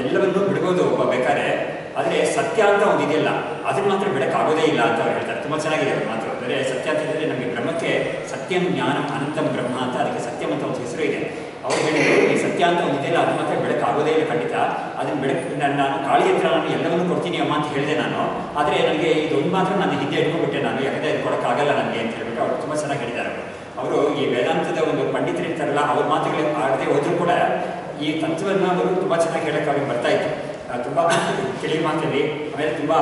ಎಲ್ಲವನ್ನೂ ಬಿಡ್ಬೋದು ಒಬ್ಬ ಬೇಕಾದ್ರೆ. ಆದರೆ ಸತ್ಯ ಅಂತ ಒಂದು ಇದೆಯಲ್ಲ, ಅದನ್ನ ಮಾತ್ರ ಬಿಡಕ್ಕಾಗೋದೇ ಇಲ್ಲ ಅಂತ ಹೇಳ್ತಾರೆ. ತುಂಬ ಚೆನ್ನಾಗಿದೆ ಅವ್ರ ಮಾತು. ಅಂದರೆ ಸತ್ಯ ಅಂತ ಹೇಳಿದ್ರೆ ನಮಗೆ ಬ್ರಹ್ಮಕ್ಕೆ ಸತ್ಯಂ ಜ್ಞಾನಂ ಅನಂತಂ ಬ್ರಹ್ಮ ಅಂತ ಅದಕ್ಕೆ ಸತ್ಯಂ ಅಂತ ಒಂದು ಹೆಸರು ಇದೆ. ಅವ್ರು ಹೇಳಿದ್ರು, ಈ ಸತ್ಯ ಅಂತ ಒಂದು ಇದೆಯಲ್ಲ, ಅದು ಮಾತ್ರ ಬೆಳಕಾಗೋದೇ ಇಲ್ಲ ಖಂಡಿತ. ಅದನ್ನ ಬೆಳಕ್ ನಾನು ಕಾಳಿ ಹತ್ರ ನಾನು ಎಲ್ಲವನ್ನೂ ಕೊಡ್ತೀನಿ ಅಮ್ಮ ಅಂತ ಹೇಳಿದೆ ನಾನು. ಆದರೆ ನನಗೆ ಇದೊಂದು ಮಾತ್ರ ನಾನು ಹಿಂದೆ ಇಟ್ಕೊಂಡ್ಬಿಟ್ಟೆ ನಾನು. ಯಾಕಂದರೆ ಇದು ಕೊಡೋಕ್ಕಾಗಲ್ಲ ನನಗೆ ಅಂತ ಹೇಳ್ಬಿಟ್ಟು ಅವ್ರು ತುಂಬ ಚೆನ್ನಾಗಿ ಹೇಳಿದ್ದಾರೆ ಅವರು. ಅವರು ಈ ವೇದಾಂತದ ಒಂದು ಪಂಡಿತರು ಇರ್ತಾರಲ್ಲ, ಅವ್ರ ಮಾತುಗಳಿಗೆ ಆಡದೆ ಹೋದರೂ ಕೂಡ ಈ ತತ್ವವನ್ನು ಅವರು ತುಂಬ ಚೆನ್ನಾಗಿ ಹೇಳಕ್ಕೆ ಅವ್ರಿಗೆ ಬರ್ತಾ ಇತ್ತು. ತುಂಬ ತಿಳಿ ಮಾತಲ್ಲಿ ಆಮೇಲೆ ತುಂಬ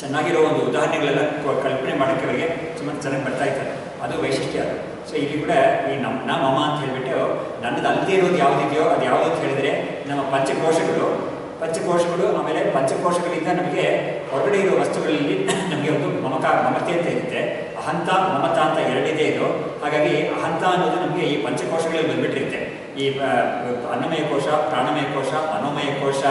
ಚೆನ್ನಾಗಿರೋ ಒಂದು ಉದಾಹರಣೆಗಳೆಲ್ಲ ಕಲ್ಪನೆ ಮಾಡೋಕ್ಕೆ ಅವರಿಗೆ ತುಂಬ ಚೆನ್ನಾಗಿ ಬರ್ತಾ ಇದ್ದಾರೆ ಅದು ವೈಶಿಷ್ಟ್ಯ. ಅದು ಸೊ ಇಲ್ಲಿ ಕೂಡ ಈ ನಮ್ಮ ನಮ್ಮ ಅಮ್ಮ ಅಂತ ಹೇಳಿಬಿಟ್ಟು ನನ್ನದು ಅಲ್ಲದೆ ಇರೋದು ಯಾವುದಿದೆಯೋ ಅದು ಯಾವುದು ಅಂತ ಹೇಳಿದ್ರೆ ನಮ್ಮ ಪಂಚಕೋಶಗಳು ಪಂಚಕೋಶಗಳು ಆಮೇಲೆ ಪಂಚಕೋಶಗಳಿಂದ ನಮಗೆ ಹೊರಗಡೆ ಇರೋ ವಸ್ತುಗಳಲ್ಲಿ ನಮಗೆ ಒಂದು ಮಮಕ, ಮಮತೆ ಅಂತ ಇರುತ್ತೆ. ಅಹಂತ, ಮಮತ ಅಂತ ಎರಡಿದೆ ಇದು. ಹಾಗಾಗಿ ಅಹಂತ ಅನ್ನೋದು ನಮಗೆ ಈ ಪಂಚಕೋಶಗಳಲ್ಲಿ ಬಂದ್ಬಿಟ್ಟಿರುತ್ತೆ. ಈ ಅನ್ನಮಯ ಕೋಶ ಪ್ರಾಣಮಯ ಕೋಶ ಮನೋಮಯ ಕೋಶ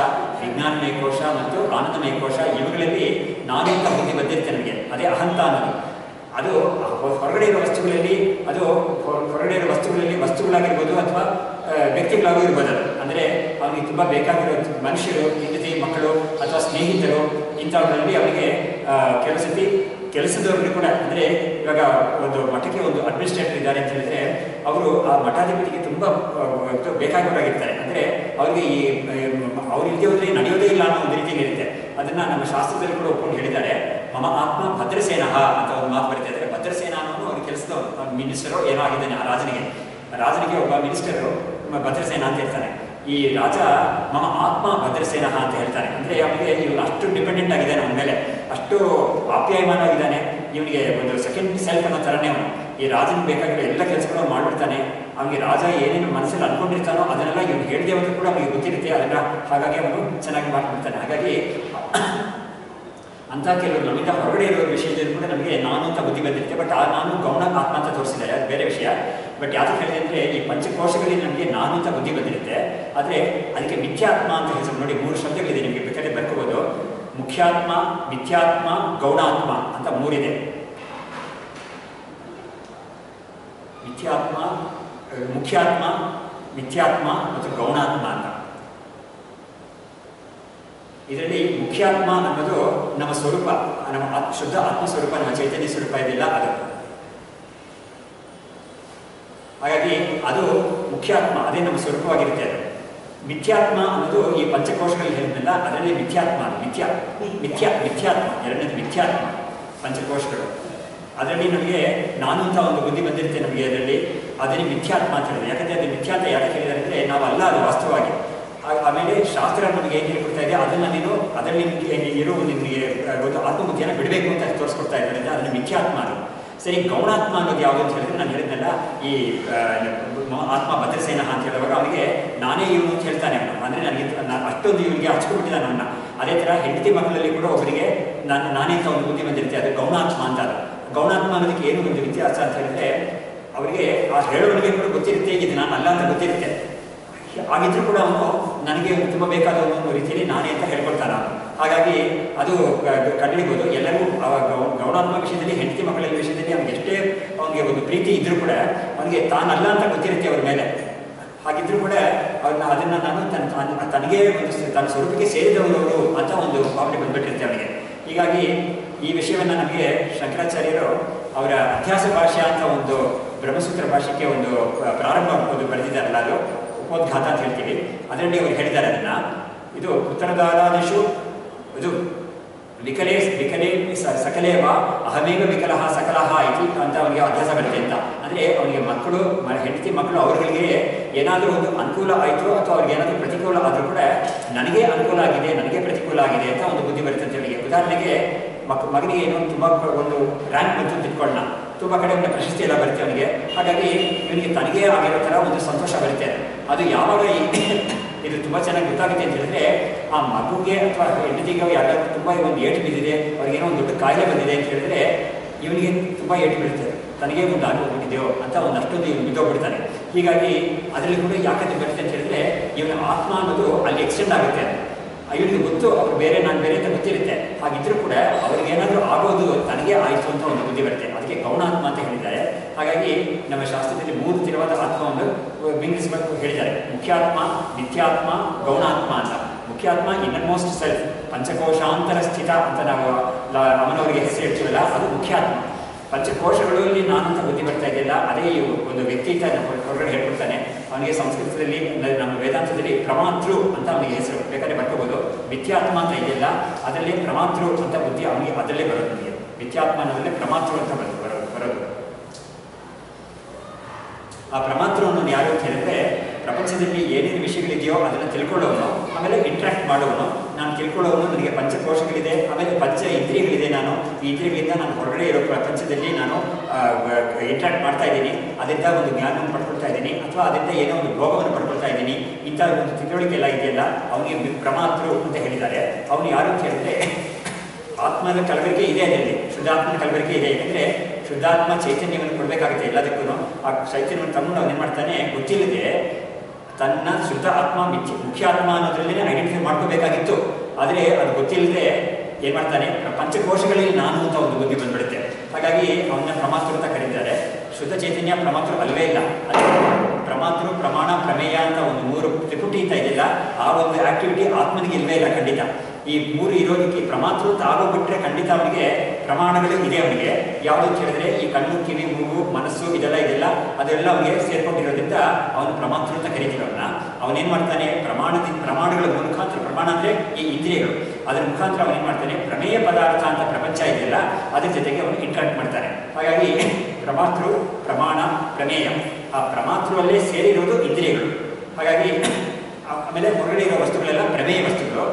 ವಿಜ್ಞಾನಮಯ ಕೋಶ ಮತ್ತು ಆನಂದಮಯ ಕೋಶ ಇವುಗಳಲ್ಲಿ ನಾನು ಅಂತ ಬುದ್ಧಿ ಬಂದಿರುತ್ತೆ ನನಗೆ ಅದೇ ಅಹಂತ ಅನ್ನೋದು. ಅದು ಹೊರಗಡೆ ಇರೋ ವಸ್ತುಗಳಲ್ಲಿ, ಅದು ಹೊರಗಡೆ ಇರೋ ವಸ್ತುಗಳಲ್ಲಿ ವಸ್ತುಗಳಾಗಿರ್ಬೋದು ಅಥವಾ ವ್ಯಕ್ತಿಗಳಾಗೂ ಇರ್ಬೋದು ಅದು. ಅಂದರೆ ಅವನಿಗೆ ತುಂಬ ಬೇಕಾಗಿರೋ ಮನುಷ್ಯರು, ಹೆಂಡತಿ, ಮಕ್ಕಳು ಅಥವಾ ಸ್ನೇಹಿತರು ಇಂಥವುಗಳಲ್ಲಿ ಅವನಿಗೆ ಕೆಲವು ಸತಿ ಕೆಲಸದವ್ರಿಗೆ ಕೂಡ, ಅಂದರೆ ಇವಾಗ ಒಂದು ಮಠಕ್ಕೆ ಒಂದು ಅಡ್ಮಿನಿಸ್ಟ್ರೇಟರ್ ಇದ್ದಾರೆ ಅಂತ ಹೇಳಿದ್ರೆ ಅವರು ಆ ಮಠಾಧಿಪತಿಗೆ ತುಂಬ ಬೇಕಾಗಿರೋರಾಗಿರ್ತಾರೆ ಅಂದರೆ ಅವರಿಗೆ ಈ ಅವ್ರು ಇಲ್ಲದೆ ಹೋದ್ರೆ ನಡೆಯೋದೇ ಇಲ್ಲ ಅನ್ನೋ ಒಂದು ರೀತಿಯಲ್ಲಿ ಇರುತ್ತೆ. ಅದನ್ನ ನಮ್ಮ ಶಾಸ್ತ್ರದಲ್ಲಿ ಕೂಡ ಒಪ್ಕೊಂಡು ಹೇಳಿದ್ದಾರೆ. ಮಮ ಆತ್ಮ ಭದ್ರಸೇನಃ ಅಂತ ಒಂದು ಮಾತು ಬರೀತಾ ಇದ್ದಾರೆ. ಭದ್ರಸೇನ ಅನ್ನೋನು ಅವ್ರ ಕೆಲಸದ ಮಿನಿಸ್ಟರು ಏನೋ ಆಗಿದ್ದಾನೆ ಆ ರಾಜನಿಗೆ. ರಾಜನಿಗೆ ಒಬ್ಬ ಮಿನಿಸ್ಟರು ಭದ್ರಸೇನ ಅಂತ ಹೇಳ್ತಾನೆ ಈ ರಾಜ ಮಮ ಆತ್ಮ ಭದ್ರಸೇನ ಅಂತ ಹೇಳ್ತಾನೆ ಅಂದ್ರೆ ಅವನಿಗೆ ಇವನು ಅಷ್ಟು ಡಿಪೆಂಡೆಂಟ್ ಆಗಿದ್ದಾನೆ ಅವನ ಮೇಲೆ. ಅಷ್ಟು ಆಪ್ಯಾಯಮಾನವಾಗಿದ್ದಾನೆ. ಇವನಿಗೆ ಒಂದು ಸೆಕೆಂಡ್ ಸೆಲ್ಫ್ ಅನ್ನೋ ಥರನೇ ಅವನು. ಈ ರಾಜನಿಗೆ ಬೇಕಾಗಿರೋ ಎಲ್ಲ ಕೆಲಸಗಳು ಮಾಡಿಬಿಡ್ತಾನೆ. ಅವನಿಗೆ ರಾಜ ಏನೇನು ಮನಸ್ಸಲ್ಲಿ ಅನ್ಕೊಂಡಿರ್ತಾನೋ ಅದನ್ನೆಲ್ಲ ಇವನು ಹೇಳಿದೆ ಅಂತ ಕೂಡ ಅವನಿಗೆ ಗೊತ್ತಿರುತ್ತೆ. ಅದನ್ನ ಹಾಗಾಗಿ ಅವನು ಚೆನ್ನಾಗಿ ಮಾಡ್ಬಿಡ್ತಾನೆ ಹಾಗಾಗಿ ಅಂತ ಕೆಲವರು ನಮ್ಮಿಂದ ಹೊರಗಡೆ ಇರೋ ವಿಷಯದಲ್ಲಿ ಕೂಡ ನಮಗೆ ನಾನು ಅಂತ ಬುದ್ಧಿ ಬಂದಿರುತ್ತೆ. ಬಟ್ ಆ ನಾನು ಗೌಣ ಆತ್ಮ ಅಂತ ತೋರಿಸಿದ್ದಾರೆ ಅದು ಬೇರೆ ವಿಷಯ. ಬಟ್ ಯಾವ್ದು ಹೇಳಿದೆ ಅಂದರೆ ಈ ಪಂಚಕೋಶಗಳಲ್ಲಿ ನಮಗೆ ನಾನು ಅಂತ ಬುದ್ಧಿ ಬಂದಿರುತ್ತೆ. ಆದರೆ ಅದಕ್ಕೆ ಮಿಥ್ಯಾತ್ಮ ಅಂತ ಹೆಸರು ನೋಡಿ ಮೂರು ಶಬ್ದಗಳಿದೆ ನಿಮಗೆ ಬೇಕಾದ್ರೆ ಬರ್ಕೋಬೋದು. ಮುಖ್ಯಾತ್ಮ, ಮಿಥ್ಯಾತ್ಮ, ಗೌಣಾತ್ಮ ಅಂತ ಮೂರಿದೆ. ಮಿಥ್ಯಾತ್ಮ ಅಹ್, ಮುಖ್ಯಾತ್ಮ ಮಿಥ್ಯಾತ್ಮ ಮತ್ತು ಗೌಣಾತ್ಮ ಅಂತ. ಇದರಲ್ಲಿ ಮುಖ್ಯಾತ್ಮ ಅನ್ನೋದು ನಮ್ಮ ಸ್ವರೂಪ ನಮ್ಮ ಶುದ್ಧ ಆತ್ಮ ಸ್ವರೂಪ ನಮ್ಮ ಚೈತನ್ಯ ಸ್ವರೂಪ ಇದೆಲ್ಲ ಅದು. ಹಾಗಾಗಿ ಅದು ಮುಖ್ಯಾತ್ಮ ಅದೇ ನಮ್ಮ ಸ್ವರೂಪವಾಗಿರುತ್ತೆ ಅದು. ಮಿಥ್ಯಾತ್ಮ ಅನ್ನೋದು ಈ ಪಂಚಕೋಶಗಳಲ್ಲಿ ಹೇಳಿದ್ನಲ್ಲ ಅದರಲ್ಲಿ ಮಿಥ್ಯಾತ್ಮ ಮಿಥ್ಯಾ ಮಿಥ್ಯಾ ಮಿಥ್ಯಾತ್ಮ ಎರಡನೇದು ಮಿಥ್ಯಾತ್ಮ ಪಂಚಕೋಶಗಳು. ಅದರಲ್ಲಿ ನಮಗೆ ನಾನು ಅಂತ ಒಂದು ಬುದ್ಧಿ ಬಂದಿರುತ್ತೆ ನಮಗೆ ಅದರಲ್ಲಿ. ಅದರಲ್ಲಿ ಮಿಥ್ಯಾತ್ಮ ಅಂತ ಹೇಳಿದೆ. ಯಾಕಂದರೆ ಅದು ಮಿಥ್ಯಾತ್ಮ ಯಾಕೆ ಹೇಳಿದ್ದಾರೆ ಅಂದರೆ ನಾವಲ್ಲ ಅದು ವಾಸ್ತವವಾಗಿ. ಆಮೇಲೆ ಶಾಸ್ತ್ರ ನಮಗೆ ಏನು ಹೇಳ್ಕೊಡ್ತಾ ಇದೆ, ಅದನ್ನ ನೀನು, ಅದರಲ್ಲಿ ಇರೋ ನಿಮಗೆ ಒಂದು ಆತ್ಮಬುದ್ಧಿಯನ್ನು ಬಿಡಬೇಕು ಅಂತ ತೋರಿಸ್ಕೊಡ್ತಾ ಇದ್ದಾರೆ. ಅದನ್ನು ಮಿಥ್ಯಾತ್ಮ ಅದು. ಸರಿ, ಗೌಣಾತ್ಮ ಅನ್ನೋದು ಯಾವುದು ಅಂತ ಹೇಳಿದ್ರೆ ನಾನು ಹೇಳಿದ್ನಲ್ಲ, ಈ ಆತ್ಮ ಭದ್ರಸೇನ ಅಂತ ಹೇಳುವಾಗ ಅವನಿಗೆ, ನಾನೇ ಇವನು ಅಂತ ಹೇಳ್ತಾನೆ ಅವನು. ಅಂದರೆ ನನಗೆ ನಾನು ಅಷ್ಟೊಂದು ಇವನಿಗೆ ಹಚ್ಕೊಂಡ್ಬಿಟ್ಟಿದ್ದಾನೆ ನನ್ನ ಅದೇ ಥರ ಹೆಂಡತಿ ಮಕ್ಕಳಲ್ಲಿ ಕೂಡ ಒಬ್ಬರಿಗೆ ನಾನು, ನಾನೇ ಅಂತ ಒಂದು ಬುದ್ಧಿ ಬಂದಿರುತ್ತೆ. ಅದು ಗೌಣಾತ್ಮ ಅಂತ ಅದು. ಗೌಣಾತ್ಮ ಅನ್ನೋದಕ್ಕೆ ಏನು ಒಂದು ವ್ಯತ್ಯಾಸ ಅಂತ ಹೇಳಿದ್ರೆ, ಅವರಿಗೆ ಆ ಹೇಳೋನಿಗೆ ಕೂಡ ಗೊತ್ತಿರುತ್ತೆ ಇದು ನಾನು ಅಲ್ಲ ಅಂತ ಗೊತ್ತಿರುತ್ತೆ. ಹಾಗಿದ್ರೂ ಕೂಡ ಅವನು ನನಗೆ ತುಂಬ ಬೇಕಾದ ಒಂದು ರೀತಿಯಲ್ಲಿ ನಾನೇ ಅಂತ ಹೇಳ್ಕೊಳ್ತಾನ ಹಾಗಾಗಿ ಅದು ಕಂಡುಹಿಡಿಬೋದು ಎಲ್ಲರೂ ಅವ ಗೌಣಾತ್ಮ ವಿಷಯದಲ್ಲಿ, ಹೆಂಡತಿ ಮಕ್ಕಳ ವಿಷಯದಲ್ಲಿ ಅವನಿಗೆ ಎಷ್ಟೇ ಅವನಿಗೆ ಒಂದು ಪ್ರೀತಿ ಇದ್ರೂ ಕೂಡ ಅವನಿಗೆ ತಾನಲ್ಲ ಅಂತ ಗೊತ್ತಿರುತ್ತೆ ಅವ್ರ ಮೇಲೆ. ಹಾಗಿದ್ರೂ ಕೂಡ ಅವ್ರನ್ನ ಅದನ್ನ ನಾನು ತನ್ನ ತನಗೆ ಒಂದು ತನ್ನ ಸ್ವರೂಪಕ್ಕೆ ಸೇರಿದವರು ಅಂತ ಒಂದು ಭಾವನೆ ಬಂದ್ಬಿಟ್ಟಿರುತ್ತೆ ಅವನಿಗೆ. ಹೀಗಾಗಿ ಈ ವಿಷಯವನ್ನು ನಮಗೆ ಶಂಕರಾಚಾರ್ಯರು ಅವರ ಅಧ್ಯಾಸ ಭಾಷೆ ಅಂತ ಒಂದು ಬ್ರಹ್ಮಸೂತ್ರ ಭಾಷೆಗೆ ಒಂದು ಪ್ರ- ಪ್ರಾರಂಭ ಒಂದು ಬರೆದಿದ್ದಾರಲ್ಲ, ಅದು ಉಪೋದ್ಘಾತ ಅಂತ ಹೇಳ್ತೀವಿ. ಅದರಲ್ಲಿ ಅವರು ಹೇಳಿದ್ದಾರೆ ಅದನ್ನು. ಇದು ಉತ್ತರದಾರಾದಿಶು ಇದು ವಿಕಲೇ ವಿಕಲೇ ಸಕಲೇ ಸಕಲೇವ ಅಹಮೇವ ವಿಕಲಹ ಸಕಲಹ ಇತಿ ಅಂತ ಅವನಿಗೆ ಅಭ್ಯಾಸ ಬರುತ್ತೆ ಅಂತ. ಅಂದರೆ ಅವನಿಗೆ ಮಕ್ಕಳು ಹೆಂಡತಿ ಮಕ್ಕಳು ಅವರುಗಳಿಗೆ ಏನಾದರೂ ಒಂದು ಅನುಕೂಲ ಆಯಿತು ಅಥವಾ ಅವ್ರಿಗೆ ಏನಾದರೂ ಪ್ರತಿಕೂಲ ಆದರೂ ಕೂಡ ನನಗೆ ಅನುಕೂಲ ಆಗಿದೆ, ನನಗೆ ಪ್ರತಿಕೂಲ ಆಗಿದೆ ಅಂತ ಒಂದು ಬುದ್ಧಿ ಬರುತ್ತೆ ಅಂತ ಹೇಳಿ. ಉದಾಹರಣೆಗೆ ಮಕ್ ಮಗನಿಗೆ ಏನೋ ತುಂಬ ಒಂದು ರ್ಯಾಂಕ್ ಬಂತು ತಿಳ್ಕೊಳ್ಳೋಣ. ತುಂಬ ಕಡೆ ಒಂದು ಪ್ರಶಸ್ತಿ ಎಲ್ಲ ಬರುತ್ತೆ ಅವನಿಗೆ. ಹಾಗಾಗಿ ಇವನಿಗೆ ತನಗೇ ಆಗಿರೋ ಥರ ಒಂದು ಸಂತೋಷ ಬರುತ್ತೆ. ಅದು ಯಾವಾಗ ಇದು ತುಂಬ ಚೆನ್ನಾಗಿ ಗೊತ್ತಾಗುತ್ತೆ ಅಂತ ಹೇಳಿದ್ರೆ, ಆ ಮಗುಗೆ ಅಥವಾ ಹೆಂಡತಿಗೆ ಯಾರಾದ್ರೂ ತುಂಬ ಒಂದು ಏಟು ಬಿದ್ದಿದೆ ಅವ್ರಿಗೇನೋ ಒಂದು ದೊಡ್ಡ ಕಾಯಿಲೆ ಬಂದಿದೆ ಅಂತ ಹೇಳಿದ್ರೆ, ಇವನಿಗೆ ತುಂಬ ಏಟು ಬೀಳುತ್ತೆ. ತನಗೇ ಒಂದು ಆಗೋಗ್ಬಿಟ್ಟಿದೆಯೋ ಅಂತ ಒಂದು ಅಷ್ಟೊಂದು ಇವನು ಬಿದ್ದೋಗ್ಬಿಡ್ತಾನೆ. ಹೀಗಾಗಿ ಅದರಲ್ಲಿ ಕೂಡ ಯಾಕಂತ ಬರುತ್ತೆ ಅಂತ ಹೇಳಿದ್ರೆ, ಇವನ ಆತ್ಮ ಅನ್ನೋದು ಅಲ್ಲಿ ಎಕ್ಸ್ಟೆಂಡ್ ಆಗುತ್ತೆ. ಇವನಿಗೆ ಗೊತ್ತು, ಅವ್ರು ಬೇರೆ, ನಾನು ಬೇರೆ ಅಂತ ಗೊತ್ತಿರುತ್ತೆ. ಹಾಗಿದ್ರೂ ಕೂಡ ಅವ್ರಿಗೆ ಏನಾದರೂ ಆಗೋದು ತನಗೆ ಆಯಿತು ಅಂತ ಒಂದು ಬುದ್ಧಿ ಬರುತ್ತೆ. ಅದಕ್ಕೆ ಗೌಣಾತ್ಮ ಅಂತ ಹೇಳಿದ್ದಾರೆ. ಹಾಗಾಗಿ ನಮ್ಮ ಶಾಸ್ತ್ರದಲ್ಲಿ ಮೂರು ತಿರುವಾದ ಆತ್ಮವನ್ನು ಬಿಂಬಿಸಬೇಕು ಹೇಳಿದ್ದಾರೆ. ಮುಖ್ಯಾತ್ಮ, ನಿತ್ಯಾತ್ಮ, ಗೌಣಾತ್ಮ ಅಂತ. ಮುಖ್ಯಾತ್ಮ ಇನ್ನರ್ಮೋಸ್ಟ್ ಸೆಲ್ಫ್, ಪಂಚಕೋಶಾಂತರ ಸ್ಥಿತ ಅಂತ ನಾವು ಅಮ್ಮನವರಿಗೆ ಹೆಸರು ಹೇಳ್ತೀವಲ್ಲ, ಅದು ಮುಖ್ಯಾತ್ಮ. ಪಂಚಕೋಶಗಳಲ್ಲಿ ನಾನು ಅಂತ ಬುದ್ಧಿ ಬರ್ತಾ ಇದೆಯಲ್ಲ, ಅದೇ ಒಂದು ವ್ಯಕ್ತಿ ಅಂತ ಹೊರಗಡೆ ಹೇಳ್ಕೊಡ್ತಾನೆ. ಅವನಿಗೆ ಸಂಸ್ಕೃತದಲ್ಲಿ, ಅಂದರೆ ನಮ್ಮ ವೇದಾಂತದಲ್ಲಿ ಪ್ರಮಾತೃ ಅಂತ ಅವನಿಗೆ ಹೆಸರು ಬೇಕಾದ್ರೆ ಬರ್ಕೋಬಹುದು ಮಿಥ್ಯಾತ್ಮ ಅಂತ ಇದೆಯಲ್ಲ, ಅದರಲ್ಲಿ ಪ್ರಮಾತೃ ಅಂತ ಬುದ್ಧಿ ಅವನಿಗೆ ಅದರಲ್ಲೇ ಬರೋದು ನಮಗೆ. ಮಿಥ್ಯಾತ್ಮ ಅನ್ನೋದಲ್ಲೇ ಪ್ರಮಾತೃ ಅಂತ ಬರೋದು ಬರೋದು ಆ ಪ್ರಮಾತೃ ಅನ್ನೋದು ಯಾರು ಅಂತ ಹೇಳಿದ್ರೆ, ಪ್ರಪಂಚದಲ್ಲಿ ಏನೇನು ವಿಷಯಗಳಿದೆಯೋ ಅದನ್ನು ತಿಳ್ಕೊಳ್ಳೋನು ಆಮೇಲೆ ಇಂಟ್ರಾಕ್ಟ್ ಮಾಡೋನು ನಾನು ತಿಳ್ಕೊಳ್ಳೋನು ನನಗೆ ಪಂಚಕೋಶಗಳಿದೆ, ಆಮೇಲೆ ಪಂಚ ಇಂದ್ರಿಯಗಳಿದೆ ನಾನು. ಈ ಇಂದ್ರಿಯಗಳಿಂದ ನಾನು ಹೊರಗಡೆ ಇರೋ ಪ್ರಪಂಚದಲ್ಲಿ ನಾನು ಇಂಟ್ರಾಕ್ಟ್ ಮಾಡ್ತಾ ಇದ್ದೀನಿ. ಅದರಿಂದ ಒಂದು ಜ್ಞಾನವನ್ನು ಪಡ್ಕೊಳ್ತಾ ಇದ್ದೀನಿ. ಅಥವಾ ಅದರಿಂದ ಏನೋ ಒಂದು ಭೋಗವನ್ನು ಪಡ್ಕೊಳ್ತಾ ಇದ್ದೀನಿ. ಇಂಥ ಒಂದು ತಿಳುವಳಿಕೆ ಎಲ್ಲ ಇದೆಯಲ್ಲ, ಅವನಿಗೆ ಪ್ರಮಾತೃ ಅಂತ ಹೇಳಿದ್ದಾರೆ. ಅವನು ಯಾರು ಅಂತ ಹೇಳಿದ್ರೆ, ಆತ್ಮದ ಕಲಬೆರಕೆ ಇದೆ ಅದರಲ್ಲಿ. ಶುದ್ಧಾತ್ಮನ ಕಲಬೆರಕೆ ಇದೆ. ಏಕೆಂದರೆ ಶುದ್ಧಾತ್ಮ ಚೈತನ್ಯವನ್ನು ಕೊಡಬೇಕಾಗುತ್ತೆ ಎಲ್ಲದಕ್ಕೂ ಆ ಚೈತನ್ಯವನ್ನು ತಗೊಂಡು ಅವನೇನು ಮಾಡ್ತಾನೆ, ಗೊತ್ತಿಲ್ಲದೆ ತನ್ನ ಶುದ್ಧ ಆತ್ಮ ಮಿಥ್ಯ, ಮುಖ್ಯ ಆತ್ಮ ಅನ್ನೋದ್ರಲ್ಲೇ ಐಡೆಂಟಿಫೈ ಮಾಡ್ಕೋಬೇಕಾಗಿತ್ತು. ಆದರೆ ಅದು ಗೊತ್ತಿಲ್ಲದೆ ಏನ್ ಮಾಡ್ತಾನೆ ಪಂಚಕೋಶಗಳಲ್ಲಿ ನಾನು ಅಂತ ಒಂದು ಬುದ್ಧಿ ಬಂದ್ಬಿಡುತ್ತೆ. ಹಾಗಾಗಿ ಅವನ್ನ ಪ್ರಮಾತೃ ಅಂತ ಕರೀತಾರೆ. ಶುದ್ಧ ಚೈತನ್ಯ ಪ್ರಮಾತೃ ಅಲ್ಲವೇ ಇಲ್ಲ. ಅದು ಪ್ರಮಾತೃ, ಪ್ರಮಾಣ, ಪ್ರಮೇಯ ಅಂತ ಒಂದು ಮೂರು ತ್ರಿಪುಟಿ ಅಂತ ಇದೆಯಲ್ಲ, ಆ ಒಂದು ಆಕ್ಟಿವಿಟಿ ಆತ್ಮನಿಗೆ ಇಲ್ವೇ ಇಲ್ಲ ಖಂಡಿತ. ಈ ಮೂರು ಇರೋದಕ್ಕೆ ಪ್ರಮಾತೃ ಆಗೋಗ್ಬಿಟ್ರೆ ಖಂಡಿತ ಅವನಿಗೆ ಪ್ರಮಾಣಗಳು ಇದೆ ಅವನಿಗೆ. ಯಾವುದು ಹೇಳಿದ್ರೆ ಈ ಕಣ್ಣು, ಕಿವಿ, ಮೂಗು, ಮನಸ್ಸು ಇದೆಲ್ಲ ಇದೆಲ್ಲ ಅದೆಲ್ಲ ಅವನಿಗೆ ಸೇರ್ಕೊಂಡಿರೋದ್ರಿಂದ ಅವನು ಪ್ರಮಾತೃ ಅಂತ ಕರಿತೀವಿ ಅವನ್ನ ಮಾಡ್ತಾನೆ? ಪ್ರಮಾಣದ, ಪ್ರಮಾಣಗಳ ಮುಖಾಂತರ, ಪ್ರಮಾಣ ಅಂದ್ರೆ ಈ ಇಂದ್ರಿಯಗಳು. ಅದರ ಮುಖಾಂತರ ಅವನೇನ್ ಮಾಡ್ತಾನೆ? ಪ್ರಮೇಯ ಪದಾರ್ಥ ಅಂತ ಪ್ರಪಂಚ ಇದೆಯಲ್ಲ, ಅದ್ರ ಜೊತೆಗೆ ಅವನು ಇಂಟ್ರಾಕ್ಟ್ ಮಾಡ್ತಾನೆ. ಹಾಗಾಗಿ ಪ್ರಮಾತೃ, ಪ್ರಮಾಣ, ಪ್ರಮೇಯ. ಆ ಪ್ರಮಾತೃವಲ್ಲೇ ಸೇರಿರೋದು ಇಂದ್ರಿಯಗಳು. ಹಾಗಾಗಿ ಆಮೇಲೆ ಹೊರಗಡೆ ಇರೋ ವಸ್ತುಗಳೆಲ್ಲ ಪ್ರಮೇಯ ವಸ್ತುಗಳು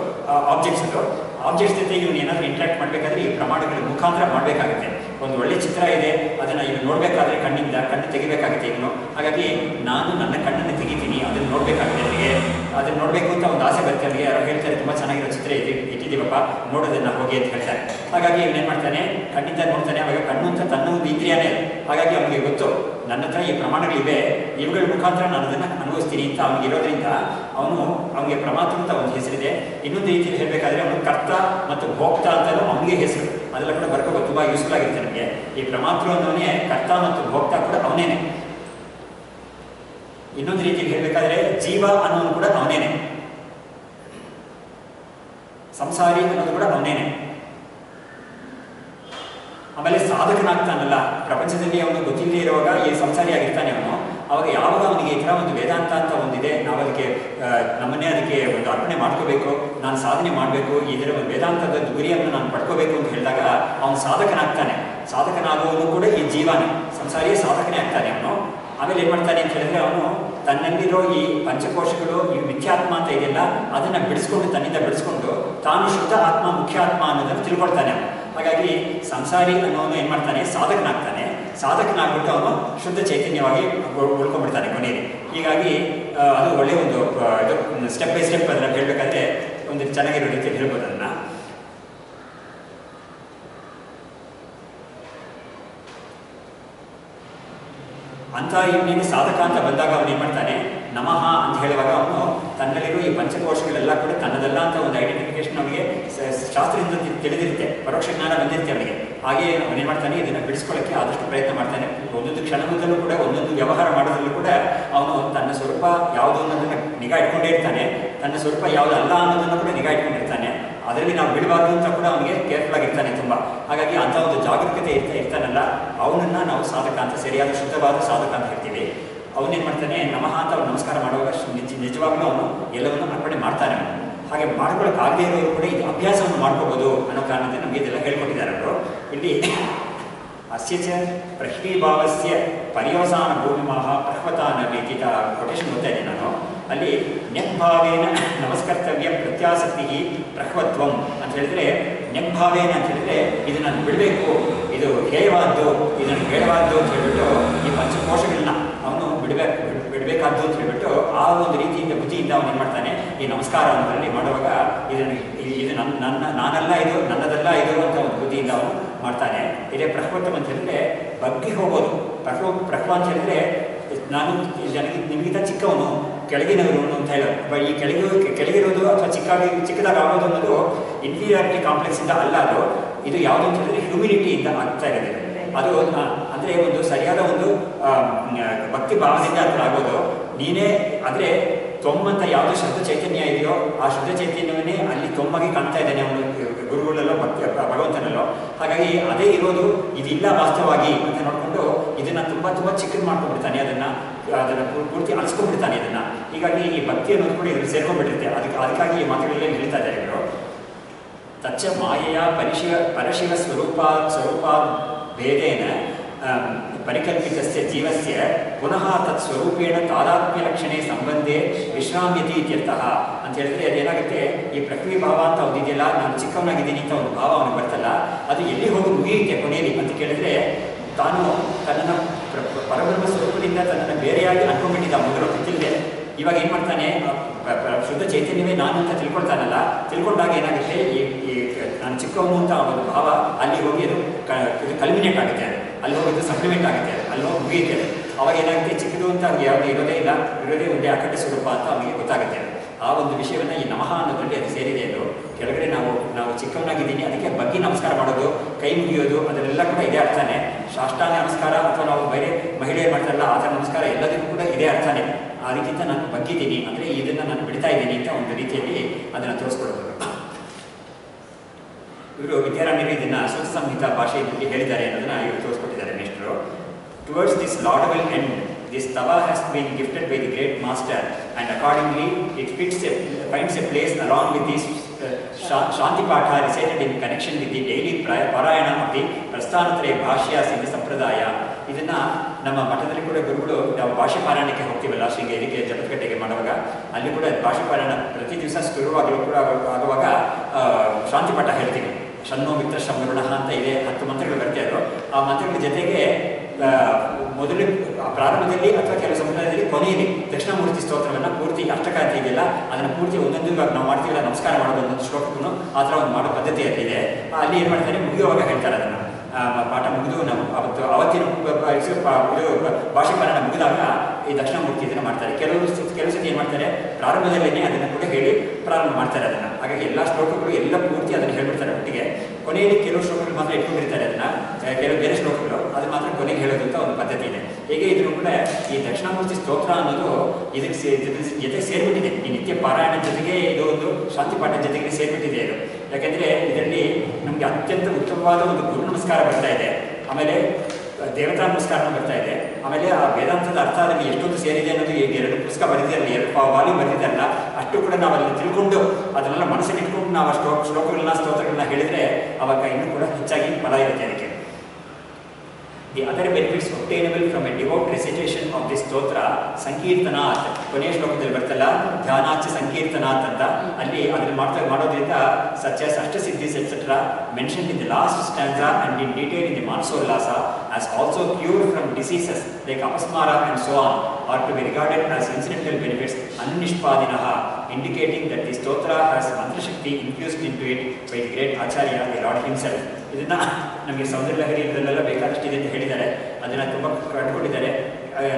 ಆಬ್ಜೆಕ್ಟ್ಸ್ಗಳು ಆಬ್ಜೆಕ್ಟ್ಸ್ ಜೊತೆ ಇವನು ಏನಾದರೂ ಇಂಟ್ರಾಕ್ಟ್ ಮಾಡಬೇಕಾದ್ರೆ ಈ ಪ್ರಮಾಣಗಳ ಮುಖಾಂತರ ಮಾಡಬೇಕಾಗುತ್ತೆ. ಒಂದು ಒಳ್ಳೆ ಚಿತ್ರ ಇದೆ, ಅದನ್ನು ಇವನು ನೋಡಬೇಕಾದ್ರೆ ಕಣ್ಣಿಂದ, ಕಣ್ಣು ತೆಗಿಬೇಕಾಗುತ್ತೆ ಇವನು. ಹಾಗಾಗಿ ನಾನು ನನ್ನ ಕಣ್ಣನ್ನು ತೆಗಿತೀನಿ, ಅದನ್ನು ನೋಡಬೇಕಾಗುತ್ತೆ ಅವರಿಗೆ ಅದನ್ನು ನೋಡಬೇಕು ಅಂತ ಒಂದು ಆಸೆ ಬರುತ್ತೆ ಅವರಿಗೆ ಯಾರೋ ಹೇಳ್ತಾರೆ, ತುಂಬ ಚೆನ್ನಾಗಿರೋ ಚಿತ್ರ ಇದೆ, ಇಟ್ಟಿದ್ದೀವಪ್ಪ, ನೋಡೋದನ್ನ ಹೋಗಿ ಅಂತ ಹೇಳ್ತಾರೆ. ಹಾಗಾಗಿ ಇವನೇನು ಮಾಡ್ತಾನೆ, ಕಣ್ಣಿಂದ ನೋಡ್ತಾನೆ ಅವಾಗ ಕಣ್ಣು ಅಂತ ತನ್ನ ಒಂದು ಇಂದ್ರಿಯಾನೇ. ಹಾಗಾಗಿ ಅವನಿಗೆ ಗೊತ್ತು. ನನ್ನ ಹತ್ರ ಈ ಪ್ರಮಾಣಗಳಿವೆ, ಇವುಗಳ ಮುಖಾಂತರ ನಾನು ಅದನ್ನು ಅನುಭವಿಸ್ತೀನಿ ಅಂತ ಅವನಿಗೆ ಇರೋದ್ರಿಂದ ಅವನು ಅವನಿಗೆ ಪ್ರಮಾತ್ರ ಅಂತ ಒಂದು ಹೆಸರಿದೆ. ಇನ್ನೊಂದು ರೀತಿಯಲ್ಲಿ ಹೇಳಬೇಕಾದ್ರೆ ಅವನು ಕರ್ತ ಮತ್ತು ಭೋಕ್ತ ಅಂತಲೂ ಅವನಿಗೆ ಹೆಸರು. ಅದೆಲ್ಲ ಕೂಡ ಬರ್ಕೋಬೇಕು, ತುಂಬ ಯೂಸ್ಫುಲ್ ಆಗಿರುತ್ತೆ ನಮಗೆ. ಈ ಪ್ರಮಾತೃ ಅನ್ನೋನೇ ಕರ್ತ ಮತ್ತು ಭೋಕ್ತ ಕೂಡ ಅವನೇನೆ. ಇನ್ನೊಂದು ರೀತಿಯಲ್ಲಿ ಹೇಳಬೇಕಾದ್ರೆ ಜೀವ ಅನ್ನೋನು ಕೂಡ ಅವನೇನೆ. ಸಂಸಾರಿ ಅನ್ನೋದು ಕೂಡ ಅವನೇನೆ. ಆಮೇಲೆ ಸಾಧಕನಾಗ್ತಾನಲ್ಲ, ಪ್ರಪಂಚದಲ್ಲಿ ಅವನು ಗೊತ್ತಿಲ್ಲದೆ ಇರುವಾಗ ಈ ಸಂಸಾರಿ ಆಗಿರ್ತಾನೆ ಅವನು. ಅವಾಗ ಯಾವಾಗ ಅವನಿಗೆ ಈ ಥರ ಒಂದು ವೇದಾಂತ ಅಂತ ಒಂದಿದೆ, ನಾವು ಅದಕ್ಕೆ ನಮ್ಮನ್ನೇ ಅದಕ್ಕೆ ಒಂದು ಅರ್ಪಣೆ ಮಾಡ್ಕೋಬೇಕು, ನಾನು ಸಾಧನೆ ಮಾಡಬೇಕು ಇದರ ಒಂದು ವೇದಾಂತದ ಗುರಿಯನ್ನು ನಾನು ಪಡ್ಕೋಬೇಕು ಅಂತ ಹೇಳಿದಾಗ ಅವನು ಸಾಧಕನಾಗ್ತಾನೆ. ಸಾಧಕನಾಗುವವನು ಕೂಡ ಈ ಜೀವನೇ ಸಂಸಾರಿ ಸಾಧಕನೇ ಆಗ್ತಾನೆ ಅವನು. ಆಮೇಲೆ ಏನು ಮಾಡ್ತಾನೆ ಅಂತ ಹೇಳಿದ್ರೆ ಅವನು ತನ್ನಲ್ಲಿರೋ ಈ ಪಂಚಕೋಶಗಳು, ಈ ಮಿಥ್ಯಾತ್ಮ ಅಂತ ಇದೆಯಲ್ಲ, ಅದನ್ನು ಬಿಡಿಸ್ಕೊಂಡು ತನ್ನಿಂದ ಬಿಡಿಸ್ಕೊಂಡು ತಾನು ಶುದ್ಧ ಆತ್ಮ, ಮುಖ್ಯ ಆತ್ಮ ಅನ್ನೋದನ್ನು ತಿಳ್ಕೊಳ್ತಾನೆ ಅವನು. ಹಾಗಾಗಿ ಸಂಸಾರಿ ಅನ್ನೋನು ಏನು ಮಾಡ್ತಾನೆ? ಸಾಧಕನಾಗ್ತಾನೆ. ಸಾಧಕನಾಗ್ಬಿಟ್ಟು ಅವನು ಶುದ್ಧ ಚೈತನ್ಯವಾಗಿ ಉಳ್- ಉಳ್ಕೊಂಡ್ಬಿಡ್ತಾನೆ ಕೊನೆಯಲ್ಲಿ ಹೀಗಾಗಿ ಅದು ಒಳ್ಳೆ ಒಂದು ಸ್ಟೆಪ್ ಬೈ ಸ್ಟೆಪ್ ಅದನ್ನ ಹೇಳಬೇಕಾದ್ರೆ ಒಂದು ಚೆನ್ನಾಗಿರೋ ರೀತಿ ಹೇಳ್ಬೋದು ಅದನ್ನ. ಅಂತ ಇವನೇನು ಸಾಧಕ ಅಂತ ಬಂದಾಗ ಅವನು ಏನ್ ಮಾಡ್ತಾನೆ? ನಮಃ ಅಂತ ಹೇಳುವಾಗ ಅವನು ತನ್ನಲ್ಲಿರುವ ಈ ಪಂಚಕೋಶಗಳೆಲ್ಲ ಕೂಡ ತನ್ನದಲ್ಲ ಅಂತ ಒಂದು ಐಡೆಂಟಿಫಿಕೇಶನ್ ಅವನಿಗೆ ಶಾಸ್ತ್ರದಿಂದ ತಿಳಿದಿರುತ್ತೆ, ಪರೋಕ್ಷ ಜ್ಞಾನ ಬಂದಿರುತ್ತೆ ಅವನಿಗೆ. ಹಾಗೆ ಅವನೇನು ಮಾಡ್ತಾನೆ, ಇದನ್ನು ಬಿಡಿಸ್ಕೊಳ್ಳೋಕ್ಕೆ ಆದಷ್ಟು ಪ್ರಯತ್ನ ಮಾಡ್ತಾನೆ. ಒಂದೊಂದು ಕ್ಷಣದಲ್ಲೂ ಕೂಡ, ಒಂದೊಂದು ವ್ಯವಹಾರ ಮಾಡೋದ್ರಲ್ಲೂ ಕೂಡ ಅವನು ತನ್ನ ಸ್ವರೂಪ ಯಾವುದು ಅನ್ನೋದನ್ನ ನಿಗಾ ಇಟ್ಕೊಂಡೇ ಇರ್ತಾನೆ. ತನ್ನ ಸ್ವರೂಪ ಯಾವುದು ಅಲ್ಲ ಅನ್ನೋದನ್ನು ಕೂಡ ನಿಗಾ ಇಟ್ಕೊಂಡಿರ್ತಾನೆ. ಅದರಲ್ಲಿ ನಾವು ಬಿಡಬಾರ್ದು ಅಂತ ಕೂಡ ಅವನಿಗೆ ಕೇರ್ಫುಲ್ ಆಗಿರ್ತಾನೆ ತುಂಬ. ಹಾಗಾಗಿ ಅಂಥ ಒಂದು ಜಾಗರೂಕತೆ ಇರ್ತಾ ಇರ್ತಾನಲ್ಲ, ಅವನನ್ನು ನಾವು ಸಾಧಕ ಅಂತ, ಸರಿಯಾದ, ಶುದ್ಧವಾದ ಸಾಧಕ ಅಂತ ಹೇಳ್ತೀವಿ. ಅವನೇನು ಮಾಡ್ತಾನೆ, ನಮಃ ಅಂತ ಅವ್ರು ನಮಸ್ಕಾರ ಮಾಡುವಾಗ ನಿಜ, ನಿಜವಾಗ್ಲೂ ಅವನು ಎಲ್ಲವನ್ನು ಅರ್ಪಣೆ ಮಾಡ್ತಾನೆ ಹಾಗೆ ಮಾಡ್ಕೊಳ್ಳೋಕ್ಕಾಗದೇ ಇರೋರು ಕೂಡ ಇದು ಅಭ್ಯಾಸವನ್ನು ಮಾಡ್ಕೋಬೋದು ಅನ್ನೋ ಕಾರಣದಿಂದ ನಮಗೆ ಇದೆಲ್ಲ ಹೇಳ್ಕೊಟ್ಟಿದ್ದಾರೆ ಅವರು. ಇಲ್ಲಿ ಅಸ್ಯ ಚ ಪ್ರಶ್ನೀಭಾವಸ್ಯ ಪರ್ಯವಸಾನ ಭೂಮಿಮಾಹ ಪ್ರಹ್ವತಾನ ವ್ಯತೀತ ಕೊಟೇಶನ್ ಓದ್ತಾ ಇದ್ದೀನಿ ನಾನು. ಅಲ್ಲಿ ನೆಗ್ಭಾವೇನ ನಮಸ್ಕರ್ತವ್ಯ ಪ್ರತ್ಯಾಸಕ್ತಿ ಪ್ರಹ್ವತ್ವಂ ಅಂತ ಹೇಳಿದ್ರೆ ನೆಗ್ಭಾವೇನ ಅಂತ ಹೇಳಿದ್ರೆ ಇದು ನಾನು ಬಿಡಬೇಕು, ಇದು ಹೇಯವಾದ್ದು ಇದನ್ನು ಬೇಡವಾದ್ದು ಅಂತ ಹೇಳ್ಬಿಟ್ಟು ಈ ಪಂಚಕೋಶಗಳನ್ನ ಅವನು ಬಿಡಬೇಕು, ಬಿಡಬೇಕಾದ್ದು ಅಂತ ಹೇಳ್ಬಿಟ್ಟು ಆ ಒಂದು ರೀತಿಯಿಂದ ಬುದ್ಧಿಯಿಂದ ಅವನು ಏನು ಮಾಡ್ತಾನೆ, ಈ ನಮಸ್ಕಾರ ಅನ್ನೋದ್ರಲ್ಲಿ ಮಾಡುವಾಗ ಇದನ್ನು, ಇದು ನನ್ನ ನನ್ನ, ನಾನಲ್ಲ ಇದು, ನನ್ನದಲ್ಲ ಇದು ಅಂತ ಒಂದು ಬುದ್ಧಿಯಿಂದ ಅವನು ಮಾಡ್ತಾನೆ. ಇದೇ ಪ್ರಹ್ವತ್ವ ಅಂತ ಹೇಳಿದ್ರೆ ಬಗ್ಗಿ ಹೋಗೋದು. ಪ್ರಹ್ವ ಪ್ರಹ್ವ ಅಂತ ಹೇಳಿದ್ರೆ ನಾನು ನನಗೆ ನಿಮಗಿಂತ ಚಿಕ್ಕವನು, ಕೆಳಗಿನವನು ಅಂತ ಹೇಳೋದು. ಈ ಕೆಳಗೆ ಕೆಳಗಿರೋದು ಅಥವಾ ಚಿಕ್ಕಾಗಿ ಚಿಕ್ಕದಾಗ ಆಗೋದು ಅನ್ನೋದು ಇನ್ಫೀರಿಯಾರಿಟಿ ಕಾಂಪ್ಲೆಕ್ಸ್ ಇಂದ ಅಲ್ಲ ಅದು. ಇದು ಯಾವುದು ಅಂತ ಹೇಳಿದ್ರೆ ಹ್ಯೂಮಿನಿಟಿಯಿಂದ ಆಗ್ತಾ ಇರೋದು. ಅದು ಅಂದ್ರೆ ಒಂದು ಸರಿಯಾದ ಒಂದು ಭಕ್ತಿ ಭಾವನೆಯಿಂದ ಅದು ಆಗೋದು. ನೀನೇ ಅಂದ್ರೆ ತೊಮ್ಮಂತ ಯಾವುದು ಶುದ್ಧ ಚೈತನ್ಯ ಇದೆಯೋ, ಆ ಶುದ್ಧ ಚೈತನ್ಯವನ್ನೇ ಅಲ್ಲಿ ತೊಮ್ಮಾಗಿ ಕಾಣ್ತಾ ಇದ್ದಾನೆ ಅವನು, ಗುರುಗಳಲ್ಲೋ, ಭಕ್ತಿ, ಭಗವಂತನಲ್ಲೋ. ಹಾಗಾಗಿ ಅದೇ ಇರೋದು, ಇದಿಲ್ಲ ವಾಸ್ತವವಾಗಿ ಅಂತ ನೋಡ್ಕೊಂಡು ಇದನ್ನ ತುಂಬಾ ತುಂಬಾ ಚಿಕ್ಕದು ಮಾಡ್ಕೊಂಡ್ಬಿಡ್ತಾನೆ ಅದನ್ನ ಅದನ್ನ ಪೂರ್ತಿ ಅಳಿಸ್ಕೊಂಡ್ಬಿಡ್ತಾನೆ ಇದನ್ನ. ಹೀಗಾಗಿ ಈ ಭಕ್ತಿ ಅನ್ನೋದು ಕೂಡ ಇದನ್ನು ಸೇರ್ಕೊಂಡ್ಬಿಟ್ಟಿರುತ್ತೆ. ಅದಕ್ಕೆ, ಅದಕ್ಕಾಗಿ ಈ ಮಾತುಗಳಲ್ಲೇ ಹೇಳ್ತಾ ಇದ್ದಾರೆ ಇವರು. ತಚ್ಚ ಮಾಯೆಯ ಪರಿಶಿವ, ಪರಶಿವ ಸ್ವರೂಪ ಸ್ವರೂಪ परिकल्पितस्य ಪರಿಕಲ್ಪಿತಸ್ಯ ಜೀವಸ್ಯ ಪುನಃ ತತ್ ಸ್ವರೂಪೇಣ ತಾದಾತ್ಮ್ಯ ಲಕ್ಷಣೆ ಸಂಬಂಧೆ ವಿಶ್ರಾಮ್ಯತಿ ಇತ್ಯರ್ಥಃ ಅಂತ ಹೇಳಿದ್ರೆ ಅದೇನಾಗುತ್ತೆ ಈ ಪ್ರಕೃತಿ ಭಾವ ಅಂತ ಒಂದಿದೆಯಲ್ಲ ನಾನು ಚಿಕ್ಕವನಾಗಿದ್ದೀನಿ ಅಂತ ಒಂದು ಭಾವ ಅವನಿಗೆ ಬರ್ತಲ್ಲ, ಅದು ಎಲ್ಲಿ ಹೋಗಿ ಮುಗಿಯುತ್ತೆ ಕೊನೆಯಲ್ಲಿ ಅಂತ ಕೇಳಿದ್ರೆ, ತಾನು ತನ್ನನ್ನು ಪ್ರ- ಪ್ರ- ಪರಬ್ರಹ್ಮ ಸ್ವರೂಪದಿಂದ ತನ್ನನ್ನು ಬೇರೆಯಾಗಿ ಅನ್ಕೊಂಡ್ಬಿಟ್ಟಿದ್ದ ಮೊದಲು ಗೊತ್ತಿಲ್ಲದೆ ಇವಾಗ ಏನ್ ಮಾಡ್ತಾನೆ? ಶುದ್ಧ ಚೈತನ್ಯವೇ ನಾನು ಅಂತ ತಿಳ್ಕೊಳ್ತಾನಲ್ಲ, ತಿಳ್ಕೊಂಡಾಗ ಏನಾಗುತ್ತೆ? ನಾನು ಚಿಕ್ಕವನು ಅಂತ ಒಂದು ಭಾವ ಅಲ್ಲಿ ಹೋಗಿ ಅದು ಕಲ್ಮಿನೇಟ್ ಆಗುತ್ತೆ ಅದು. ಅಲ್ಲಿ ಹೋಗಿ ಸಪ್ಲಿಮೆಂಟ್ ಆಗುತ್ತೆ. ಅಲ್ಲಿ ಹೋಗಿ ಮುಗಿಯುತ್ತೆ ಅವಾಗ ಏನಾಗುತ್ತೆ? ಚಿಕ್ಕದು ಅಂತ ಅವ್ರಿಗೆ ಯಾವುದು ಇರೋದೇ ಇಲ್ಲ. ಇರೋದೇ ಒಂದೇ ಅಖಂಡ ಸ್ವರೂಪ ಅಂತ ಅವನಿಗೆ ಗೊತ್ತಾಗುತ್ತೆ ಆ ಒಂದು ವಿಷಯವನ್ನು ಈ ನಮಃ ಅನ್ನೋದ್ರಲ್ಲಿ ಅದು ಸೇರಿದೆ ಅದು. ಕೆಳಗಡೆ ನಾವು ನಾವು ಚಿಕ್ಕವನಾಗಿದ್ದೀನಿ. ಅದಕ್ಕೆ ಬಗ್ಗೆ ನಮಸ್ಕಾರ ಮಾಡೋದು, ಕೈ ಮುಗಿಯೋದು, ಅದನ್ನೆಲ್ಲ ಕೂಡ ಇದೇ ಅರ್ಥನೇ. ಸಾಷ್ಟಾಂಗ ನಮಸ್ಕಾರ ಅಥವಾ ನಾವು ಬೇರೆ ಮಹಿಳೆಯರು ಮಾಡ್ತಾರಲ್ಲ, ಆ ಥರ ನಮಸ್ಕಾರ ಎಲ್ಲದಕ್ಕೂ ಕೂಡ ಇದೇ ಅರ್ಥನೇ. ಅದಕ್ಕಿಂತ ನಾನು ಬಗ್ಗಿದ್ದೀನಿ. ಅಂದರೆ ಇದನ್ನು ನಾನು ಬಿಡ್ತಾ ಇದ್ದೀನಿ ಅಂತ ಒಂದು ರೀತಿಯಲ್ಲಿ ಅದನ್ನು ತೋರಿಸ್ಕೊಡ್ಬೇಕು ಇವರು ವಿದ್ಯಾರಣ್ಯರು ಇದನ್ನು ಸುತ್ತ ಸಂಹಿತ ಭಾಷೆಯಲ್ಲಿ ಹೇಳಿದ್ದಾರೆ ಅನ್ನೋದನ್ನ ಇವರು ತೋರಿಸ್ಕೊಟ್ಟಿದ್ದಾರೆ minister towards this laudable and this tawa has been gifted by the great master and accordingly it fits a finds a place along with this ಶಾಂತಿ ಪಾಠ recited in connection with the daily ಪಾರಾಯಣ ಮತ್ತು the ಪ್ರಸ್ಥಾನತ್ರಯ ಭಾಷ್ಯ ಸಿಂಧ ಸಂಪ್ರದಾಯ ಇದನ್ನ ನಮ್ಮ ಮಠದಲ್ಲಿ ಕೂಡ ಗುರುಗಳು ನಾವು ಭಾಷೆ ಪಾರಾಯಣಕ್ಕೆ ಹೋಗ್ತೀವಲ್ಲ ಶೃಂಗೇರಿಗೆ ಜಪತ್ಕಟ್ಟೆಗೆ ಮಾಡುವಾಗ, ಅಲ್ಲಿ ಕೂಡ ಭಾಷೆ ಪಾರಾಯಣ ಪ್ರತಿ ದಿವಸ ಶುರುವಾಗಲು ಕೂಡ ಆಗ- ಆಗುವಾಗ ಶಾಂತಿ ಪಾಠ ಹೇಳ್ತೀವಿ. ಶನ್ನೋ ಮಿತ್ರ ಶಮರುಣ ಅಂತ ಇದೆ, ಹತ್ತು ಮಂತ್ರಗಳು ಬರ್ತಾ ಆ ಮಂತ್ರಗಳ ಜೊತೆಗೆ ಮೊದಲು, ಪ್ರಾರಂಭದಲ್ಲಿ ಅಥವಾ ಕೆಲವು ಸಮುದಾಯದಲ್ಲಿ ಕೊನೆಯಲ್ಲಿ ದಕ್ಷಿಣಾಮೂರ್ತಿ ಸ್ತೋತ್ರವನ್ನು ಪೂರ್ತಿ ಅಷ್ಟಕಾಂತಿ ಇದೆಯಲ್ಲ ಅದನ್ನು ಪೂರ್ತಿ ಒಂದೊಂದು ಇವಾಗ ನಾವು ಮಾಡ್ತೀವಲ್ಲ, ನಮಸ್ಕಾರ ಮಾಡೋದು ಒಂದೊಂದು ಶ್ಲೋಕಕ್ಕೂ ಆ ಥರ ಒಂದು ಮಾಡೋ ಪದ್ಧತಿ ಅಲ್ಲಿದೆ ಅಲ್ಲಿ ಏನು ಮಾಡ್ತಾರೆ, ಮುಗಿಯುವಾಗ ಹೇಳ್ತಾರೆ ಅದನ್ನು. ಪಾಠ ಮುಗಿದು ನಾವು ಅವತ್ತು ಅವತ್ತಿನ ಪ- ಪ- ಇದು ಪ- ಇದು ಪ- ಭಾಷೆ ಪಾರಾಯಣ ಮುಗಿದಾಗ ಈ ದಕ್ಷಿಣ ಮೂರ್ತಿ ಇದನ್ನು ಮಾಡ್ತಾರೆ. ಕೆಲವರು ಕೆಲವು ಸತಿ ಏನು ಮಾಡ್ತಾರೆ ಪ್ರಾರಂಭದಲ್ಲೇ ಅದನ್ನು ಕೂಡ ಹೇಳಿ ಪ್ರಾರಂಭ ಮಾಡ್ತಾರೆ ಅದನ್ನು. ಹಾಗಾಗಿ ಎಲ್ಲ ಶ್ಲೋಕಗಳು ಎಲ್ಲ ಪೂರ್ತಿ ಅದನ್ನು ಹೇಳ್ಬಿಡ್ತಾರೆ ಒಟ್ಟಿಗೆ. ಕೊನೆಯಲ್ಲಿ ಕೆಲವು ಶ್ಲೋಕಗಳು ಮಾತ್ರ ಇಟ್ಕೊಂಡಿರ್ತಾರೆ ಅದನ್ನ. ಕೆಲವು ಬೇರೆ ಶ್ಲೋಕಗಳು, ಅದು ಮಾತ್ರ ಕೊನೆಗೆ ಹೇಳೋದು ಅಂತ ಒಂದು ಪದ್ಧತಿ ಇದೆ. ಹೇಗೆ ಇದನ್ನು ಕೂಡ ಈ ದಕ್ಷಿಣಾಮೂರ್ತಿ ಸ್ತೋತ್ರ ಅನ್ನೋದು ಇದಕ್ಕೆ ಜೊತೆ ಸೇರ್ಬಿಟ್ಟಿದೆ. ಈ ನಿತ್ಯ ಪಾರಾಯಣ ಜೊತೆಗೆ ಇದು ಒಂದು ಶಾಂತಿ ಪಾಠ ಜೊತೆಗೆ ಸೇರ್ಬಿಟ್ಟಿದೆ ಇದು. ಯಾಕೆಂದರೆ ಇದರಲ್ಲಿ ನಮಗೆ ಅತ್ಯಂತ ಉತ್ತಮವಾದ ಒಂದು ಗುರು ನಮಸ್ಕಾರ ಬರ್ತಾ ಇದೆ. ಆಮೇಲೆ ದೇವತಾ ನಮಸ್ಕಾರ ಬರ್ತಾ ಇದೆ. ಆಮೇಲೆ ಆ ವೇದಾಂತದ ಅರ್ಥ ಅದರಲ್ಲಿ ಎಷ್ಟೊಂದು ಸೇರಿದೆ ಅನ್ನೋದು ಈಗ ಎರಡು ಪುಸ್ತಕ ಬರೆದಿರಲ್ಲ ಎರಡು ವಾಲಿ ಬರೆದಿದ್ದಾರಲ್ಲ, ಅಷ್ಟು ಕೂಡ ನಾವು ಅಲ್ಲಿ ತಿಳ್ಕೊಂಡು ಅದನ್ನೆಲ್ಲ ಮನಸ್ಸಲ್ಲಿ ಇಟ್ಕೊಂಡು ನಾವು ಶ್ಲೋಕ ಶ್ಲೋಕಗಳನ್ನ, ಸ್ತೋತ್ರಗಳನ್ನ ಹೇಳಿದ್ರೆ ಅವಾಗ ಇನ್ನೂ ಕೂಡ ಹೆಚ್ಚಾಗಿ ಫಲ ಇರುತ್ತೆ ಅದಕ್ಕೆ. The other benefits obtainable from a devout recitation of this ಸ್ತೋತ್ರ ಸಂಕೀರ್ತನಾಥ್ ಕೊನೆಯ ಶ್ಲೋಕದಲ್ಲಿ ಬರ್ತಲ್ಲ ಧ್ಯಾನಾಚ ಸಂಕೀರ್ತನಾಥ್ ಅಂತ ಅಲ್ಲಿ ಅದನ್ನು ಮಾಡ್ತಾ ಮಾಡೋದ್ರಿಂದ such as ಅಷ್ಟಸಿದ್ಧಿಸ್ etcetera mention in the last stanza and in detail in the Manasollasa as also cure from diseases like apasmara and so on are to be regarded as incidental benefits ಅನ್ನಿಷ್ಪಾದಿನಃ indicating that the stotra has mantrashakti infused into it by the great Acharya the Lord himself ಇದನ್ನ ನಮಗೆ ಸೌಂದರ್ಯ ಲಹರಿ ಇದರಲ್ಲೆಲ್ಲ ಬೇಕಾದಷ್ಟು ಇದೆ ಅಂತ ಹೇಳಿದ್ದಾರೆ. ಅದನ್ನ ತುಂಬ ಕಟ್ಕೊಂಡಿದ್ದಾರೆ.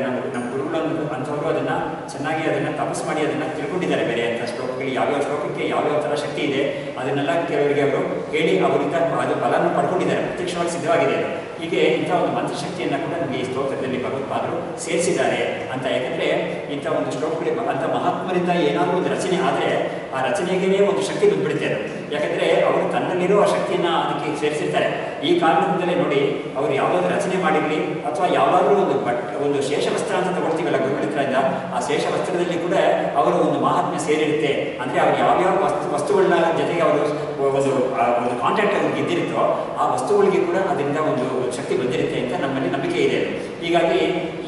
ನಮ್ಮ ನಮ್ಮ ಗುರುಗಳು ಅಂಥವರು ಅದನ್ನು ಚೆನ್ನಾಗಿ ಅದನ್ನು ತಪಸ್ ಮಾಡಿ ಅದನ್ನು ತಿಳ್ಕೊಂಡಿದ್ದಾರೆ ಬೇರೆ ಅಂತ ಶ್ಲೋಕಗಳಿಗೆ ಯಾವ್ಯಾವ ಶ್ಲೋಕಕ್ಕೆ ಯಾವ್ಯಾವ ಥರ ಶಕ್ತಿ ಇದೆ, ಅದನ್ನೆಲ್ಲ ಕೆಲವರಿಗೆ ಅವರು ಹೇಳಿ ಅವರಿಂದ ಅದು ಬಲವನ್ನು ಪಡ್ಕೊಂಡಿದ್ದಾರೆ. ಪ್ರತ್ಯಕ್ಷವಾಗಿ ಸಿದ್ಧವಾಗಿದೆ. ಹೀಗೆ ಇಂಥ ಒಂದು ಮಂತ್ರಶಕ್ತಿಯನ್ನು ಕೂಡ ನಮಗೆ ಈ ಸ್ತೋತ್ರದಲ್ಲಿ ಭಗವತ್ಪಾದರು ಸೇರಿಸಿದ್ದಾರೆ ಅಂತ. ಯಾಕಂದರೆ ಇಂಥ ಒಂದು ಶ್ಲೋಕಗಳಿಗೆ ಅಂಥ ಮಹಾತ್ಮರಿಂದ ಏನಾದರೂ ಒಂದು ರಚನೆ ಆದರೆ ಆ ರಚನೆಗೇ ಒಂದು ಶಕ್ತಿ ಬಂದ್ಬಿಡುತ್ತೆ ಯಾಕಂದರೆ ಅವರು ತನ್ನಲ್ಲಿರುವ ಆ ಶಕ್ತಿಯನ್ನು ಅದಕ್ಕೆ ಸೇರಿಸಿರ್ತಾರೆ. ಈ ಕಾರಣದಿಂದಲೇ ನೋಡಿ ಅವರು ಯಾವುದಾದ್ರು ರಚನೆ ಮಾಡಿರಲಿ ಅಥವಾ ಯಾವಾಗಲೂ ಒಂದು ಬಟ್ ಒಂದು ಶೇಷ ವಸ್ತ್ರ ಅಂತ ತಗೊಳ್ತೀವಲ್ಲ ಗುರುಗಳಿಂದ ಆ ಶೇಷ ವಸ್ತ್ರದಲ್ಲಿ ಕೂಡ ಅವರ ಒಂದು ಮಹಾತ್ಮ್ಯ ಸೇರಿರುತ್ತೆ. ಅಂದರೆ ಅವ್ರು ಯಾವ್ಯಾವ ವಸ್ತು ವಸ್ತುಗಳನ್ನ ಜೊತೆಗೆ ಅವರು ಒಂದು ಒಂದು ಕಾಂಟ್ಯಾಕ್ಟ್ ಅವ್ರಿಗೆ ಇದ್ದಿರುತ್ತೋ ಆ ವಸ್ತುಗಳಿಗೆ ಕೂಡ ಅದರಿಂದ ಒಂದು ಶಕ್ತಿ ಬಂದಿರುತ್ತೆ ಅಂತ ನಮ್ಮಲ್ಲಿ ನಂಬಿಕೆ ಇದೆ. ಹೀಗಾಗಿ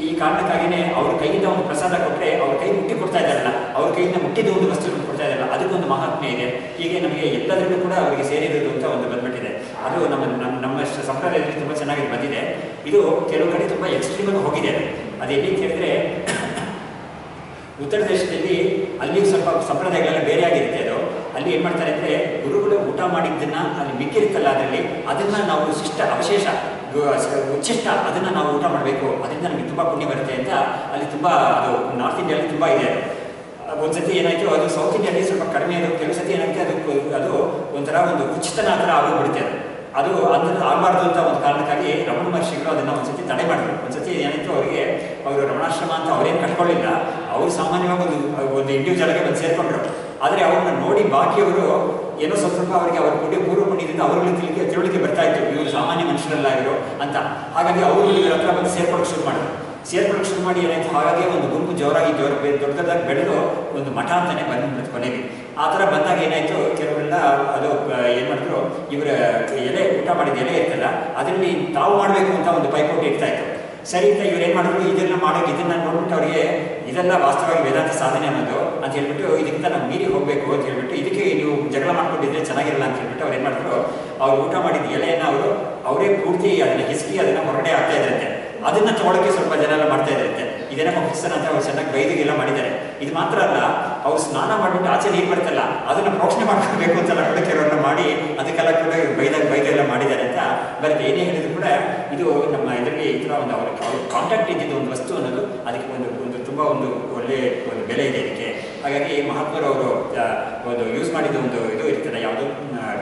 ಈ ಕಾರಣಕ್ಕಾಗಿಯೇ ಅವ್ರ ಕೈಯಿಂದ ಒಂದು ಪ್ರಸಾದ ಕೊಟ್ಟರೆ ಅವ್ರ ಕೈ ಮುಟ್ಟಿ ಕೊಡ್ತಾ ಇದ್ದಾರಲ್ಲ, ಅವ್ರ ಕೈಯಿಂದ ಮುಟ್ಟಿದ ಒಂದು ವಸ್ತುಗಳನ್ನು ಕೊಡ್ತಾ ಇದ್ದಾರಲ್ಲ ಅದಕ್ಕೊಂದು ಮಹಾತ್ಮೆ ಇದೆ. ಹೀಗೆ ನಮಗೆ ಎಲ್ಲದರಿಂದ ಕೂಡ ಅವರಿಗೆ ಸೇರಿರೋದು ಅಂತ ಒಂದು ಬಂದ್ಬಿಟ್ಟಿದೆ. ಅದು ನಮ್ಮ ನಮ್ಮ ಸಂಪ್ರದಾಯದಲ್ಲಿ ತುಂಬ ಚೆನ್ನಾಗಿ ಬಂದಿದೆ. ಇದು ಕೆಲವು ಕಡೆ ತುಂಬ ಎಕ್ಸ್ಟ್ರೀಮ್ ಆಗಿ ಹೋಗಿದೆ. ಅದು. ಎಲ್ಲಿ ಕೇಳಿದ್ರೆ ಉತ್ತರ ದೇಶದಲ್ಲಿ ಅಲ್ಲಿ ಸ್ವಲ್ಪ ಸಂಪ್ರದಾಯಗಳೆಲ್ಲ ಬೇರೆ ಆಗಿರುತ್ತೆ ಅದು. ಅಲ್ಲಿ ಏನು ಮಾಡ್ತಾರೆ ಅಂದರೆ, ಗುರುಗಳು ಊಟ ಮಾಡಿದ್ದನ್ನ ಅಲ್ಲಿ ಮಿಕ್ಕಿರುತ್ತಲ್ಲ ಅದರಲ್ಲಿ, ಅದನ್ನ ನಾವು ಶಿಷ್ಟ ಅವಶೇಷ ಉಚ್ಚಿಷ್ಟ ಅದನ್ನ ನಾವು ಊಟ ಮಾಡಬೇಕು. ಅದರಿಂದ ನಮಗೆ ತುಂಬ ಪುಣ್ಯ ಬರುತ್ತೆ ಅಂತ ಅಲ್ಲಿ ತುಂಬ ಅದು ನಾರ್ತ್ ಇಂಡಿಯಲ್ಲಿ ತುಂಬ ಇದೆ. ಒಂದ್ಸತಿ ಏನಾಯಿತು, ಅದು ಸೌತ್ ಇಂಡಿಯಲ್ಲಿ ಸ್ವಲ್ಪ ಕಡಿಮೆ ಇದೆ ಕೆಲವು ಸತಿ ಏನಾಯ್ತು, ಅದು ಅದು ಒಂಥರ ಒಂದು ಉಚಿತನ ಆ ಥರ ಆಗೋಗ್ಬಿಡುತ್ತೆ ಅದು ಅದು ಅದನ್ನು ಆಗಬಾರ್ದು ಅಂತ ಒಂದು ಕಾರಣಕ್ಕಾಗಿ ರಮಣ ಮಹರ್ಷಿಗಳು ಅದನ್ನು ಒಂದ್ಸತಿ ತಡೆ ಮಾಡಿದ್ರು. ಒಂದ್ಸತಿ ಏನಾಯಿತು, ಅವರಿಗೆ, ಅವರು ರಮಣಾಶ್ರಮ ಅಂತ ಅವರೇನು ಕಟ್ಕೊಳ್ಳಿಲ್ಲ ಅವರು ಸಾಮಾನ್ಯವಾಗಿ ಒಂದು ಒಂದು ಇಂಡಿವಿಜುವಲ್ಗೆ ಬಂದು ಸೇರ್ಕೊಂಡ್ರು. ಆದರೆ ಅವ್ರನ್ನ ನೋಡಿ ಬಾಕಿಯವರು ಏನೋ ಸ್ವಲ್ಪ ಸ್ವಲ್ಪ ಅವರಿಗೆ ಅವರು ಪುಣ್ಯ ಪೂರ್ವ ಪುಣ್ಯದಿಂದ ಅವರಲ್ಲಿ ತಿಳಿಕೆ ತಿಳುವಳಿಕೆ ಬರ್ತಾ ಇತ್ತು. ಇವರು ಸಾಮಾನ್ಯ ಮನುಷ್ಯರಲ್ಲ ಅಂತ. ಹಾಗಾಗಿ ಅವರು ಇವರ ಹತ್ರ ಬಂದು ಸೇರ್ಕೊಳ್ಳೋಕೆ ಶುರು ಮಾಡಿದ್ರು. ಸೇರ್ಕೊಳ್ಳೋಕೆ ಶುರು ಮಾಡಿ ಏನಾಯ್ತು? ಹಾಗಾಗಿ ಒಂದು ಗುಂಪು ಜೋರಾಗಿ ಜೋರ ದೊಡ್ಡ ದೊಡ್ಡದಾಗಿ ಬೆಳೆದು ಒಂದು ಮಠ ಅಂತಾನೆ ಬಂದ್ಬಿಡ್ತು ಕೊನೆಗೆ. ಆ ಥರ ಬಂದಾಗ ಏನಾಯ್ತು? ಕೆಲವರೆಲ್ಲ ಅದು ಏನು ಮಾಡಿದ್ರು? ಇವರ ಎಲೆ ಊಟ ಮಾಡಿದ ಎಲೆ ಇರ್ತಲ್ಲ, ಅದರಲ್ಲಿ ತಾವು ಮಾಡಬೇಕು ಅಂತ ಒಂದು ಪೈಪೋಟಿ ಇರ್ತಾ ಇತ್ತು. ಸರಿ ಅಂತ ಇವ್ರು ಏನು ಮಾಡಿದ್ರು? ಇದನ್ನ ಮಾಡೋಕೆ ಇದನ್ನ ನೋಡ್ಬಿಟ್ಟು ಅವರಿಗೆ ಇದೆಲ್ಲ ವಾಸ್ತವವಾಗಿ ವೇದಾಂತ ಸಾಧನೆ ಅನ್ನೋದು ಅಂತ ಹೇಳ್ಬಿಟ್ಟು ಇದಕ್ಕಿಂತ ನಾವು ಮೀರಿ ಹೋಗಬೇಕು ಅಂತ ಹೇಳ್ಬಿಟ್ಟು ಇದಕ್ಕೆ ನೀವು ಜಗಳ ಮಾಡ್ಕೊಂಡಿದ್ರೆ ಚೆನ್ನಾಗಿರಲ್ಲ ಅಂತ ಹೇಳ್ಬಿಟ್ಟು ಅವ್ರು ಏನು ಮಾಡಿದ್ರು? ಅವ್ರು ಊಟ ಮಾಡಿದ ಎಲೆಯನ್ನು ಅವರು ಅವರೇ ಪೂರ್ತಿ ಅದನ್ನ ಹಿಸ್ಕಿ ಅದನ್ನ ಹೊರಗಡೆ ಆಗ್ತಾ ಇದ್ರಂತೆ. ಅದನ್ನ ತಗೊಳಕ್ಕೆ ಸ್ವಲ್ಪ ಜನ ಎಲ್ಲ ಮಾಡ್ತಾ ಇದ್ರಂತೆ. ಇದನ್ನ ಕ್ರಿಸ್ತನ್ ಅಂತ ಅವ್ರು ಚೆನ್ನಾಗಿ ಬೈದಿಗೆಲ್ಲ ಮಾಡಿದ್ದಾರೆ. ಇದು ಮಾತ್ರ ಅಲ್ಲ ಅವ್ರು ಸ್ನಾನ ಮಾಡಿಬಿಟ್ಟು ಆಚೆ ನೀರು ಬರ್ತಲ್ಲ ಅದನ್ನ ಪ್ರೋಕ್ಷಣೆ ಮಾಡ್ಕೊಳ್ಬೇಕು ಅಂತೆಲ್ಲ ಕೂಡ ಕೆಲವರನ್ನ ಮಾಡಿ ಅದಕ್ಕೆಲ್ಲ ಕೂಡ ಬೈದಾಗ ಬೈದೆಲ್ಲ ಮಾಡಿದ್ದಾರೆ ಅಂತ ಬರುತ್ತೆ ಏನೇ ಹೇಳಿದ್ರು ಕೂಡ ಇದು ನಮ್ಮ ಇದರಲ್ಲಿ ಈ ಥರ ಒಂದು ಅವ್ರ ಕಾಂಟ್ಯಾಕ್ಟ್ ಇದ್ದಿದ್ದು ಒಂದು ವಸ್ತು ಅನ್ನೋದು, ಅದಕ್ಕೆ ಒಂದು ಒಂದು ತುಂಬ ಒಂದು ಒಳ್ಳೆ ಒಂದು ಬೆಲೆ ಇದೆ ಇದಕ್ಕೆ. ಹಾಗಾಗಿ ಮಹಾತ್ಮರು ಅವರು ಒಂದು ಯೂಸ್ ಮಾಡಿದ ಒಂದು ಇದು ಇರ್ತದೆ, ಯಾವುದು?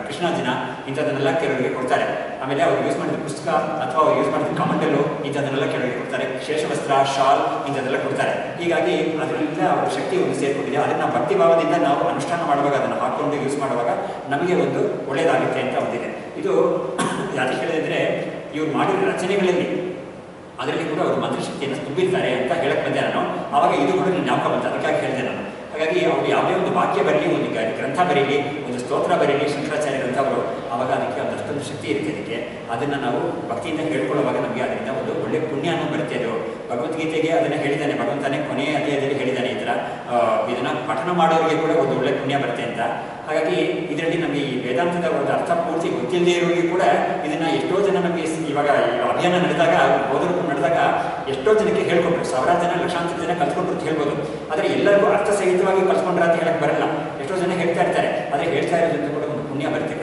ಕೃಷ್ಣಾಜಿನ ಇಂಥದನ್ನೆಲ್ಲ ಕೆಲವರಿಗೆ ಕೊಡ್ತಾರೆ. ಆಮೇಲೆ ಅವ್ರು ಯೂಸ್ ಮಾಡಿದ ಪುಸ್ತಕ ಅಥವಾ ಅವ್ರು ಯೂಸ್ ಮಾಡಿದ ಕಮಂಡಲು ಇಂಥದನ್ನೆಲ್ಲ ಕೆಲವರಿಗೆ ಕೊಡ್ತಾರೆ. ಶೇಷವಸ್ತ್ರ ಶಾಲ್ ಇಂಥದ್ದೆಲ್ಲ ಕೊಡ್ತಾರೆ. ಹೀಗಾಗಿ ಅದರಿಂದ ಅವರ ಶಕ್ತಿ ಒಂದು ಸೇರ್ಕೊಂಡಿದೆ. ಅದನ್ನ ಭಕ್ತಿ ಭಾವದಿಂದ ನಾವು ಅನುಷ್ಠಾನ ಮಾಡುವಾಗ, ಅದನ್ನು ಹಾಕೊಂಡು ಯೂಸ್ ಮಾಡುವಾಗ ನಮಗೆ ಒಂದು ಒಳ್ಳೆಯದಾಗುತ್ತೆ ಅಂತ ಒಂದಿದೆ. ಇದು ಯಾಕೆ ಹೇಳಿದ್ರೆ, ಇವ್ರು ಮಾಡಿದ ರಚನೆಗಳಲ್ಲಿ ಅದರಲ್ಲಿ ಕೂಡ ಅವರು ಮಂತ್ರಶಕ್ತಿಯನ್ನು ತುಂಬಿರ್ತಾರೆ ಅಂತ ಹೇಳಕ್ ಬಂದೆ ನಾನು. ಆವಾಗ ಇದು ಕೂಡ ಜ್ಞಾಪಕ ಬಂತು. ಅದಕ್ಕಾಗಿ ಹೇಳಿದೆ ನಾನು. ಹಾಗಾಗಿ ಅವರು ಯಾವುದೇ ಒಂದು ವಾಕ್ಯ ಬರಲಿ, ಒಂದು ಗ್ರಂಥ ಬರೀಲಿ, ಒಂದು ಸ್ತೋತ್ರ ಬರೀಲಿ ಶಂಕರಾಚಾರ್ಯ ಗ್ರಂಥ ಅವರು ಆವಾಗ ಅದಕ್ಕೆ ಒಂದು ಶಕ್ತಿ ಇರುತ್ತೆ ಅದಕ್ಕೆ ಅದನ್ನು ನಾವು ಭಕ್ತಿಯಿಂದ ಹೇಳ್ಕೊಳ್ಳುವಾಗ ನಮಗೆ ಅದರಿಂದ ಒಂದು ಒಳ್ಳೆ ಪುಣ್ಯ ಅನ್ನೋ ಬರುತ್ತೆ ಅದು. ಭಗವದ್ಗೀತೆಗೆ ಅದನ್ನು ಹೇಳಿದ್ದಾನೆ ಭಗವಂತನೇ ಕೊನೆಯ ಅದನ್ನು ಹೇಳಿದ್ದಾನೆ ಈ ಥರ. ಇದನ್ನು ಪಠನ ಮಾಡೋರಿಗೆ ಕೂಡ ಒಂದು ಒಳ್ಳೆ ಪುಣ್ಯ ಬರುತ್ತೆ ಅಂತ. ಹಾಗಾಗಿ ಇದರಲ್ಲಿ ನಮಗೆ ಈ ವೇದಾಂತದ ಒಂದು ಅರ್ಥ ಪೂರ್ತಿ ಗೊತ್ತಿಲ್ಲದೆ ಇರೋರಿಗೆ ಕೂಡ ಇದನ್ನ ಎಷ್ಟೋ ಜನ ನಮಗೆ ಇವಾಗ ಅಭಿಯಾನ ನಡೆದಾಗ ಬೋಧರು ನಡೆದಾಗ ಎಷ್ಟೋ ಜನಕ್ಕೆ ಹೇಳ್ಕೊಟ್ರು. ಸಾವಿರ ಜನ, ಲಕ್ಷಾಂತರ ಜನ ಕಲ್ತ್ಕೊಂಡ್ರು ಅಂತ ಹೇಳ್ಬೋದು. ಆದರೆ ಎಲ್ಲರಿಗೂ ಅರ್ಥ ಸಹಿತವಾಗಿ ಕಲ್ತ್ಕೊಂಡ್ರೆ ಅಂತ ಹೇಳಕ್ಕೆ ಬರಲ್ಲ. ಎಷ್ಟೋ ಜನ ಹೇಳ್ತಾ ಇರ್ತಾರೆ. ಆದರೆ ಹೇಳ್ತಾ ಇರೋದ್ರಿಂದ ಕೂಡ ಒಂದು ಪುಣ್ಯ ಬರುತ್ತೆ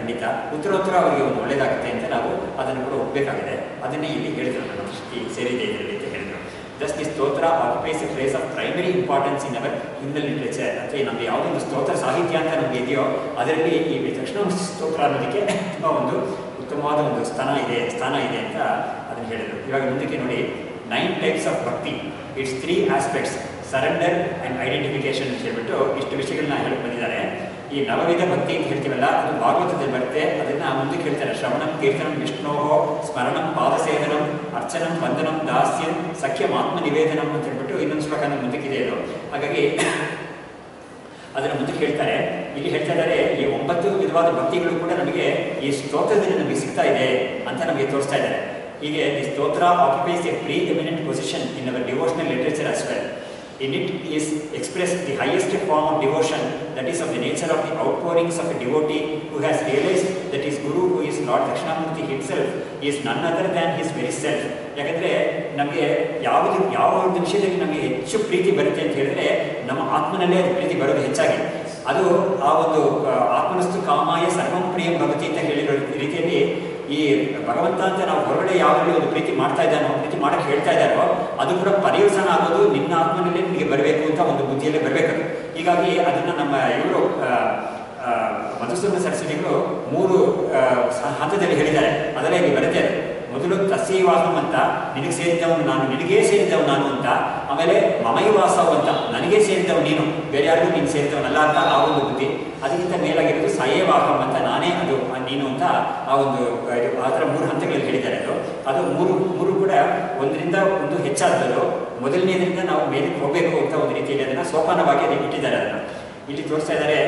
ಉತ್ತರೋತ್ತರ ಅವರಿಗೆ ಒಂದು ಒಳ್ಳೇದಾಗುತ್ತೆ ಅಂತ ನಾವು ಅದನ್ನು ಕೂಡ ಒಪ್ಪಬೇಕಾಗಿದೆ ಅದನ್ನೇ ಇಲ್ಲಿ ಹೇಳಿದ್ರು ನಮ್ಮ ಶಕ್ತಿ ಸೇರಿದೆ ಇದರಲ್ಲಿ ಅಂತ ಹೇಳಿದ್ರು. ಜಸ್ಟ್ ಈ stotra occupies place of primary importance in our our literature ಅಥವಾ ನಮ್ಮ ಯಾವುದೊಂದು ಸ್ತೋತ್ರ ಸಾಹಿತ್ಯ ಅಂತ ನಮಗೆ ಇದೆಯೋ, ಅದರಲ್ಲಿ ಈ ದಕ್ಷಿಣ ಸ್ತೋತ್ರ ಅನ್ನೋದಕ್ಕೆ ತುಂಬ ಒಂದು ಉತ್ತಮವಾದ ಒಂದು ಸ್ಥಾನ ಇದೆ ಸ್ಥಾನ ಇದೆ ಅಂತ ಅದನ್ನು ಹೇಳಿದರು. ಇವಾಗ ಮುಂದಕ್ಕೆ ನೋಡಿ nine types of bhakti it's three aspects surrender and identification ಅಂತ ಹೇಳ್ಬಿಟ್ಟು ಇಷ್ಟು ವಿಷಯಗಳನ್ನ ಹೇಳಿ ಬಂದಿದ್ದಾರೆ. ಈ ನವವಿಧ ಭಕ್ತಿ ಅಂತ ಹೇಳ್ತೀವಲ್ಲ, ಅದು ಭಾಗವತದಲ್ಲಿ ಬರುತ್ತೆ. ಅದನ್ನ ಮುಂದಕ್ಕೆ ಹೇಳ್ತಾರೆ ಶ್ರವಣಂ, ಕೀರ್ತನಂ, ವಿಷ್ಣೋಹೋ, ಸ್ಮರಣಂ, ಪಾದಸೇವನಂ, ಅರ್ಚನಂ, ವಂದನಂ, ದಾಸ್ಯಂ ಸಖ್ಯಂ ಆತ್ಮ ನಿವೇದನಂ ಅಂತ ಹೇಳ್ಬಿಟ್ಟು ಇನ್ನೊಂದು ಶ್ಲೋಕ ಮುಂದಕ್ಕಿದೆ ಇದು. ಹಾಗಾಗಿ ಅದನ್ನು ಮುಂದಕ್ಕೆ ಹೇಳ್ತಾರೆ ಇಲ್ಲಿ ಹೇಳ್ತಾ ಇದ್ದಾರೆ, ಈ ಒಂಬತ್ತು ವಿಧವಾದ ಭಕ್ತಿಗಳು ಕೂಡ ನಮಗೆ ಈ ಸ್ತೋತ್ರದಲ್ಲಿ ನಮಗೆ ಸಿಗ್ತಾ ಇದೆ ಅಂತ ನಮಗೆ ತೋರಿಸ್ತಾ ಇದ್ದಾರೆ. ಹೀಗೆ the stotra occupies a preeminent position in our devotional literature as In it is expressed the highest form of devotion that is of the nature of the outpourings of a devotee who has realized that his Guru, who is Lord Dakshinamurti himself, is none other than his very self. ಯಾಕಂದರೆ ನಮಗೆ ಯಾವುದು ಯಾವ ಒಂದು ವಿಷಯದಲ್ಲಿ ನಮಗೆ ಹೆಚ್ಚು ಪ್ರೀತಿ ಬರುತ್ತೆ ಅಂತ ಹೇಳಿದ್ರೆ ನಮ್ಮ ಆತ್ಮನಲ್ಲೇ ಪ್ರೀತಿ ಬರೋದು ಹೆಚ್ಚಾಗಿ ಅದು ಆ ಒಂದು ಆತ್ಮನಸ್ತು ಕಾಮಾಯ ಸರ್ವಂ ಪ್ರಿಯಂ ಭಗತಿ ಅಂತ ಹೇಳಿರೋ ರೀತಿಯಲ್ಲಿ ಈ ಭಗವಂತ ಅಂತ ನಾವು ಹೊರಗಡೆ ಯಾವಾಗಲೂ ಒಂದು ಪ್ರೀತಿ ಮಾಡ್ತಾ ಇದ್ದಾನೋ, ಪ್ರೀತಿ ಮಾಡಕ್ಕೆ ಹೇಳ್ತಾ ಇದ್ದಾರೋ, ಅದು ಕೂಡ ಪರಿವರ್ತನ ಆಗೋದು ನಿನ್ನ ಆತ್ಮನಲ್ಲಿ ನಿಮಗೆ ಬರಬೇಕು ಅಂತ ಒಂದು ಬುದ್ಧಿಯಲ್ಲಿ ಬರಬೇಕು ಹೀಗಾಗಿ ಅದನ್ನು ನಮ್ಮ ಇವರು ಮಧುಸೂದನ ಸರಸ್ವತಿಗಳು ಮೂರು ಹಂತದಲ್ಲಿ ಹೇಳಿದ್ದಾರೆ ಅದರಲ್ಲಿ ಇಲ್ಲಿ ಬರುತ್ತೆ ಅದು. ಮೊದಲು ತಸ್ಸೈವಾಸಂ ಅಂತ, ನಿನಗೆ ಸೇರಿದ್ದವನು ನಾನು, ನಿನಗೇ ಸೇರಿದವನು ನಾನು ಅಂತ, ಆಮೇಲೆ ಮಮೈವಾಸವ್ ಅಂತ, ನನಗೆ ಸೇರಿದವನು ನೀನು, ಬೇರೆ ಯಾರಿಗೂ ನೀನು ಸೇರಿದವನಲ್ಲ ಅಂತ ಆ ಒಂದು ಬುದ್ಧಿ ಅದಕ್ಕಿಂತ ಮೇಲಾಗಿರೋದು ಸಯವಾಹಂ ಅಂತ, ನಾನೇ ಅದು ನೀನು ಅಂತ ಆ ಒಂದು ಆ, ಮೂರು ಹಂತಗಳಲ್ಲಿ ಹೇಳಿದ್ದಾರೆ ಅದು ಅದು ಮೂರು ಮೂರು ಕೂಡ ಒಂದರಿಂದ ಒಂದು ಹೆಚ್ಚಾದದ್ದು. ಮೊದಲನೇದರಿಂದ ನಾವು ಮೇಲೆ ಹೋಗಬೇಕು ಅಂತ ಒಂದು ರೀತಿಯಲ್ಲಿ ಅದನ್ನು ಸೋಪಾನವಾಗಿ ಅದಕ್ಕೆ ಇಟ್ಟಿದ್ದಾರೆ ಅದನ್ನು. ಇಲ್ಲಿ ತೋರಿಸ್ತಾ ಇದ್ದಾರೆ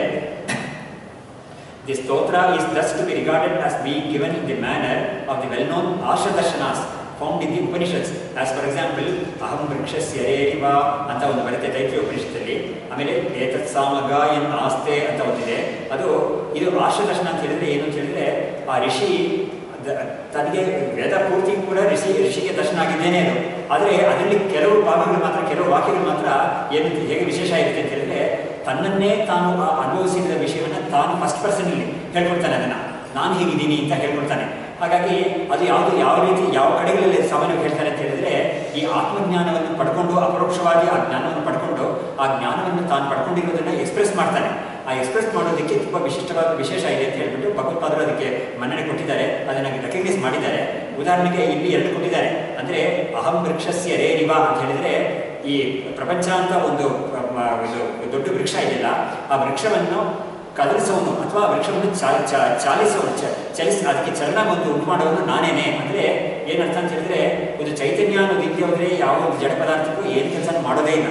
ದಿ ಸ್ತೋತ್ರ is thus to be regarded as being given in the manner of the well known Ashadarshanas found in the Upanishads as for example ಅಹಂ Vrikshasya Reriva ಅಂತ ಒಂದು ಬರುತ್ತೆ ದೈತ್ಯ ಉಪನಿಷತ್ತಲ್ಲಿ. ಆಮೇಲೆ, ಏತತ್ ಸಾಮಗ ಎನ್ ಆಸ್ತೆ ಅಂತ ಒಂದಿದೆ. ಅದು, ಇದು ಆಶದರ್ಶನ ಅಂತ ಹೇಳಿದ್ರೆ ಏನು ಅಂತ ಹೇಳಿದ್ರೆ, ಆ ಋಷಿ ತನಗೆ ವೇದ ಪೂರ್ತಿ ಕೂಡ ಋಷಿ, ಋಷಿಗೆ ದರ್ಶನ ಆಗಿದ್ದೇನೆ ಅದು. ಆದರೆ, ಅದರಲ್ಲಿ ಕೆಲವು ಭಾಗಗಳು ಮಾತ್ರ, ಕೆಲವು ವಾಕ್ಯಗಳು ಮಾತ್ರ ಏನು ಹೇಗೆ ವಿಶೇಷ ಆಗಿದೆ ಅಂತ ಹೇಳಿದ್ರೆ, ತನ್ನನ್ನೇ ತಾನು ಅನುಭವಿಸಿದ ವಿಷಯವನ್ನು ತಾನು ಫಸ್ಟ್ ಪರ್ಸನಲ್ಲಿ ಹೇಳ್ಕೊಡ್ತಾನೆ ಅದನ್ನ. ನಾನು ಹೇಗಿದ್ದೀನಿ ಅಂತ ಹೇಳ್ಕೊಳ್ತಾನೆ ಹಾಗಾಗಿ ಅದು ಯಾವುದು ಯಾವ ರೀತಿ ಯಾವ ಕಡೆಗಳಲ್ಲಿ ಸಾಮಾನ್ಯವಾಗಿ ಹೇಳ್ತಾರೆ ಅಂತ ಹೇಳಿದ್ರೆ, ಈ ಆತ್ಮಜ್ಞಾನವನ್ನು ಪಡ್ಕೊಂಡು, ಅಪರೋಕ್ಷವಾಗಿ ಆ ಜ್ಞಾನವನ್ನು ಪಡ್ಕೊಂಡು, ಆ ಜ್ಞಾನವನ್ನು ತಾನು ಪಡ್ಕೊಂಡಿರೋದನ್ನ ಎಕ್ಸ್ಪ್ರೆಸ್ ಮಾಡ್ತಾನೆ. ಆ ಎಕ್ಸ್ಪ್ರೆಸ್ ಮಾಡೋದಕ್ಕೆ ತುಂಬ ವಿಶಿಷ್ಟವಾದ ವಿಶೇಷ ಇದೆ ಅಂತ ಹೇಳ್ಬಿಟ್ಟು ಭಗವತ್ಪಾದರು ಅದಕ್ಕೆ ಮನ್ನಣೆ ಕೊಟ್ಟಿದ್ದಾರೆ, ಅದನ್ನು ರೆಕಗ್ನೈಸ್ ಮಾಡಿದ್ದಾರೆ. ಉದಾಹರಣೆಗೆ ಇಲ್ಲಿ ಎರಡು ಕೊಟ್ಟಿದ್ದಾರೆ. ಅಂದರೆ ಅಹಂ ವೃಕ್ಷಸ್ಯ ರೇ ಅಂತ ಹೇಳಿದ್ರೆ, ಈ ಪ್ರಪಂಚ ಅಂತ ಒಂದು ಇದು ದೊಡ್ಡ ವೃಕ್ಷ ಇದೆಯಲ್ಲ, ಆ ವೃಕ್ಷವನ್ನು ಕದಲಿಸೋನು ಅಥವಾ ವೃಕ್ಷವನ್ನು ಚಾಲಿಸೋನು ಚಲಿಸಿ ಅದಕ್ಕೆ ಚಲನ ಬಂದು ಉಂಟು ಮಾಡೋನು ನಾನೇನೆ ಅಂದರೆ ಏನರ್ಥ ಅಂತ ಹೇಳಿದ್ರೆ ಒಂದು ಚೈತನ್ಯ ಅನ್ನೋದು ಇಲ್ಲದೆ ಹೋದ್ರೆ ಯಾವ ಒಂದು ಜಡ ಪದಾರ್ಥಕ್ಕೂ ಏನು ಕೆಲಸ ಮಾಡೋದೇ ಇಲ್ಲ.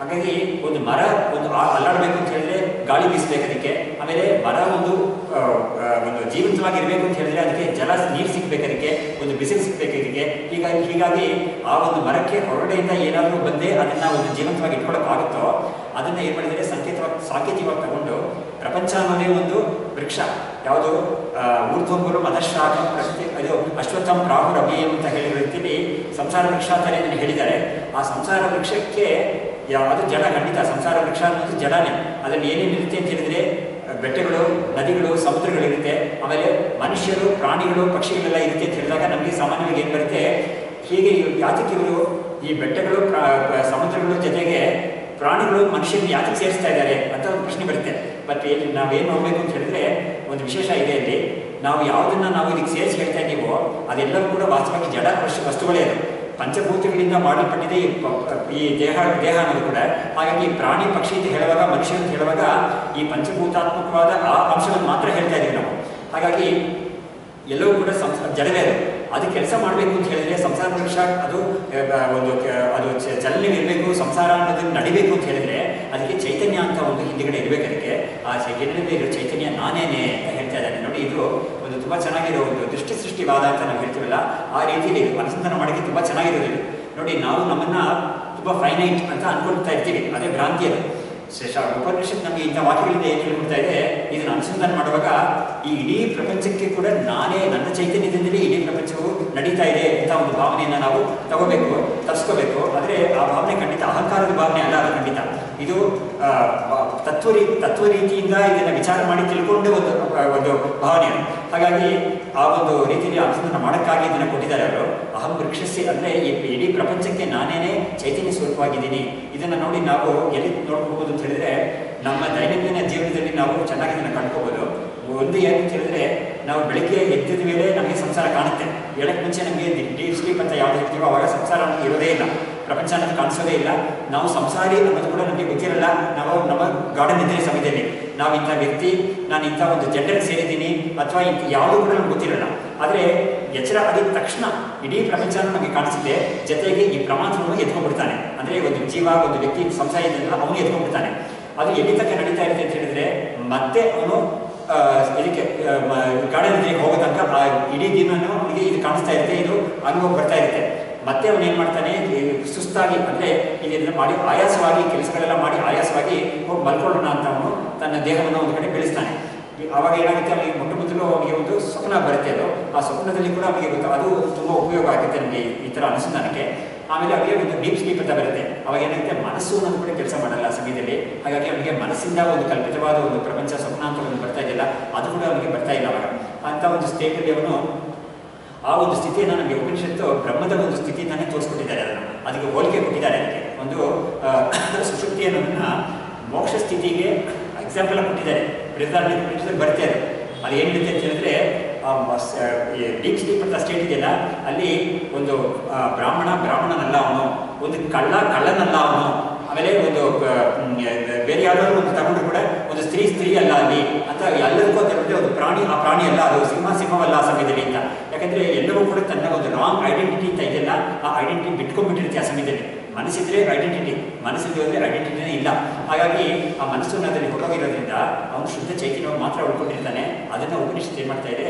ಹಾಗಾಗಿ ಒಂದು ಮರ, ಒಂದು ಅಲ್ಲಾಡಬೇಕು ಅಂತ ಹೇಳಿದ್ರೆ ಗಾಳಿ ಬೀಸಬೇಕು ಅದಕ್ಕೆ. ಆಮೇಲೆ ಮರ ಒಂದು ಒಂದು ಜೀವಂತವಾಗಿ ಇರಬೇಕು ಅಂತ ಹೇಳಿದ್ರೆ ಅದಕ್ಕೆ ಜಲ, ನೀರು ಸಿಗ್ಬೇಕು ಅದಕ್ಕೆ, ಒಂದು ಬಿಸಿಲು ಸಿಗ್ಬೇಕು ಅದಕ್ಕೆ. ಹೀಗಾಗಿ ಹೀಗಾಗಿ ಆ ಒಂದು ಮರಕ್ಕೆ ಹೊರಡೆಯಿಂದ ಏನಾದರೂ ಬಂದೇ ಅದನ್ನ ಒಂದು ಜೀವಂತವಾಗಿ ಇಟ್ಕೊಳ್ಳೋಕ್ಕಾಗುತ್ತೋ ಅದನ್ನ ಏನು ಮಾಡಿದರೆ ಸಂಕೇತವಾಗಿ ಸಾಕೇತವಾಗಿ ತಗೊಂಡು ಪ್ರಪಂಚ ಅನ್ನೋದೇ ಒಂದು ವೃಕ್ಷ. ಯಾವುದು? ಊರ್ಧ್ವಂಗುರು ಮದಶಾಖ ಪ್ರಕೃತಿ ಅದು ಅಶ್ವತ್ಥಂ ರಾಹು ರಮೇಯಂ ಅಂತ ಹೇಳಿರೋ ರೀತಿಯಲ್ಲಿ ಸಂಸಾರ ವೃಕ್ಷ ಅಂತ ಇದನ್ನು ಹೇಳಿದ್ದಾರೆ. ಆ ಸಂಸಾರ ವೃಕ್ಷಕ್ಕೆ ಯಾವುದು ಜಡ, ಖಂಡಿತ ಸಂಸಾರ ವೃಕ್ಷ ಅನ್ನೋದು ಜಡನೇ. ಅದರಲ್ಲಿ ಏನೇನು ಇರುತ್ತೆ ಅಂತ ಹೇಳಿದ್ರೆ, ಬೆಟ್ಟಗಳು, ನದಿಗಳು ಸಮುದ್ರಗಳಿರುತ್ತೆ ಆಮೇಲೆ ಮನುಷ್ಯರು, ಪ್ರಾಣಿಗಳು, ಪಕ್ಷಿಗಳೆಲ್ಲ ಇರುತ್ತೆ ಅಂತ ಹೇಳಿದಾಗ ನಮಗೆ ಸಾಮಾನ್ಯವಾಗಿ ಏನು ಬರುತ್ತೆ? ಹೀಗೆ ಯಾತಕ್ಕೆ ಇವರು ಈ ಬೆಟ್ಟಗಳು ಸಮುದ್ರಗಳು ಸಮುದ್ರಗಳ ಜೊತೆಗೆ ಪ್ರಾಣಿಗಳು ಮನುಷ್ಯನ ಯಾತಕ್ಕೆ ಸೇರಿಸ್ತಾ ಇದ್ದಾರೆ ಅಂತ ಒಂದು ಪ್ರಶ್ನೆ ಬರುತ್ತೆ. ಬಟ್ ಇಲ್ಲಿ ನಾವೇನು ನೋಡಬೇಕು ಅಂತ ಹೇಳಿದ್ರೆ ಒಂದು ವಿಶೇಷ ಇದೆ ಇಲ್ಲಿ ನಾವು ಯಾವುದನ್ನ ನಾವು ಇದಕ್ಕೆ ಸೇರಿಸಿ ಹೇಳ್ತಾ ಇದ್ದೀವೋ ಅದೆಲ್ಲವೂ ಕೂಡ ವಾಸ್ತವವಾಗಿ ಜಡ ವಸ್ತು- ವಸ್ತುಗಳೇ ಅದು. ಪಂಚಭೂತಗಳಿಂದ ಮಾಡಲ್ಪಟ್ಟಿದೆ ಈ ದೇಹ ದೇಹ ಅನ್ನೋದು ಕೂಡ. ಹಾಗಾಗಿ ಪ್ರಾಣಿ ಪಕ್ಷಿ ಅಂತ ಹೇಳುವಾಗ, ಮನುಷ್ಯ ಅಂತ ಹೇಳುವಾಗ ಈ ಪಂಚಭೂತಾತ್ಮಕವಾದ ಆ ಅಂಶವನ್ನು ಮಾತ್ರ ಹೇಳ್ತಾ ಇದ್ದೀವಿ ನಾವು. ಹಾಗಾಗಿ ಎಲ್ಲವೂ ಕೂಡ ಸಂಸ್ ಜಡವೇ ಅದು. ಅದು ಕೆಲಸ ಮಾಡಬೇಕು ಅಂತ ಹೇಳಿದ್ರೆ ಸಂಸಾರ ವೃಕ್ಷ ಅದು ಒಂದು ಅದು ಚಲನೆ ಇರಬೇಕು, ಸಂಸಾರ ಅನ್ನೋದು ನಡಿಬೇಕು ಅಂತ ಹೇಳಿದ್ರೆ ಅದಕ್ಕೆ ಚೈತನ್ಯ ಅಂತ ಒಂದು ಹಿಂದಿಗಡೆ ಇರಬೇಕು ಅದಕ್ಕೆ. ಆ ಹಿಂದಿಗಡೆ ಇರೋ ಚೈತನ್ಯ ನಾನೇನೆ ಅಂತ ಹೇಳ್ತಾ ಇದ್ದಾನೆ. ನೋಡಿ, ಇದು ಒಂದು ತುಂಬ ಚೆನ್ನಾಗಿರೋ ಒಂದು ದೃಷ್ಟಿ ಸೃಷ್ಟಿವಾದ ಅಂತ ನಾವು ಹೇಳ್ತೀವಲ್ಲ, ಆ ರೀತಿಯಲ್ಲಿ ಅನುಸಂಧಾನ ಮಾಡೋಕ್ಕೆ ತುಂಬಾ ಚೆನ್ನಾಗಿರೋದು ನೋಡಿ, ನಾವು ನಮ್ಮನ್ನ ತುಂಬ ಫೈನೈಟ್ ಅಂತ ಅನ್ಕೊಳ್ತಾ ಇರ್ತೀವಿ, ಅದೇ ಭ್ರಾಂತಿ ಶ್ರೇಷ್ಠ ಉಪನಿಷತ್ ನಮಗೆ ಇಂಥ ವಾಕ್ಯಗಳಿಂದ ಏನು ಹೇಳ್ಕೊಡ್ತಾ ಇದೆ? ಇದನ್ನು ಅನುಸಂಧಾನ ಮಾಡುವಾಗ ಈ ಇಡೀ ಪ್ರಪಂಚಕ್ಕೆ ಕೂಡ ನಾನೇ ನನ್ನ ಚೈತನ್ಯದಿಂದಲೇ ಇಡೀ ಪ್ರಪಂಚವು ನಡೀತಾ ಇದೆ ಅಂತ ಒಂದು ಭಾವನೆಯನ್ನು ನಾವು ತಗೋಬೇಕು, ತರಿಸ್ಕೋಬೇಕು. ಆದರೆ ಆ ಭಾವನೆ ಖಂಡಿತ ಅಹಂಕಾರದ ಭಾವನೆ ಅಲ್ಲ, ಅದು ಖಂಡಿತ. ಇದು ತತ್ವ ರೀ ತತ್ವ ರೀತಿಯಿಂದ ಇದನ್ನು ವಿಚಾರ ಮಾಡಿ ತಿಳ್ಕೊಂಡೇ ಒಂದು ಒಂದು ಭಾವನೆ. ಹಾಗಾಗಿ ಆ ಒಂದು ರೀತಿಯಲ್ಲಿ ಅನುಸಂಧಾನ ಮಾಡೋಕ್ಕಾಗಿ ಇದನ್ನು ಕೊಟ್ಟಿದ್ದಾರೆ ಅವರು. ಅಹಂ ವೃಕ್ಷಸ್ಯ ಅಂದರೆ ಇಡೀ ಪ್ರಪಂಚಕ್ಕೆ ನಾನೇನೇ ಚೈತನ್ಯ ಸ್ವರೂಪವಾಗಿದ್ದೀನಿ. ಇದನ್ನು ನೋಡಿ ನಾವು ಎಲ್ಲಿ ನೋಡ್ಕೋಬೋದು ಅಂತ ಹೇಳಿದ್ರೆ, ನಮ್ಮ ದೈನಂದಿನ ಜೀವನದಲ್ಲಿ ನಾವು ಚೆನ್ನಾಗಿ ಇದನ್ನು ಕಂಡ್ಕೋಬೋದು ಒಂದು ಏನು ಅಂತ ಹೇಳಿದ್ರೆ, ನಾವು ಬೆಳಿಗ್ಗೆ ಎದ್ದಿದ ಮೇಲೆ ನಮಗೆ ಸಂಸಾರ ಕಾಣುತ್ತೆ. ಹೇಳಕ್ಕೆ ಮುಂಚೆ ನಮಗೆ ಡೀಪ್ ಸ್ಲೀಪ್ ಅಂತ ಯಾವ್ದು ಹೇಳ್ತೀವೋ ಅವಾಗ ಸಂಸಾರ ನಮಗೆ ಇರೋದೇ ಇಲ್ಲ. ಪ್ರಪಂಚ ಅನ್ನೋದು ಕಾಣಿಸೋದೇ ಇಲ್ಲ. ನಾವು ಸಂಸಾರಿ ಅನ್ನೋದು ಕೂಡ ನಮಗೆ ಗೊತ್ತಿರಲ್ಲ. ನಾವು ನಮ್ಮ ಗಾರ್ಡನ್ ಇದ್ದರೆ ಸಮಯದಲ್ಲಿ ನಾವು ಇಂಥ ವ್ಯಕ್ತಿ, ನಾನು ಇಂಥ ಒಂದು ಜೆಂಡರ್ಗೆ ಸೇರಿದ್ದೀನಿ ಅಥವಾ ಇಂಥ ಯಾವುದೂ ಕೂಡ ನಮ್ಗೆ ಗೊತ್ತಿರಲ್ಲ. ಆದರೆ ಎಚ್ಚರ ಆಗಿದ ತಕ್ಷಣ ಇಡೀ ಪ್ರಪಂಚ ನಮಗೆ ಕಾಣಿಸುತ್ತೆ. ಜೊತೆಗೆ ಈ ಪ್ರಮಾಣವನ್ನು ಎತ್ಕೊಂಡ್ಬಿಡ್ತಾನೆ. ಅಂದರೆ ಒಂದು ಜೀವ, ಒಂದು ವ್ಯಕ್ತಿ ಸಂಸಾರ ಇದೆಲ್ಲ ಅವನು ಎತ್ಕೊಂಡ್ಬಿಡ್ತಾನೆ. ಅದು ಎಲ್ಲಿ ತನಕ ನಡೀತಾ ಇರುತ್ತೆ ಅಂತ ಹೇಳಿದ್ರೆ, ಮತ್ತೆ ಅವನು ಇದಕ್ಕೆ ಗಾರ್ಡನ್ ಹೋಗೋ ತನಕ ಇಡೀ ದಿನವೂ ಅವನಿಗೆ ಇದು ಕಾಣಿಸ್ತಾ ಇರುತ್ತೆ. ಇದು ಅನುಭವ ಬರ್ತಾ ಇರುತ್ತೆ. ಮತ್ತೆ ಅವನು ಏನು ಮಾಡ್ತಾನೆ? ಸುಸ್ತಾಗಿ, ಅಂದರೆ ಇದೆಲ್ಲ ಮಾಡಿ, ಆಯಾಸವಾಗಿ, ಕೆಲಸಗಳೆಲ್ಲ ಮಾಡಿ ಆಯಾಸವಾಗಿ ಹೋಗಿ ಮಲ್ಕೊಳ್ಳೋಣ ಅಂತ ಅವನು ತನ್ನ ದೇಹವನ್ನು ಒಂದು ಕಡೆ ಬೆಳೆಸ್ತಾನೆ. ಆವಾಗ ಏನಾಗುತ್ತೆ? ಅವನಿಗೆ ಮೊಟ್ಟ ಮೊದಲು ಅವನಿಗೆ ಒಂದು ಸ್ವಪ್ನ ಬರುತ್ತೆ ಅದು. ಆ ಸ್ವಪ್ನದಲ್ಲಿ ಕೂಡ ಅವನಿಗೆ ಗೊತ್ತು, ಅದು ತುಂಬ ಉಪಯೋಗ ಆಗುತ್ತೆ ನನಗೆ ಈ ಥರ ಅನುಸಂಧಾನಕ್ಕೆ. ಆಮೇಲೆ ಅವನಿಗೆ ಒಂದು ಡೀಪ್ ಸ್ಲೀಪ್ ಅಂತ ಬರುತ್ತೆ. ಅವಾಗ ಏನಾಗುತ್ತೆ? ಮನಸ್ಸು ಅನ್ನೋದು ಕೂಡ ಕೆಲಸ ಮಾಡಲ್ಲ ಸಮಯದಲ್ಲಿ ಹಾಗಾಗಿ ಅವನಿಗೆ ಮನಸ್ಸಿಂದ ಒಂದು ಕಲ್ಪಿತವಾದ ಒಂದು ಪ್ರಪಂಚ ಸ್ವಪ್ನ ಅಂತ ಒಂದು ಬರ್ತಾ ಇದೆಯಲ್ಲ, ಅದು ಕೂಡ ಅವನಿಗೆ ಬರ್ತಾ ಇಲ್ಲ ಅವಾಗ. ಅಂತ ಒಂದು ಸ್ಟೇಟಲ್ಲಿ ಅವನು ಆ ಒಂದು ಸ್ಥಿತಿಯನ್ನು ನಮಗೆ ಉಪನಿಷತ್ತು ಬ್ರಹ್ಮದ ಒಂದು ಸ್ಥಿತಿಯಿಂದಾನೇ ತೋರಿಸ್ಕೊಟ್ಟಿದ್ದಾರೆ ಅದನ್ನು. ಅದಕ್ಕೆ ಹೋಲಿಕೆ ಕೊಟ್ಟಿದ್ದಾರೆ ಅದಕ್ಕೆ. ಒಂದು ಸುಶುಕ್ತಿ ಅನ್ನೋದನ್ನ ಮೋಕ್ಷ ಸ್ಥಿತಿಗೆ ಎಕ್ಸಾಂಪಲ್ ಕೊಟ್ಟಿದ್ದಾರೆ. ಬೃಹದಾರಣ್ಯ ಉಪನಿಷತ್ತು ಬರ್ತಾ ಇದೆ ಅದು ಏನಿರುತ್ತೆ ಅಂತ ಹೇಳಿದ್ರೆ ಡೀಪ್ ಸ್ಲೀಪ್ ಅಂತ ಸ್ಟೇಟ್ ಇದೆಯಲ್ಲ, ಅಲ್ಲಿ ಒಂದು ಬ್ರಾಹ್ಮಣ, ಬ್ರಾಹ್ಮಣನಲ್ಲ ಅವನು. ಒಂದು ಕಳ್ಳ, ಕಳ್ಳನಲ್ಲ ಅವನು. ಆಮೇಲೆ ಒಂದು ಬೇರೆ ಯಾವ್ದಾದ್ರು ಒಂದು ತಗೊಂಡ್ರು ಕೂಡ ಒಂದು ಸ್ತ್ರೀ ಸ್ತ್ರೀ ಅಲ್ಲ ಅಲ್ಲಿ, ಅಂತ ಎಲ್ಲರಿಗೂ ಅಂತ ಒಂದು ಪ್ರಾಣಿ, ಆ ಪ್ರಾಣಿ ಅಲ್ಲ, ಅದು ಸಿಂಹ ಸಿಂಹವಲ್ಲ ಆ ಸಮಯದಲ್ಲಿ ಅಂತ. ಯಾಕಂದ್ರೆ ಎಲ್ಲವೂ ಕೂಡ ತನ್ನ ಒಂದು ರಾಂಗ್ ಐಡೆಂಟಿಟಿ ಅಂತ ಇದೆಯಲ್ಲ, ಆ ಐಡೆಂಟಿಟಿ ಬಿಟ್ಕೊಂಡ್ಬಿಟ್ಟಿರುತ್ತೆ ಆ ಸಮಯದಲ್ಲಿ ಮನಸ್ಸಿದ್ರೆ ಐಡೆಂಟಿಟಿ ಮನಸ್ಸಿಗೆ ಹೋದ್ರೆ ಐಡೆಂಟಿಟಿನೇ ಇಲ್ಲ. ಹಾಗಾಗಿ ಆ ಮನಸ್ಸನ್ನು ಅದರಲ್ಲಿ ಹೊರಗಿರೋದ್ರಿಂದ ಅವನು ಶುದ್ಧ ಚೈತನ್ಯವನ್ನು ಮಾತ್ರ ಉಳ್ಕೊಂಡಿರ್ತಾನೆ. ಅದನ್ನು ಉಪನಿಷತ್ ಏನು ಮಾಡ್ತಾ ಇದೆ?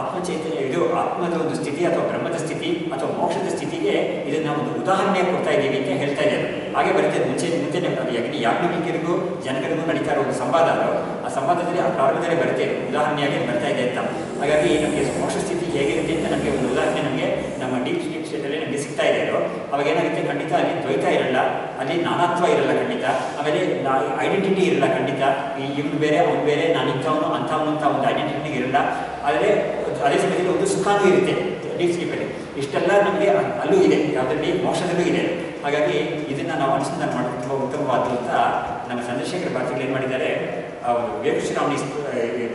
ಆತ್ಮ ಚೈತನ್ಯ ಇದು ಆತ್ಮದ ಒಂದು ಸ್ಥಿತಿ ಅಥವಾ ಬ್ರಹ್ಮದ ಸ್ಥಿತಿ ಅಥವಾ ಮೋಕ್ಷದ ಸ್ಥಿತಿಗೆ ಇದನ್ನ ಒಂದು ಉದಾಹರಣೆ ಕೊಡ್ತಾ ಇದ್ದೀವಿ ಅಂತ ಹೇಳ್ತಾ ಇದ್ದಾರೆ. ಹಾಗೆ ಬರುತ್ತೆ ಮುಂಚೆ ಮುಂಚೆ ಯಾಕೆಂದ್ರೆ ಯಾಜ್ಞಿಕರಿಗೂ ಜನಗಳಿಗೂ ನಡೀತಾ ಇರೋ ಒಂದು ಸಂವಾದ ಅದು. ಆ ಸಂವಾದದಲ್ಲಿ ಆ ಪ್ರಾರಂಭದಲ್ಲೇ ಬರುತ್ತೆ ಉದಾಹರಣೆಯಾಗಿ ಬರ್ತಾ ಇದೆ ಅಂತ. ಹಾಗಾಗಿ ನಮಗೆ ಮೋಕ್ಷ ಸ್ಥಿತಿ ಹೇಗಿರುತ್ತೆ ಅಂತ ನಮಗೆ ಒಂದು ಉದಾಹರಣೆ ನಮಗೆ ನಮ್ಮ ಡೀಪ್ ಕ್ಷೇತ್ರದಲ್ಲಿ ನಮಗೆ ಸಿಗ್ತಾ ಇದೆ ಅದು. ಅವಾಗ ಏನಾಗುತ್ತೆ? ಖಂಡಿತ ಅಲ್ಲಿ ದ್ವೈತ ಇರಲ್ಲ, ಅಲ್ಲಿ ನಾನಾತ್ವ ಇರಲ್ಲ ಖಂಡಿತ. ಆಮೇಲೆ ಐಡೆಂಟಿಟಿ ಇರಲ್ಲ ಖಂಡಿತ. ಈ ಇವನು ಬೇರೆ, ಅವನು ಬೇರೆ, ನಾನು ಇಂಥವನು, ಅಂಥವನು ಅಂತ ಒಂದು ಐಡೆಂಟಿಟಿ ಇರಲ್ಲ. ಆದರೆ ಅದೇ ಸಮಯದಲ್ಲಿ ಒಂದು ಸುಖಾನೂ ಇರುತ್ತೆ. ಡೀಪ್ ಸ್ಲೀಪಲ್ಲಿ ಇಷ್ಟೆಲ್ಲ ನಮಗೆ ಅಲ್ಲೂ ಇದೆ, ಯಾವುದರಲ್ಲಿ? ಮೋಕ್ಷದಲ್ಲೂ ಇದೆ. ಹಾಗಾಗಿ ಇದನ್ನು ನಾವು ಅನುಸಂಧಾನ ಮಾಡೋದು ತುಂಬ ಉತ್ತಮವಾದ ಅಂತ ನಮ್ಮ ಚಂದ್ರಶೇಖರ ಭಾರತಿಗಳು ಏನು ಮಾಡಿದ್ದಾರೆ ಒಂದು ವೇಕಶ್ರಾವಣಿ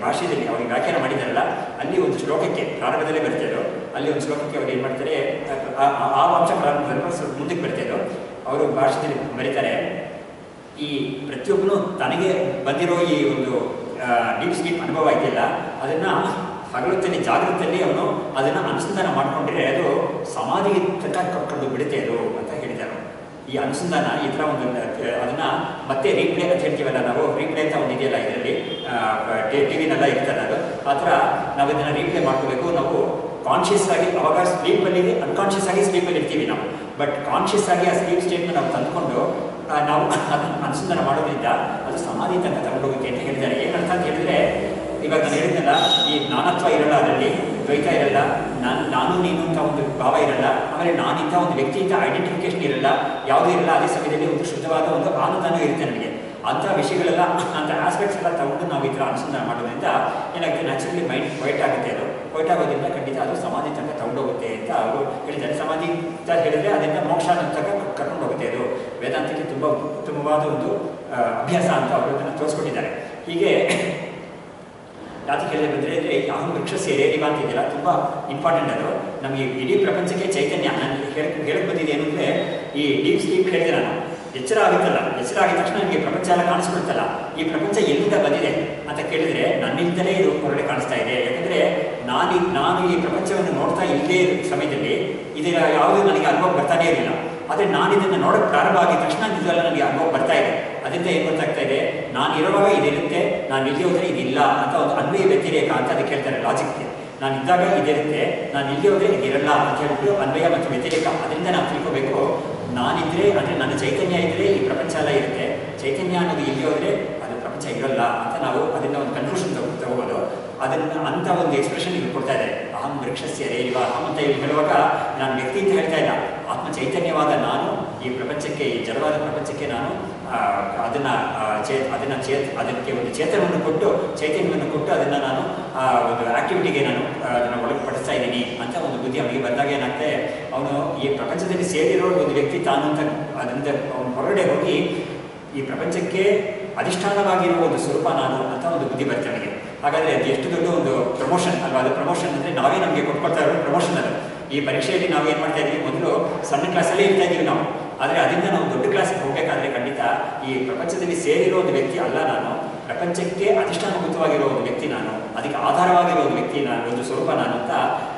ಭಾಷೆಯಲ್ಲಿ ಅವರಿಗೆ ವ್ಯಾಖ್ಯಾನ ಮಾಡಿದಾರಲ್ಲ, ಅಲ್ಲಿ ಒಂದು ಶ್ಲೋಕಕ್ಕೆ ಪ್ರಾರಂಭದಲ್ಲೇ ಬರ್ತಿದ್ರು ಅಲ್ಲಿ ಒಂದು ಶ್ಲೋಕಕ್ಕೆ ಅವ್ರು ಏನು ಮಾಡ್ತಾರೆ, ಆ- ಅಂಶ ಪ್ರಾರಂಭದಲ್ಲಿ ಸ್ವಲ್ಪ ಮುಂದಕ್ಕೆ ಬರ್ತಿದ್ರು ಅವರು ಭಾಷೆಯಲ್ಲಿ ಬರೀತಾರೆ, ಈ ಪ್ರತಿಯೊಬ್ಬನು ತನಗೆ ಬಂದಿರೋ ಈ ಒಂದು ಡೀಪ್ ಸ್ಲೀಪ್ ಅನುಭವ ಇದೆಯಲ್ಲ, ಅದನ್ನು ಹಗಲೊತ್ತಲ್ಲಿ ಜಾಗೃತಿಯಲ್ಲಿ ಅವನು ಅದನ್ನು ಅನುಸಂಧಾನ ಮಾಡ್ಕೊಂಡ್ರೆ ಅದು ಸಮಾಧಿಗೆ ತಕ್ಕ ಕರ್ಕೊಂಡು ಬಿಡುತ್ತೆ ಅದು ಅಂತ ಈ ಅನುಸಂಧಾನ ಈ ಥರ ಒಂದು ಅದನ್ನು ಮತ್ತೆ ರೀಪ್ಲೇ ಅಂತ ಹೇಳ್ತೀವಲ್ಲ ನಾವು? ರೀಪ್ಲೇ ಅಂತ ಒಂದು ಇದೆಯಲ್ಲ ಇದರಲ್ಲಿ. ಟಿವಿನೆಲ್ಲ ಇರ್ತಾರೆ ಅದು. ಆ ಥರ ನಾವು ಇದನ್ನು ರೀಪ್ಲೇ ಮಾಡ್ಕೋಬೇಕು. ನಾವು ಕಾನ್ಷಿಯಸ್ ಆಗಿ, ಅವಾಗ ಸ್ಲೀಪಲ್ಲಿ ಅನ್ಕಾನ್ಷಿಯಸ್ ಆಗಿ ಸ್ಲೀಪಲ್ಲಿ ಇರ್ತೀವಿ ನಾವು. ಬಟ್ ಕಾನ್ಷಿಯಸ್ ಆಗಿ ಆ ಸ್ಲೀಪ್ ಸ್ಟೇಟ್ನ ನಾವು ತಂದುಕೊಂಡು ನಾವು ಅದನ್ನು ಅನುಸಂಧಾನ ಮಾಡೋದ್ರಿಂದ ಅದು ಸಮಾಧಿ ತನಕ ತಗೊಂಡೋಗುತ್ತೆ ಅಂತ ಹೇಳಿದ್ದಾರೆ. ಏನರ್ಥ ಅಂತ ಹೇಳಿದ್ರೆ, ಇವಾಗ ನಾನು ಹೇಳಿದ್ನಲ್ಲ, ಈ ನಾನತ್ವ ಇರಲ್ಲ ಅದರಲ್ಲಿ, ದ್ವೈತ ಇರಲ್ಲ, ನಾನು ಭಾವ ಇರಲ್ಲ, ಆಮೇಲೆ ನಾನಿಂತ ಒಂದು ವ್ಯಕ್ತಿಯಿಂದ ಐಡೆಂಟಿಫಿಕೇಶನ್ ಇರಲ್ಲ, ಯಾವುದೂ ಇರಲ್ಲ, ಅದೇ ಸಮಯದಲ್ಲಿ ಒಂದು ಶುದ್ಧವಾದ ಒಂದು ಆನಂದನೂ ಇರುತ್ತೆ ನನಗೆ ಅಂಥ ವಿಷಯಗಳೆಲ್ಲ, ಅಂಥ ಆಸ್ಪೆಕ್ಟ್ಸ್ ಎಲ್ಲ ತಗೊಂಡು ನಾವು ಈ ಥರ ಅನುಸಂಧಾನ ಮಾಡೋದ್ರಿಂದ ಏನಾಗುತ್ತೆ ನ್ಯಾಚುರಲಿ ಮೈಂಡ್ ವೈಟ್ ಆಗುತ್ತೆ ಅದು. ವೈಟ್ ಆಗೋದ್ರಿಂದ ಖಂಡಿತ ಅದು ಸಮಾಧಿ ತನಕ ತಗೊಂಡೋಗುತ್ತೆ ಅಂತ ಅವರು ಹೇಳಿದ್ದಾರೆ. ಸಮಾಧಿ ಅಂತ ಹೇಳಿದ್ರೆ ಅದನ್ನು ಮೋಕ್ಷ ತನಕ ಕರ್ಕೊಂಡು ಹೋಗುತ್ತೆ ಅದು. ವೇದಾಂತಕ್ಕೆ ತುಂಬ ಉತ್ತಮವಾದ ಒಂದು ಅಭ್ಯಾಸ ಅಂತ ಅವರು ಅದನ್ನು ತೋರಿಸ್ಕೊಟ್ಟಿದ್ದಾರೆ ಹೀಗೆ ಹೇಳಿದ್ರೆ ಬಂದರೆ ಅಂದರೆ ಯಾವ ವೃಕ್ಷ ಸೇರೇರಿವ ಅಂತ ಇದೆಯಲ್ಲ ತುಂಬ ಇಂಪಾರ್ಟೆಂಟ್ ಅದು. ನಮಗೆ ಇಡೀ ಪ್ರಪಂಚಕ್ಕೆ ಚೈತನ್ಯ. ನಾನು ಹೇಳಕ್ ಹೇಳಕ್ ಬಂದಿದ್ದು ಏನು ಅಂದರೆ ಈ ಡೀಪ್ ಸ್ಲೀಪ್ ಹೇಳಿದೆ ನಾನು. ಎಚ್ಚರ ಆಗುತ್ತಲ್ಲ. ಎಚ್ಚರ ಆಗಿದ ತಕ್ಷಣ ನನಗೆ ಪ್ರಪಂಚ ಎಲ್ಲ ಕಾಣಿಸ್ಕೊಳ್ತಲ್ಲ ಈ ಪ್ರಪಂಚ ಎಲ್ಲಿಂದ ಬಂದಿದೆ ಅಂತ ಕೇಳಿದರೆ ನನ್ನಿಂದಲೇ ಇದು ಹೊರಗಡೆ ಕಾಣಿಸ್ತಾ ಇದೆ. ಯಾಕಂದರೆ ನಾನು ನಾನು ಈ ಪ್ರಪಂಚವನ್ನು ನೋಡ್ತಾ ಇಲ್ಲದೇ ಸಮಯದಲ್ಲಿ ಇದರ ಯಾವುದೂ ನನಗೆ ಅನುಭವ ಬರ್ತಾನೇ ಇರಲಿಲ್ಲ. ಆದರೆ ನಾನು ಇದನ್ನು ನೋಡೋಕೆ ಪ್ರಾರಂಭ ಆಗಿದ ತಕ್ಷಣ ಇದೆಲ್ಲ ನನಗೆ ಅನುಭವ ಬರ್ತಾ ಇದೆ. ಅದರಿಂದ ಏನು ಗೊತ್ತಾಗ್ತಾ ಇದೆ. ನಾನು ಇರುವಾಗ ಇದಿರುತ್ತೆ, ನಾನು ಇಲ್ಲಿ ಹೋದರೆ ಇದಿಲ್ಲ ಅಂತ ಒಂದು ಅನ್ವಯ ವ್ಯತಿರೇಕ ಅಂತ ಅದಕ್ಕೆ ಹೇಳ್ತಾರೆ ಲಾಜಿಕ್ಗೆ ನಾನು ಇದ್ದಾಗ ಇದಿರುತ್ತೆ, ನಾನು ಇಲ್ಲಿ ಹೋದರೆ ಇದಿರಲ್ಲ ಅಂತ ಹೇಳ್ಬಿಟ್ಟು ಅನ್ವಯ ಮತ್ತು ವ್ಯತಿರೇಕ. ಅದರಿಂದ ನಾವು ತಿಳ್ಕೋಬೇಕು, ನಾನಿದ್ರೆ ಅಂದರೆ ನನ್ನ ಚೈತನ್ಯ ಇದ್ದರೆ ಈ ಪ್ರಪಂಚ ಎಲ್ಲ ಇರುತ್ತೆ. ಚೈತನ್ಯ ಅನ್ನೋದು ಇಲ್ಲಿ ಹೋದರೆ ಅದು ಪ್ರಪಂಚ ಇರಲ್ಲ ಅಂತ ನಾವು ಅದನ್ನ ಒಂದು ಕನ್ಕ್ಲೂಷನ್ ತಗೋ ತಗೋಬೋದು. ಅದನ್ನ ಅಂತ ಒಂದು ಎಕ್ಸ್ಪ್ರೆಷನ್ ಇಲ್ಲಿ ಕೊಡ್ತಾ ಇದೆ ಅಹಂ ವೃಕ್ಷಸ್ಯ ರೇರಿವ ಅಹಂ ಅಂತ ಇಲ್ಲಿ ಹೇಳುವಾಗ ನಾನು ವ್ಯಕ್ತಿ ಅಂತ ಹೇಳ್ತಾ ಇಲ್ಲ. ಆತ್ಮ ಚೈತನ್ಯವಾದ ನಾನು, ಈ ಪ್ರಪಂಚಕ್ಕೆ, ಈ ಜಡವಾದ ಪ್ರಪಂಚಕ್ಕೆ ನಾನು ಅದನ್ನ ಚೇ ಅದನ್ನ ಚೇ, ಅದಕ್ಕೆ ಒಂದು ಚೇತನವನ್ನು ಕೊಟ್ಟು, ಚೈತನ್ಯವನ್ನು ಕೊಟ್ಟು ಅದನ್ನ ನಾನು, ಆ, ಒಂದು ಆಕ್ಟಿವಿಟಿಗೆ ನಾನು ಅದನ್ನು ಒಳಪಡಿಸ್ತಾ ಇದ್ದೀನಿ ಅಂತ ಒಂದು ಬುದ್ಧಿ ಅವನಿಗೆ ಬಂದಾಗ ಏನಾಗ್ತದೆ, ಅವನು ಈ ಪ್ರಪಂಚದಲ್ಲಿ ಸೇರಿರೋ ಒಂದು ವ್ಯಕ್ತಿ ತಾನು ಅಂತ, ಅದರಿಂದ ಅವನು ಹೊರಗಡೆ ಹೋಗಿ ಈ ಪ್ರಪಂಚಕ್ಕೆ ಅಧಿಷ್ಠಾನವಾಗಿರುವ ಒಂದು ಸ್ವರೂಪ ನಾನು ಅಂತ ಒಂದು ಬುದ್ಧಿ ಬರುತ್ತೆ ಅವನಿಗೆ. ಹಾಗಾದ್ರೆ ಅದು ಎಷ್ಟು ದೊಡ್ಡ ಒಂದು ಪ್ರಮೋಷನ್ ಅಲ್ವಾ? ಅದು ಪ್ರಮೋಷನ್ ಅಂದರೆ ನಾವೇ ನಮಗೆ ಕೊಟ್ಕೊಳ್ತಾ ಇರೋ ಪ್ರಮೋಷನ್ ಅದು. ಈ ಪರೀಕ್ಷೆಯಲ್ಲಿ ನಾವು ಏನು ಮಾಡ್ತಾ ಇದ್ದೀವಿ? ಮೊದಲು ಸಣ್ಣ ಕ್ಲಾಸಲ್ಲೇ ಇರ್ತಾ ಇದ್ದೀವಿ ನಾವು. ಆದರೆ ಅದರಿಂದ ನಾವು ದೊಡ್ಡ ಕ್ಲಾಸಿಗೆ ಹೋಗಬೇಕಾದ್ರೆ ಖಂಡಿತ ಈ ಪ್ರಪಂಚದಲ್ಲಿ ಸೇರಿರೋ ಒಂದು ವ್ಯಕ್ತಿ ಅಲ್ಲ ನಾನು. ಪ್ರಪಂಚಕ್ಕೆ ಅಧಿಷ್ಠಾನಭೂತವಾಗಿರೋ ಒಂದು ವ್ಯಕ್ತಿ ನಾನು. ಅದಕ್ಕೆ ಆಧಾರವಾಗಿರೋ ಒಂದು ವ್ಯಕ್ತಿ ನಾನು, ಒಂದು ಸ್ವರೂಪ ನಾನು ಅಂತ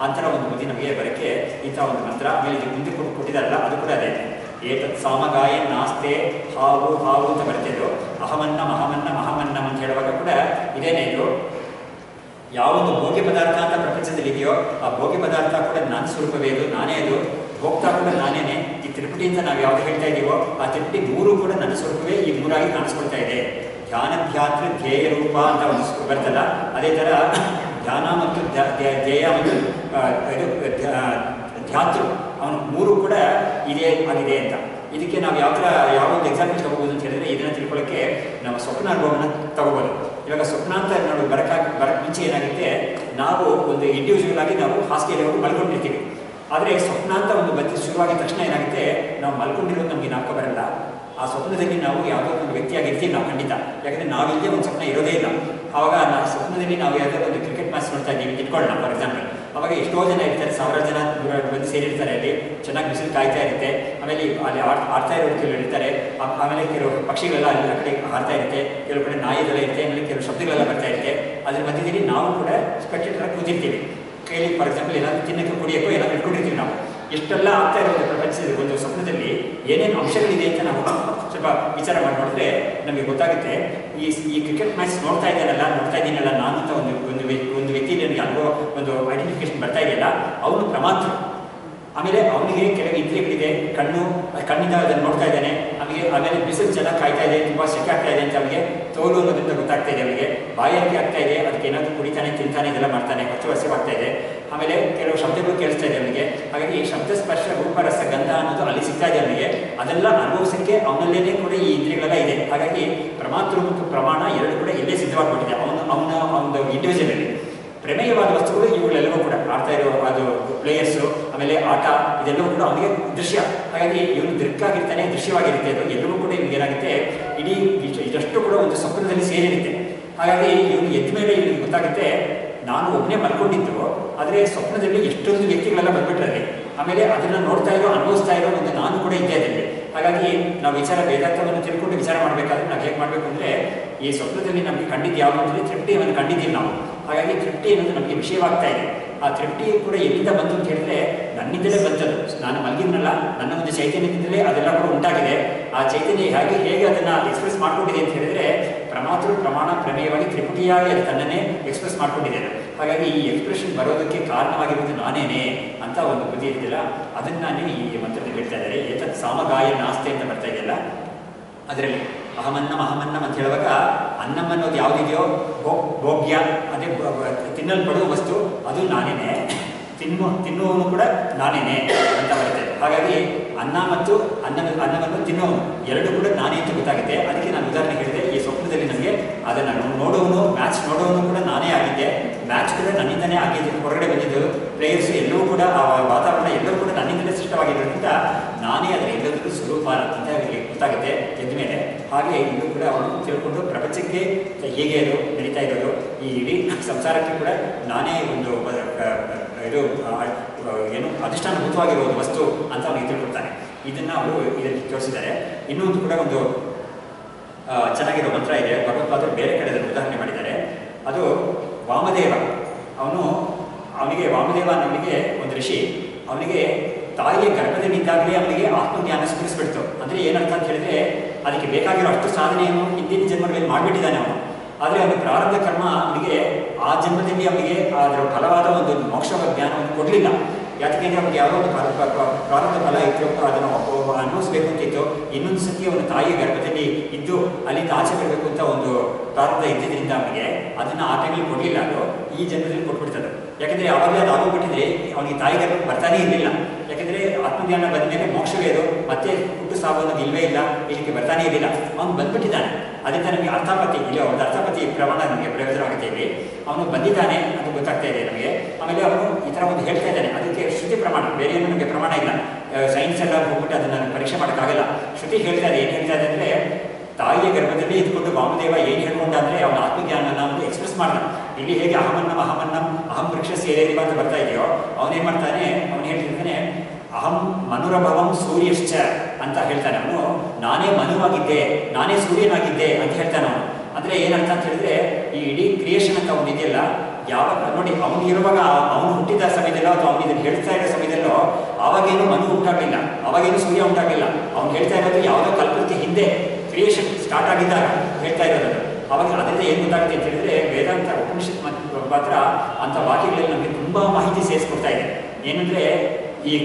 ಅಂತರ ಒಂದು ಬುದ್ಧಿ ನಮಗೆ ಬರಕ್ಕೆ ಇಂಥ ಒಂದು ಮಂತ್ರ ಆಮೇಲೆ ಇದಕ್ಕೆ ಮುಂದೆ ಕೊಟ್ಟು ಕೊಟ್ಟಿದ್ದಾರಲ್ಲ, ಅದು ಕೂಡ ಅದೇ. ಏತತ್ ಸಾಮಗಾಯ ನಾಸ್ತೆ ಹಾವು ಹಾವು ಅಂತ ಬರ್ತಿದ್ರು ಅಹಮನ್ನ ಮಹಮನ್ನ ಮಹಮನ್ನ ಅಂತ ಹೇಳುವಾಗ ಕೂಡ ಇದೇನೇ ಇದು? ಯಾವೊಂದು ಭೋಗ್ಯ ಪದಾರ್ಥ ಅಂತ ಪ್ರಪಂಚದಲ್ಲಿ ಇದೆಯೋ, ಆ ಭೋಗ್ಯ ಪದಾರ್ಥ ಕೂಡ ನನ್ನ ಸ್ವರೂಪವೇ ಅದು ನಾನೇ ಅದು ಹೋಗ್ತಾ ಕೂಡ ನಾನೇನೆ. ಈ ಅಂತ ನಾವು ಯಾವ್ದು ಹೇಳ್ತಾ ಇದೀವೋ ಆ ತ್ರಿಪುಟಿ ಮೂರು ಕೂಡ ನನ್ನ ಸ್ವರೂಪವೇ ಈ ಮೂರಾಗಿ ಕಾಣಿಸ್ಕೊಳ್ತಾ ಇದೆ. ಧ್ಯಾನ ಧ್ಯಾತೃ ಧ್ಯೇಯ ರೂಪ ಅಂತ ಒಂದು ಬರ್ತಲ್ಲ, ಅದೇ ಥರ ಧ್ಯಾನ ಮತ್ತು ಧ್ಯ- ಧ್ಯ- ಧ್ಯೇಯ ಮತ್ತು ಧ್ಯಾತೃ, ಅವನು ಮೂರು ಕೂಡ ಇದೇ ಆಗಿದೆ ಅಂತ. ಇದಕ್ಕೆ ನಾವು ಯಾವ ಥರ ಯಾವ ಒಂದು ಎಕ್ಸಾಂಪಲ್ ತಗೋಬೋದು ಅಂತ ಹೇಳಿದ್ರೆ ಇದನ್ನ ತಿಳ್ಕೊಳ್ಳೋಕ್ಕೆ ನಮ್ಮ ಸ್ವಪ್ನ ಅನುಭವನ ತಗೋಬೋದು. ಇವಾಗ ಸ್ವಪ್ನ ಅಂತ ನಾವು ಬರಕ ಬರಕ್ಕೆ ಮುಂಚೆ ಏನಾಗುತ್ತೆ, ನಾವು ಒಂದು ಇಂಡಿವಿಜುವಲ್ ಆಗಿ ನಾವು ಹಾಸಿಗೆಯಲ್ಲಿ ಹೋಗಿ ಮಲ್ಕೊಂಡಿರ್ತೀವಿ. ಆದರೆ ಸ್ವಪ್ನ ಅಂತ ಒಂದು ಬಂದು ಶುರುವಾಗಿದ ತಕ್ಷಣ ಏನಾಗುತ್ತೆ? ನಾವು ಮಲ್ಕೊಂಡಿರೋದು ನಮಗೆ ನಾಪಕ ಬರಲ್ಲ. ಆ ಸ್ವಪ್ನದಲ್ಲಿ ನಾವು ಯಾವುದೋ ಒಂದು ವ್ಯಕ್ತಿಯಾಗಿರ್ತೀವಿ ನಾವು ಖಂಡಿತ. ಯಾಕಂದರೆ ನಾವಿಲ್ಲದೆ ಒಂದು ಸ್ವಪ್ನ ಇರೋದೇ ಇಲ್ಲ. ಆವಾಗ ನಾವು ಸ್ವಪ್ನದಲ್ಲಿ ನಾವು ಯಾವುದೋ ಒಂದು ಕ್ರಿಕೆಟ್ ಮ್ಯಾಚ್ ನೋಡ್ತಾ ಇದ್ದೀವಿ ಇಟ್ಕೊಳ್ಳೋಣ ಫಾರ್ ಎಕ್ಸಾಂಪಲ್ ಅವಾಗ ಎಷ್ಟೋ ಜನ ಇರ್ತಾರೆ ಸಾವಿರ ಜನ ಬಂದು ಸೇರಿರ್ತಾರೆ ಅಲ್ಲಿ. ಚೆನ್ನಾಗಿ ಬಿಸಿಲು ಕಾಯ್ತಾ ಇರುತ್ತೆ. ಆಮೇಲೆ ಅಲ್ಲಿ ಆಡ್- ಆಡ್ತಾ ಇರೋ ಕೆಲವರು ಇರ್ತಾರೆ. ಆ- ಆಮೇಲೆ ಕೆಲವು ಪಕ್ಷಿಗಳೆಲ್ಲ ಅಲ್ಲಿ ಆ ಕಡೆ ಹಾರ್ತಾ ಇರುತ್ತೆ. ಕೆಲವು ಕಡೆ ನಾಯಿಗಳೆಲ್ಲ ಇರುತ್ತೆ. ಆಮೇಲೆ ಕೆಲವು ಶಬ್ದಗಳೆಲ್ಲ ಬರ್ತಾ ಇರುತ್ತೆ. ಅದ್ರ ಮಧ್ಯದಲ್ಲಿ ನಾವು ಕೂಡ ಸ್ಪೆಕ್ಟೇಟರ್ ಕೂತಿರ್ತೀವಿ. ಕೈಲಿ ಫಾರ್ ಎಕ್ಸಾಂಪಲ್ ಏನಾದ್ರು ತಿನ್ನಕ್ಕೆ ಕುಡಿಯೋಕ್ಕೋ ಏನಾದ್ರು ಇಟ್ಕೊಂಡಿರ್ತೀವಿ ನಾವು. ಎಷ್ಟೆಲ್ಲ ಆಗ್ತಾ ಇರೋದು ಪ್ರಪಂಚದ ಒಂದು ಸ್ವಪ್ನದಲ್ಲಿ, ಏನೇನು ಅಂಶಗಳಿದೆ ಅಂತ ನಾವು ಸ್ವಲ್ಪ ವಿಚಾರ ಮಾಡಿ ನೋಡಿದ್ರೆ ನಮಗೆ ಗೊತ್ತಾಗುತ್ತೆ. ಈ ಈ ಕ್ರಿಕೆಟ್ ಮ್ಯಾಚ್ ನೋಡ್ತಾ ಇದ್ದಾರಲ್ಲ ನೋಡ್ತಾ ಇದ್ದೀನಲ್ಲ ನಾನು ಅಂತ ಒಂದು ಒಂದು ಒಂದು ವ್ಯಕ್ತಿ ನನಗೆ ಅಲ್ವೋ ಒಂದು ಐಡೆಂಟಿಫಿಕೇಶನ್ ಬರ್ತಾ ಇದೆಯಲ್ಲ, ಅವನು ಪ್ರಮಾತ್ರ ಆಮೇಲೆ ಅವನಿಗೆ ಕೆಲವು ಇಂದ್ರಿಯಗಳಿದೆ ಕಣ್ಣು, ಕಣ್ಣಿಂದ ಅದನ್ನು ನೋಡ್ತಾ ಇದ್ದಾನೆ. ಅವನಿಗೆ ಆಮೇಲೆ ಬಿಸಿಲು ಚೆನ್ನಾಗಿ ಕಾಯ್ತಾ ಇದೆ, ತುಂಬ ಸೆಕೆ ಆಗ್ತಾ ಇದೆ ಅಂತ ಅವನಿಗೆ ತೋಲು ಅನ್ನೋದ್ರಿಂದ ಗೊತ್ತಾಗ್ತಾ ಇದೆ ಅವನಿಗೆ ಬಾಯಾರಿಕೆ ಆಗ್ತಾ ಇದೆ, ಅದಕ್ಕೆ ಏನಾದರೂ ಕುಡಿತಾನೆ, ತಿಂತಾನೆ, ಇದೆಲ್ಲ ಮಾಡ್ತಾನೆ ಹೊಚ್ಚು ಹಸಿವಾಗ್ತಾ ಇದೆ. ಆಮೇಲೆ ಕೆಲವು ಶಬ್ದಗಳು ಕೇಳಿಸ್ತಾ ಇದೆ ಅವನಿಗೆ ಹಾಗಾಗಿ ಈ ಶಬ್ದ ಸ್ಪರ್ಶ, ರೂಪರಸ, ಗಂಧ ಅನ್ನೋದು ಅಲ್ಲಿ ಸಿಗ್ತಾ ಇದೆ ಅವನಿಗೆ ಅದೆಲ್ಲ ಅನುಭವಿಸಕ್ಕೆ ಅವನಲ್ಲೇ ಕೂಡ ಈ ಇಂದ್ರಿಯಗಳೆಲ್ಲ ಇದೆ. ಹಾಗಾಗಿ ಪ್ರಮಾತೃ ಮತ್ತು ಪ್ರಮಾಣ ಎರಡು ಕೂಡ ಎಲ್ಲೇ ಸಿದ್ಧವಾಗ್ಬಿಟ್ಟಿದೆ. ಅವನು, ಅವನ ಒಂದು ಇಂಡಿವಿಜುವಲ್ ಪ್ರಮೇಯವಾದ ವಸ್ತುಗಳು ಇವುಗಳೆಲ್ಲವೂ ಕೂಡ ಆಡ್ತಾ ಇರೋ ಅದು ಪ್ಲೇಯರ್ಸು ಆಮೇಲೆ ಆಟ, ಇದೆಲ್ಲವೂ ಕೂಡ ಅವನಿಗೆ ದೃಶ್ಯ. ಹಾಗಾಗಿ ಇವನು ದೃಕ್ಕಾಗಿರ್ತಾನೆ ದೃಶ್ಯವಾಗಿರುತ್ತೆ ಅದು. ಎಲ್ಲವೂ ಕೂಡ ಇವ್ನಿಗೆ ಏನಾಗುತ್ತೆ, ಇಡೀ ಇದಷ್ಟು ಕೂಡ ಒಂದು ಸ್ವಪ್ನದಲ್ಲಿ ಸೇರಿರುತ್ತೆ. ಹಾಗಾಗಿ ಇವನು ಎದ್ದ ಮೇಲೆ ಇವನಿಗೆ ಗೊತ್ತಾಗುತ್ತೆ, ನಾನು ಒಬ್ಬನೇ ಮಲ್ಕೊಂಡಿದ್ದು, ಆದರೆ ಸ್ವಪ್ನದಲ್ಲಿ ಎಷ್ಟೊಂದು ವ್ಯಕ್ತಿಗಳೆಲ್ಲ ಬಂದ್ಬಿಟ್ರಲ್ಲಿ ಆಮೇಲೆ ಅದನ್ನು ನೋಡ್ತಾ ಇರೋ, ಅನುಭವಿಸ್ತಾ ಇರೋ ಒಂದು ನಾನು ಕೂಡ ಇದ್ದೇ ಅದರಲ್ಲಿ ಹಾಗಾಗಿ ನಾವು ವಿಚಾರ, ವೇದಾಂತವನ್ನು ತಿಳ್ಕೊಂಡು ವಿಚಾರ ಮಾಡಬೇಕಾದ್ರೆ ನಾವು ಹೇಗೆ ಮಾಡಬೇಕು ಅಂದರೆ, ಈ ಸ್ವಪ್ನದಲ್ಲಿ ನಮಗೆ ಕಂಡಿದ್ದು ಯಾವುದು ಅಂದರೆ ತೃಪ್ತಿಯನ್ನು ಕಂಡಿದ್ದೀವಿ ನಾವು. ಹಾಗಾಗಿ ತೃಪ್ತಿ ಅನ್ನೋದು ನಮಗೆ ವಿಷಯವಾಗ್ತಾ ಇದೆ. ಆ ತೃಪ್ತಿ ಕೂಡ ಎಲ್ಲಿಂದ ಬಂತು ಅಂತ ಹೇಳಿದ್ರೆ ನನ್ನಿಂದಲೇ ಬಂತದ್ದು ನಾನು ಮಲಗಿದ್ನಲ್ಲ, ನನ್ನ ಒಂದು ಚೈತನ್ಯದಿಂದಲೇ ಅದೆಲ್ಲ ಕೂಡ ಉಂಟಾಗಿದೆ. ಆ ಚೈತನ್ಯ ಹೇಗೆ ಹೇಗೆ ಅದನ್ನ ಎಕ್ಸ್ಪ್ರೆಸ್ ಮಾಡ್ಕೊಂಡಿದೆ ಅಂತ ಹೇಳಿದ್ರೆ, ಪ್ರಮಾತೃ ಪ್ರಮಾಣ ಪ್ರಮೇಯವಾಗಿ ತ್ರಿಪುಟಿಯಾಗಿ ಅದು ತನ್ನನ್ನೇ ಎಕ್ಸ್ಪ್ರೆಸ್ ಮಾಡ್ಕೊಂಡಿದೆ ಹಾಗಾಗಿ ಈ ಎಕ್ಸ್ಪ್ರೆಷನ್ ಬರೋದಕ್ಕೆ ಕಾರಣವಾಗಿರುವುದು ನಾನೇನೆ ಅಂತ ಒಂದು ಬುದ್ಧಿ ಅದನ್ನು ಅದನ್ನ ಈ ಮಂತ್ರದಲ್ಲಿ ಹೇಳ್ತಾ ಇದ್ದಾರೆ. ಏತತ್ ಸಾಮಗಾಯ ನಾಸ್ತೆ ಅಂತ ಬರ್ತಾ ಇದೆಯಲ್ಲ, ಅದರಲ್ಲಿ. ಅಹಮನ್ನಂ ಅಹಮನ್ನಂ ಅಂತ ಹೇಳುವಾಗ ಅನ್ನಂ ಅನ್ನೋದು ಯಾವುದಿದೆಯೋ? ಭೋ ಭೋಗ್ಯ. ಅದೇ ತಿನ್ನಲ್ಪಡುವ ವಸ್ತು. ಅದು ನಾನೇನೆ. ತಿನ್ನು ತಿನ್ನುವನು ಕೂಡ ನಾನೇನೆ ಅಂತ ಬರುತ್ತೆ ಹಾಗಾಗಿ ಅನ್ನ ಮತ್ತು ಅನ್ನ ಅನ್ನವನ್ನು ತಿನ್ನುವನು ಎರಡು ಕೂಡ ನಾನೇ ಅಂತ ಗೊತ್ತಾಗುತ್ತೆ. ಅದಕ್ಕೆ ನಾನು ಉದಾಹರಣೆ ಹೇಳಿದೆ. ಈ ಸ್ವಪ್ನದಲ್ಲಿ ನನಗೆ ಅದನ್ನು ನೋಡುವನು ಮ್ಯಾಚ್ ನೋಡೋನು ಕೂಡ ನಾನೇ ಆಗಿದ್ದೆ. ಮ್ಯಾಚ್ ಕೂಡ ನನ್ನಿಂದನೇ ಆಗಿದೆ. ಹೊರಗಡೆ ಬಂದಿದ್ದು ಪ್ಲೇಯರ್ಸ್ ಎಲ್ಲರೂ ಕೂಡ, ಆ ವಾತಾವರಣ ಎಲ್ಲರೂ ಕೂಡ ನನ್ನಿಂದಲೇ ಸೃಷ್ಟವಾಗಿರೋದ್ರಿಂದ ನಾನೇ ಅದರ ಎಲ್ಲದಕ್ಕೂ ಸ್ವರೂಪ ಅಂತ ಅವರಿಗೆ ಗೊತ್ತಾಗುತ್ತೆ ಎದ್ದ ಮೇಲೆ. ಹಾಗೆ ಇಲ್ಲೂ ಕೂಡ ಅವನು ತಿಳ್ಕೊಂಡು ಪ್ರಪಂಚಕ್ಕೆ ಹೇಗೆ ಅದು ನಡೀತಾ ಇರೋದು, ಈ ಇಡೀ ಸಂಸಾರಕ್ಕೆ ಕೂಡ ನಾನೇ ಒಂದು ಇದು ಏನು ಅಧಿಷ್ಠಾನಭೂತವಾಗಿರೋ ಒಂದು ವಸ್ತು ಅಂತ ಅವನಿಗೆ ತಿಳ್ಕೊಡ್ತಾನೆ. ಇದನ್ನ ಅವರು ಇದರಲ್ಲಿ ತೋರಿಸಿದ್ದಾರೆ. ಇನ್ನೊಂದು ಕೂಡ ಒಂದು ಚೆನ್ನಾಗಿರೋ ಮಂತ್ರ ಇದೆ. ಭಗವತ್ಪಾದರು ಬೇರೆ ಕಡೆ ಉದಾಹರಣೆ ಮಾಡಿದ್ದಾರೆ. ಅದು ವಾಮದೇವ. ಅವನು, ಅವನಿಗೆ, ವಾಮದೇವ ಅನ್ನೋನಿಗೆ ಒಂದು ಋಷಿ. ಅವನಿಗೆ ತಾಯಿಯ ಗರ್ಭದಲ್ಲಿದ್ದಾಗಲೇ ಅವನಿಗೆ ಆತ್ಮಜ್ಞಾನ ಸ್ಫುರಿಸ್ಬಿಡ್ತು. ಅಂದರೆ ಏನರ್ಥ ಅಂತ ಹೇಳಿದ್ರೆ, ಅದಕ್ಕೆ ಬೇಕಾಗಿರೋ ಅಷ್ಟು ಸಾಧನೆಯನ್ನು ಹಿಂದಿನ ಜನ್ಮಗಳಲ್ಲಿ ಮಾಡಿಬಿಟ್ಟಿದ್ದಾನೆ ಅವನು. ಆದರೆ ಅವನ ಪ್ರಾರಂಭ ಕರ್ಮ ಅವನಿಗೆ ಆ ಜನ್ಮದಲ್ಲಿ ಅವನಿಗೆ ಅದರ ಫಲವಾದ ಒಂದು ಮೋಕ್ಷ ಜ್ಞಾನವನ್ನು ಕೊಡಲಿಲ್ಲ. ಯಾಕೆಂದ್ರೆ ಅವನಿಗೆ ಯಾವುದೋ ಒಂದು ಪ್ರ- ಪ್ರ- ಪ್ರ- ಫಲ ಇತ್ತು ಅದನ್ನು ಅನುಭವಿಸ್ಬೇಕು ಅಂತಿತ್ತು ಇನ್ನೊಂದು ಸತಿ ಅವನ ತಾಯಿಯ ಗರ್ಭದಲ್ಲಿ ಇದ್ದು ಅಲ್ಲಿಂದ ಆಚೆ ಬರಬೇಕು ಅಂತ ಒಂದು ಪ್ರಾರಬ್ಧ ಇದ್ದಿದ್ದರಿಂದ ಅವನಿಗೆ ಅದನ್ನ ಆ ಟೈಮಲ್ಲಿ ಕೊಡಲಿಲ್ಲ ಅದು ಈ ಜನ್ಮದಲ್ಲಿ ಕೊಟ್ಬಿಡ್ತದೆ ಯಾಕಂದ್ರೆ ಅವಾಗಲೇ ಅದು ಆಗೋಗ್ಬಿಟ್ಟಿದ್ರೆ ಅವನಿಗೆ ತಾಯಿ ಗರ್ಭ ಬರ್ತಾನೇ ಇರಲಿಲ್ಲ ಯಾಕಂದ್ರೆ ಆತ್ಮಜ್ಞಾನ ಬಂದ ಮೇಲೆ ಮೋಕ್ಷವೇ ಅದು ಮತ್ತೆ ಹುಟ್ಟು ಸಾವು ಅನ್ನೋದು ಇಲ್ವೇ ಇಲ್ಲ ಇದಕ್ಕೆ ಬರ್ತಾನೆ ಇರಲಿಲ್ಲ ಅವನು ಬಂದ್ಬಿಟ್ಟಿದ್ದಾನೆ ಅದರಿಂದ ನಮಗೆ ಅರ್ಥಾಪತಿ ಇಲ್ಲಿ ಒಂದು ಅರ್ಥಾಪತಿ ಪ್ರಮಾಣ ನಮಗೆ ಪ್ರಯೋಜನವಾಗುತ್ತೆ ಇಲ್ಲಿ ಅವನು ಬಂದಿದ್ದಾನೆ ಅದು ಗೊತ್ತಾಗ್ತಾ ಇದೆ ನಮಗೆ ಆಮೇಲೆ ಅವನು ಈ ಥರ ಒಂದು ಹೇಳ್ತಾ ಇದ್ದಾನೆ ಅದಕ್ಕೆ ಶ್ರುತಿ ಪ್ರಮಾಣ, ಬೇರೆ ಏನು ನಮಗೆ ಪ್ರಮಾಣ ಇಲ್ಲ. ಸೈನ್ಸ್ ಎಲ್ಲ ಹೋಗ್ಬಿಟ್ಟು ಅದನ್ನು ಪರೀಕ್ಷೆ ಮಾಡೋಕ್ಕಾಗಲ್ಲ. ಶ್ರುತಿ ಹೇಳ್ತಾರೆ ಏನು ಹೇಳ್ತಾ ಇದೆ ಅಂದರೆ, ತಾಯಿಯ ಗರ್ಭದಲ್ಲಿ ಇದ್ಕೊಂಡು ವಾಮದೇವ ಏನು ಹೇಳ್ಕೊಂಡ ಅಂದರೆ, ಅವನ ಆತ್ಮಜ್ಞಾನನ ಅಂತ ಎಕ್ಸ್ಪ್ರೆಸ್ ಮಾಡ್ದ. ಇಲ್ಲಿ ಹೇಗೆ ಅಹಮನ್ನಂ ಅಹಮನ್ನಂ, ಅಹಂ ವೃಕ್ಷ ಸೇರೇರಿವ ಅಂತ ಬರ್ತಾ ಇದೆಯೋ ಅವನೇನು ಮಾಡ್ತಾನೆ, ಅವನು ಹೇಳ್ತಿದ್ದಾನೆ ಅಹಂ ಮನುರಭವಂ ಸೂರ್ಯಶ್ಚ ಅಂತ ಹೇಳ್ತಾನೆ ಅವನು. ನಾನೇ ಮನುವಾಗಿದ್ದೆ, ನಾನೇ ಸೂರ್ಯನಾಗಿದ್ದೆ ಅಂತ ಹೇಳ್ತಾನೆ ಅವನು. ಅಂದರೆ ಏನರ್ಥ ಅಂತ ಹೇಳಿದ್ರೆ, ಈ ಇಡೀ ಕ್ರಿಯೇಷನ್ ಅಂತ ಅವನು ಇದೆಯಲ್ಲ ಯಾವಾಗ ನೋಡಿ ಅವನು ಇರುವಾಗ ಅವನು ಹುಟ್ಟಿದ ಸಮಯದಲ್ಲೋ ಅಥವಾ ಅವನು ಹೇಳ್ತಾ ಇರೋ ಸಮಯದಲ್ಲೋ ಅವಾಗೇನು ಮನು ಉಂಟಾಗಲಿಲ್ಲ, ಅವಾಗೇನು ಸೂರ್ಯ ಉಂಟಾಗಲಿಲ್ಲ. ಅವನು ಹೇಳ್ತಾ ಇರೋದು ಯಾವುದೋ ಕಲ್ಪಕ್ಕೆ ಹಿಂದೆ ಕ್ರಿಯೇಷನ್ ಸ್ಟಾರ್ಟ್ ಆಗಿದ್ದಾಗ ಹೇಳ್ತಾ ಇರೋದು ಅದು. ಅವಾಗ ಅದರಿಂದ ಏನು ಗೊತ್ತಾಗುತ್ತೆ ಅಂತ ಹೇಳಿದ್ರೆ ವೇದಾಂತ ಉಪನಿಷತ್ ಮಾತ್ರ ಅಂಥ ವಾಕ್ಯಗಳಲ್ಲಿ ನಮಗೆ ತುಂಬಾ ಮಾಹಿತಿ ಸೇರಿಸ್ಕೊಡ್ತಾ ಇದೆ. ಏನಂದ್ರೆ ಈ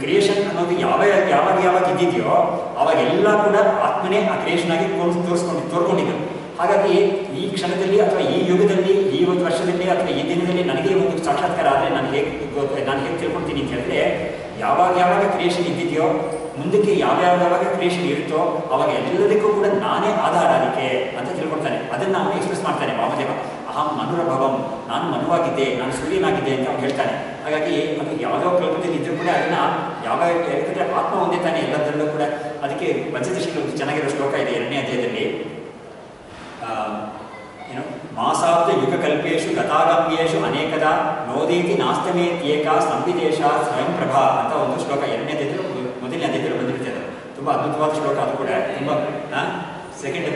ಕ್ರಿಯೇಷನ್ ಅನ್ನೋದು ಯಾವ, ಯಾವಾಗ ಯಾವಾಗ ಇದ್ದಿದೆಯೋ ಅವಾಗೆಲ್ಲ ಕೂಡ ಆತ್ಮನೇ ಆ ಕ್ರಿಯೇಷನ್ ಆಗಿ ತೋರ್ಸ್- ತೋರಿಸ್ಕೊಂಡು, ತೋರ್ಕೊಂಡಿದ್ದು. ಹಾಗಾಗಿ ಈ ಕ್ಷಣದಲ್ಲಿ ಅಥವಾ ಈ ಯುಗದಲ್ಲಿ, ಈ ಒಂದು ವರ್ಷದಲ್ಲಿ ಅಥವಾ ಈ ದಿನದಲ್ಲಿ ನನಗೆ ಒಂದು ಸಾಕ್ಷಾತ್ಕಾರ ಆದರೆ ನಾನು ಹೇಗೆ ನಾನು ಹೇಗೆ ತಿಳ್ಕೊಳ್ತೀನಿ ಅಂತ ಹೇಳಿದ್ರೆ, ಯಾವಾಗ ಯಾವಾಗ ಕ್ರಿಯೇಷನ್ ಇದ್ದಿದೆಯೋ, ಮುಂದಕ್ಕೆ ಯಾವ್ಯಾವಾಗ ಕ್ರಿಯೇಷನ್ ಇರುತ್ತೋ, ಅವಾಗ ಎಲ್ಲದಕ್ಕೂ ಕೂಡ ನಾನೇ ಆಧಾರ ಅದಕ್ಕೆ ಅಂತ ತಿಳ್ಕೊಳ್ತಾನೆ. ಅದನ್ನು ಅವನು ಎಕ್ಸ್ಪ್ರೆಸ್ ಮಾಡ್ತಾನೆ, ವಾಮದೇವ. ಅಹಂ ಮನುರಭವಂ. ನಾನು ಮನುವಾಗಿದ್ದೆ, ನಾನು ಸೂರ್ಯನಾಗಿದ್ದೆ ಅಂತ ಅವ್ನು ಹೇಳ್ತಾನೆ. ಹಾಗಾಗಿ ಅದು ಯಾವುದೋ ಕಲ್ಪದಲ್ಲಿ ಇದ್ದರೂ ಕೂಡ ಅದನ್ನ ಯಾವ ಯಾಕಂದ್ರೆ ಆತ್ಮ ಒಂದೇ ತಾನೇ ಎಲ್ಲದರಲ್ಲೂ ಕೂಡ. ಅದಕ್ಕೆ ಪಂಚದಶಿಗಳು ಚೆನ್ನಾಗಿರೋ ಶ್ಲೋಕ ಇದೆ, ಎರಡನೇ ಅಧ್ಯಾಯದಲ್ಲಿ ಆ, ಏನು ಮಾಸಾಬ್ದ ಯುಗಕಲ್ಪೇಶು ಗತಾಗಮ್ಯೇಶು ಅನೇಕದ ನೋದೇತಿ ಏಕ ಸಂವಿದೇಶ ಸ್ವಯಂ ಪ್ರಭಾ ಅಂತ ಒಂದು ಶ್ಲೋಕ ಎರಡನೇ ಅಧ್ಯಾಯದಲ್ಲಿ ಮೊದಲನೇ ಅಧ್ಯಾಯದಲ್ಲಿ ಬಂದಿರುತ್ತೆ ಅದು. ತುಂಬ ಅದ್ಭುತವಾದ ಶ್ಲೋಕ ಅದು ಕೂಡ. ತುಂಬ ಸೆಕೆಂಡ್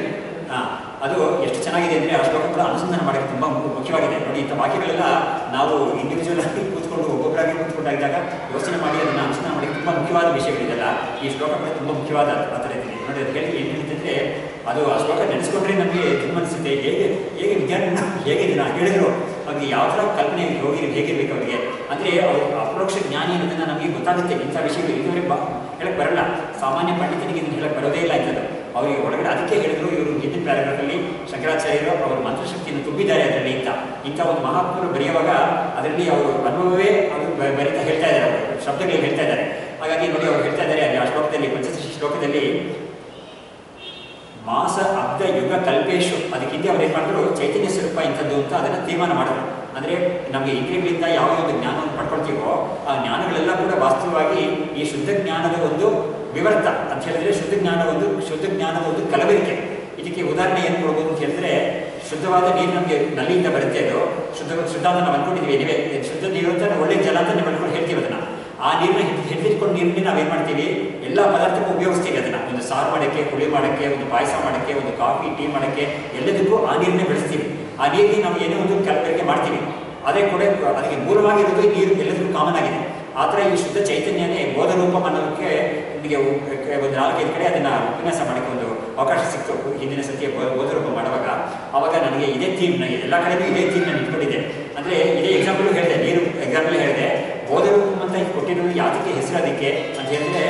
ಅದು. ಎಷ್ಟು ಚೆನ್ನಾಗಿದೆ ಅಂದರೆ ಆ ಶ್ಲೋಕ ಕೂಡ ಅನುಸಂಧಾನ ಮಾಡೋಕ್ಕೆ ತುಂಬ ಮುಖ್ಯವಾಗಿದೆ. ನೋಡಿ, ಇಂಥ ವಾಕ್ಯಗಳೆಲ್ಲ ನಾವು ಇಂಡಿವಿಜುವಲ್ ಆಗಿ ಕೂತ್ಕೊಂಡು ಒಬ್ಬೊಬ್ಬರಾಗಿ ಕೂತ್ಕೊಂಡಾಗಿದ್ದಾಗ ಯೋಚನೆ ಮಾಡಿ ಅದನ್ನು ಅನುಸಂಧಾನ ಮಾಡೋಕ್ಕೆ ತುಂಬ ಮುಖ್ಯವಾದ ವಿಷಯಗಳಿದೆಲ್ಲ ಈ ಶ್ಲೋಕ ಕೂಡ ತುಂಬ ಮುಖ್ಯವಾದ ಆ ಇದೆ. ನೋಡಿ, ಅದು ಹೇಳಿ ಏನು ಹೇಳ್ತಿದ್ರೆ, ಅದು ಆ ಶ್ಲೋಕ ನೆನೆಸ್ಕೊಂಡ್ರೆ ನಮಗೆ ತುಂಬ ಅನಿಸುತ್ತೆ? ಹೇಗೆ ಹೇಗೆ ವಿಜ್ಞಾನ ಹೇಗಿದೆ ಇದನ್ನ ಹೇಳಿದ್ರು. ಅವ್ರಿಗೆ ಯಾವ ಥರ ಕಲ್ಪನೆ ಹೋಗಿ ಹೇಗಿರ್ಬೇಕು ಅವರಿಗೆ? ಅಂದರೆ ಅವರು ಅಪರೋಕ್ಷ ಜ್ಞಾನಿ ಅನ್ನೋದನ್ನ ನಮಗೆ ಗೊತ್ತಾಗುತ್ತೆ. ಇಂಥ ವಿಷಯಗಳು ಇದುವರೆಗೆ ಬಾ ಹೇಳಕ್ಕೆ ಬರಲ್ಲ. ಸಾಮಾನ್ಯ ಪಂಡಿತನಿಗೆ ಇದನ್ನು ಹೇಳಕ್ಕೆ ಬರೋದೇ ಇಲ್ಲ ಇಂಥದ್ದು ಅವರಿಗೆ ಒಳಗಡೆ ಅದಕ್ಕೆ ಹೇಳಿದ್ರು, ಇವರು ಹಿಂದಿನ ಪ್ಯಾರಾಗ್ರಾಫಲ್ಲಿ ಶಂಕರಾಚಾರ್ಯರು ಅವರ ಮಂತ್ರಶಕ್ತಿಯನ್ನು ತುಂಬಿದ್ದಾರೆ ಅದರಲ್ಲಿ ಇಂಥ ಇಂಥ ಒಂದು ಮಹಾತ್ಮರು ಬರೆಯುವಾಗ ಅದರಲ್ಲಿ ಅವರು ಅನುಭವವೇ ಅವರು ಬರೀತಾ ಬರಿತಾ ಹೇಳ್ತಾ ಇದ್ದಾರೆ. ಅವರು ಶಬ್ದಗಳಿಗೆ ಹೇಳ್ತಾ ಇದ್ದಾರೆ. ಹಾಗಾಗಿ ನೋಡಿ, ಅವರು ಹೇಳ್ತಾ ಇದ್ದಾರೆ, ಅಲ್ಲಿ ಆ ಶ್ಲೋಕದಲ್ಲಿ ಪಂಚಶಿ ಶ್ಲೋಕದಲ್ಲಿ ಮಾಸ ಅಬ್ದ ಯುಗ, ಕಲ್ಪೇಶು ಅದಕ್ಕಿಂತ ಅವ್ರು ಏನು ಮಾಡಿದ್ರು ಚೈತನ್ಯ ಸ್ವರೂಪ ಇಂಥದ್ದು ಅಂತ ಅದನ್ನು ತೀರ್ಮಾನ ಮಾಡಿದ್ರು. ಅಂದರೆ ನಮಗೆ ಇಂದ್ರಿಯಗಳಿಂದ ಯಾವ ಒಂದು ಜ್ಞಾನವನ್ನು ಪಡ್ಕೊಳ್ತೀವೋ, ಆ ಜ್ಞಾನಗಳೆಲ್ಲ ಕೂಡ ವಾಸ್ತವವಾಗಿ ಈ ಶುದ್ಧ ಜ್ಞಾನದ ಒಂದು ವಿವರ್ತ ಅಂತ ಹೇಳಿದ್ರೆ ಶುದ್ಧ ಜ್ಞಾನ ಒಂದು, ಶುದ್ಧ ಜ್ಞಾನದ ಒಂದು ಕಲಬೆರಿಕೆ. ಇದಕ್ಕೆ ಉದಾಹರಣೆ ಏನು ಕೊಡ್ಬೋದು ಅಂತ ಹೇಳಿದ್ರೆ, ಶುದ್ಧವಾದ ನೀರು ನಮಗೆ ನಲ್ಲಿಯಿಂದ ಬರುತ್ತೆ ಅದು. ಶುದ್ಧ ಶುದ್ಧ ಅಂತ ನಾವು ಅನ್ಕೊಂಡಿದ್ವಿ ನೀವೇ ಶುದ್ಧ ನೀರು ಅಂತ ಒಳ್ಳೆ ಜಲ ಅಂತ ನೀವು ಹೇಳ್ತೀವಿ ಅದನ್ನ. ಆ ನೀರನ್ನ ಹಿಡಿದು ಹಿಡಿದಿಟ್ಕೊಂಡು ನೀರನ್ನ ನಾವೇನು ಮಾಡ್ತೀವಿ? ಎಲ್ಲ ಪದಾರ್ಥಕ್ಕೂ ಉಪಯೋಗಿಸ್ತೀವಿ ಅದನ್ನು. ಒಂದು ಸಾರು ಮಾಡೋಕ್ಕೆ ಹುಳಿ ಮಾಡೋಕ್ಕೆ, ಒಂದು ಪಾಯಸ ಮಾಡೋಕ್ಕೆ, ಒಂದು ಕಾಫಿ, ಟೀ ಮಾಡೋಕ್ಕೆ, ಎಲ್ಲದಕ್ಕೂ ಆ ನೀರನ್ನೇ ಬೆಳೆಸ್ತೀವಿ. ಆ ನೀರಿಗೆ ನಾವು ಏನೇ ಒಂದು ಕಲಬೆರಕೆ ಮಾಡ್ತೀವಿ. ಅದೇ ಕೂಡ ಅದಕ್ಕೆ ಮೂಲವಾಗಿರೋದು ನೀರು ಎಲ್ಲದಕ್ಕೂ ಕಾಮನ್ ಆಗಿದೆ. ಆ ಥರ ಈ ಶುದ್ಧ ಚೈತನ್ಯನೇ ಬೋಧ ರೂಪ ಅನ್ನೋದಕ್ಕೆ ನಿಮಗೆ ಒಂದು ನಾಲ್ಕೈದು ಕಡೆ ಅದನ್ನು ಉಪನ್ಯಾಸ ಮಾಡೋಕ್ಕೆ ಒಂದು ಅವಕಾಶ ಸಿಕ್ತು. ಹಿಂದಿನ ಸತಿ ಬೋ- ಬೋಧ ರೂಪ ಮಾಡುವಾಗ. ಆವಾಗ ನನಗೆ ಇದೇ ಥೀಮ್ ನನಗೆ ಎಲ್ಲ ಕಡೆಯೂ ಇದೇ ಥೀಮ್ ನಾನು ಇಟ್ಕೊಂಡಿದ್ದೆ ಅಂದರೆ ಇದೇ ಎಕ್ಸಾಂಪಲ್ ಹೇಳಿದೆ, ನೀರು ಎಕ್ಸಾಂಪಲ್ ಹೇಳಿದೆ. ಅಂತ ಕೊಟ್ಟಿರೋದು ಯಾವುದಕ್ಕೆ ಹೆಸರು ಅದಕ್ಕೆ ಅಂತ ಹೇಳಿದ್ರೆ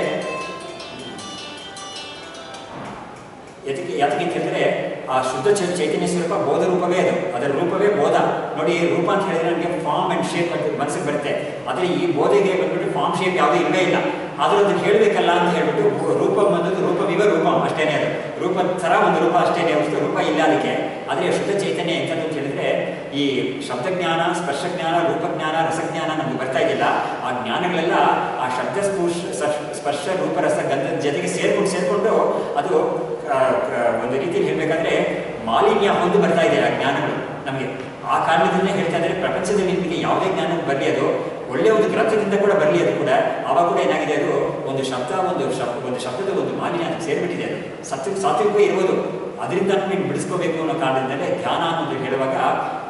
ಯಾತಕ್ಕೆ ಯಾತಕ್ಕೆ ಹೇಳಿದ್ರೆ, ಆ ಶುದ್ಧ ಚೈತನ್ಯ ಸ್ವರೂಪ ಬೋಧ ರೂಪವೇ ಅದು. ಅದರ ರೂಪವೇ ಬೋಧ. ನೋಡಿ ರೂಪ ಅಂತ ಹೇಳಿದ್ರೆ ನನಗೆ ಫಾರ್ಮ್ ಅಂಡ್ ಶೇಪ್ ಅಂತ ಮನಸ್ಸಿಗೆ ಬರುತ್ತೆ. ಆದರೆ ಈ ಬೋಧೆಗೆ ಬಂದ್ಬಿಟ್ಟು ಫಾರ್ಮ್ ಶೇಪ್ ಯಾವುದೂ ಇಲ್ಲವೇ ಇಲ್ಲ. ಆದರೂ ಅದನ್ನು ಹೇಳಬೇಕಲ್ಲ ಅಂತ ಹೇಳ್ಬಿಟ್ಟು ರೂಪ ಬಂದದ್ದು ರೂಪವಿವ ರೂಪ ಅಷ್ಟೇನೆ ಅದು. ರೂಪ ಥರ ಒಂದು ರೂಪ ಅಷ್ಟೇನೆ, ಅಷ್ಟು ರೂಪ ಇಲ್ಲ ಅದಕ್ಕೆ. ಆದರೆ ಶುದ್ಧ ಚೈತನ್ಯ ಅಂತ ಈ ಶಬ್ದಜ್ಞಾನ, ಸ್ಪರ್ಶಜ್ಞಾನ, ರೂಪಜ್ಞಾನ, ರಸಜ್ಞಾನ ನಮಗೆ ಬರ್ತಾ ಇದೆಯಲ್ಲ ಆ ಜ್ಞಾನಗಳೆಲ್ಲ ಆ ಶಬ್ದ ಸ್ಪರ್ಶ ಸ್ಪರ್ಶ ರೂಪ, ರಸ ಗಂಧದ ಜೊತೆಗೆ ಸೇರ್ಕೊಂಡು ಸೇರ್ಕೊಂಡು ಅದು ಒಂದು ರೀತಿಯಲ್ಲಿ ಹೇಳಬೇಕಾದ್ರೆ ಮಾಲಿನ್ಯ ಹೊಂದು ಬರ್ತಾ ಇದೆ ಆ ಜ್ಞಾನಗಳು. ನಮಗೆ ಆ ಕಾರಣದಿಂದ ಹೇಳ್ತಾ ಇದ್ದಾರೆ, ಪ್ರಪಂಚದಲ್ಲಿ ನಿಮಗೆ ಯಾವುದೇ ಜ್ಞಾನ ಬರಲಿ ಅದು ಒಳ್ಳೆಯ ಒಂದು ಗ್ರಂಥದಿಂದ ಕೂಡ ಬರಲಿ ಅದು ಕೂಡ. ಆವಾಗ ಕೂಡ ಏನಾಗಿದೆ ಅದು, ಒಂದು ಶಬ್ದ ಒಂದು ಶಬ್ದ ಒಂದು ಶಬ್ದದ ಒಂದು ಮಾಲಿನ್ಯ ಅದಕ್ಕೆ ಸೇರಿಬಿಟ್ಟಿದೆ ಅದು. ಸತ್ಯ ಸಾತ್ವಿಕ ಇರ್ಬೋದು. ಅದರಿಂದ ನಮಗೆ ಬಿಡಿಸ್ಕೋಬೇಕು ಅನ್ನೋ ಕಾರಣದಿಂದಲೇ ಧ್ಯಾನ ಅನ್ನೋದು ಹೇಳುವಾಗ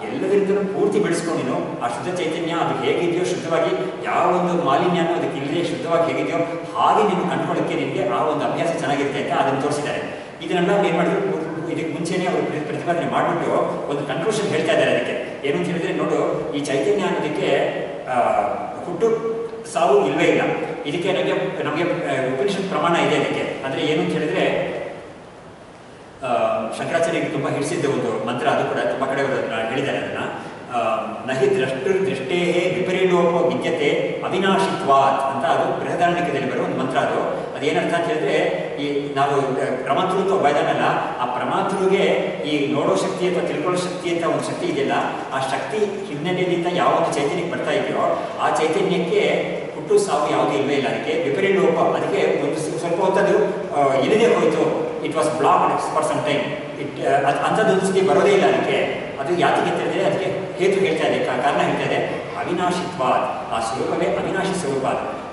ಎಲ್ಲದರಿಂದಲೂ ಪೂರ್ತಿ ಬೆಳೆಸ್ಕೊಂಡಿನೋ ಆ ಶುದ್ಧ ಚೈತನ್ಯ ಅದು ಹೇಗಿದೆಯೋ ಶುದ್ಧವಾಗಿ ಯಾವ ಒಂದು ಮಾಲಿನ್ಯನೂ ಅದಕ್ಕೆ ಇಲ್ಲದೆ ಶುದ್ಧವಾಗಿ ಹೇಗಿದೆಯೋ ಹಾಗೆ ನೀನು ಕಂಡುಕೊಳ್ಳೋಕ್ಕೆ ನಿಮಗೆ ಆ ಒಂದು ಅಭ್ಯಾಸ ಚೆನ್ನಾಗಿರುತ್ತೆ ಅಂತ ಅದನ್ನು ತೋರಿಸಿದ್ದಾರೆ. ಇದನ್ನೆಲ್ಲ ಏನು ಮಾಡಿದ್ರು? ಇದಕ್ಕೆ ಮುಂಚೆನೇ ಅವರು ಪ್ರತಿ- ಪ್ರತಿಪಾದನೆ ಮಾಡಿಬಿಟ್ಟು ಒಂದು ಕನ್ಕ್ಲೂಷನ್ ಹೇಳ್ತಾ ಇದ್ದಾರೆ ಅದಕ್ಕೆ. ಏನು ಅಂತ ಹೇಳಿದ್ರೆ, ನೋಡು, ಈ ಚೈತನ್ಯ ಅನ್ನೋದಕ್ಕೆ ಹುಟ್ಟು ಸಾವು ಇಲ್ಲವೇ ಇಲ್ಲ. ಇದಕ್ಕೆ ನಮಗೆ ನಮಗೆ ಉಪನಿಷತ್ ಪ್ರಮಾಣ ಇದೆ ಅದಕ್ಕೆ. ಅಂದರೆ ಏನು ಅಂತ ಹೇಳಿದ್ರೆ ಶಂಕರಾಚಾರ್ಯರಿಗೆ ತುಂಬ ಹಿಡಿಸಿದ್ದ ಒಂದು ಮಂತ್ರ ಅದು ಕೂಡ ತುಂಬ ಕಡೆ ಅವರು ಅದನ್ನ ಹೇಳಿದ್ದಾರೆ ಅದನ್ನ. ನಹಿ ದ್ರಷ್ಟು ದೃಷ್ಟೇ ವಿಪರೀಲೋಪ ವಿದ್ಯತೆ ಅವಿನಾಶಿತ್ವಾತ್ ಅಂತ ಅದು ಬೃಹದಾರಣಿಕದಲ್ಲಿ ಬರೋ ಒಂದು ಮಂತ್ರ ಅದು. ಅದೇನರ್ಥ ಅಂತ ಹೇಳಿದ್ರೆ, ಈ ನಾವು ಪ್ರಮಾತೃ ಅಂತ ಆ ಪ್ರಮಾತೃಗೆ ಈ ನೋಡೋ ಶಕ್ತಿ ಅಥವಾ ತಿಳ್ಕೊಳ್ಳೋ ಶಕ್ತಿ ಅಂತ ಒಂದು ಶಕ್ತಿ ಇದೆಯಲ್ಲ, ಆ ಶಕ್ತಿ ಹಿನ್ನೆಲೆಯಿಂದ ಯಾವ ಒಂದು ಚೈತನ್ಯಕ್ಕೆ ಬರ್ತಾ ಇದೆಯೋ, ಆ ಚೈತನ್ಯಕ್ಕೆ ಹುಟ್ಟು ಸಾವು ಯಾವುದೂ ಇಲ್ಲವೇ ಇಲ್ಲ. ಅದಕ್ಕೆ ವಿಪರೀಣೋಪ ಅದಕ್ಕೆ ಒಂದು ಸ್ವಲ್ಪ ಹೊತ್ತದು ಇಲ್ಲದೆ ಹೋಯಿತು. It was black for some time it ಅದು ಅಂಥದ್ದು ಸ್ಥಿತಿ ಬರೋದೇ ಇಲ್ಲ ಅದಕ್ಕೆ. ಅದು ಯಾತಕ್ಕೆ ಅಂತ ಅದಕ್ಕೆ ಹೇತು ಹೇಳ್ತಾ ಇದೆ ಕಾರಣ ಹೇಳ್ತಾ ಇದೆ. ಅವಿನಾಶಿತ್ವ ಆ ಸ್ವರೂಪವೇ ಅವಿನಾಶಿ ಸ್ವರೂಪ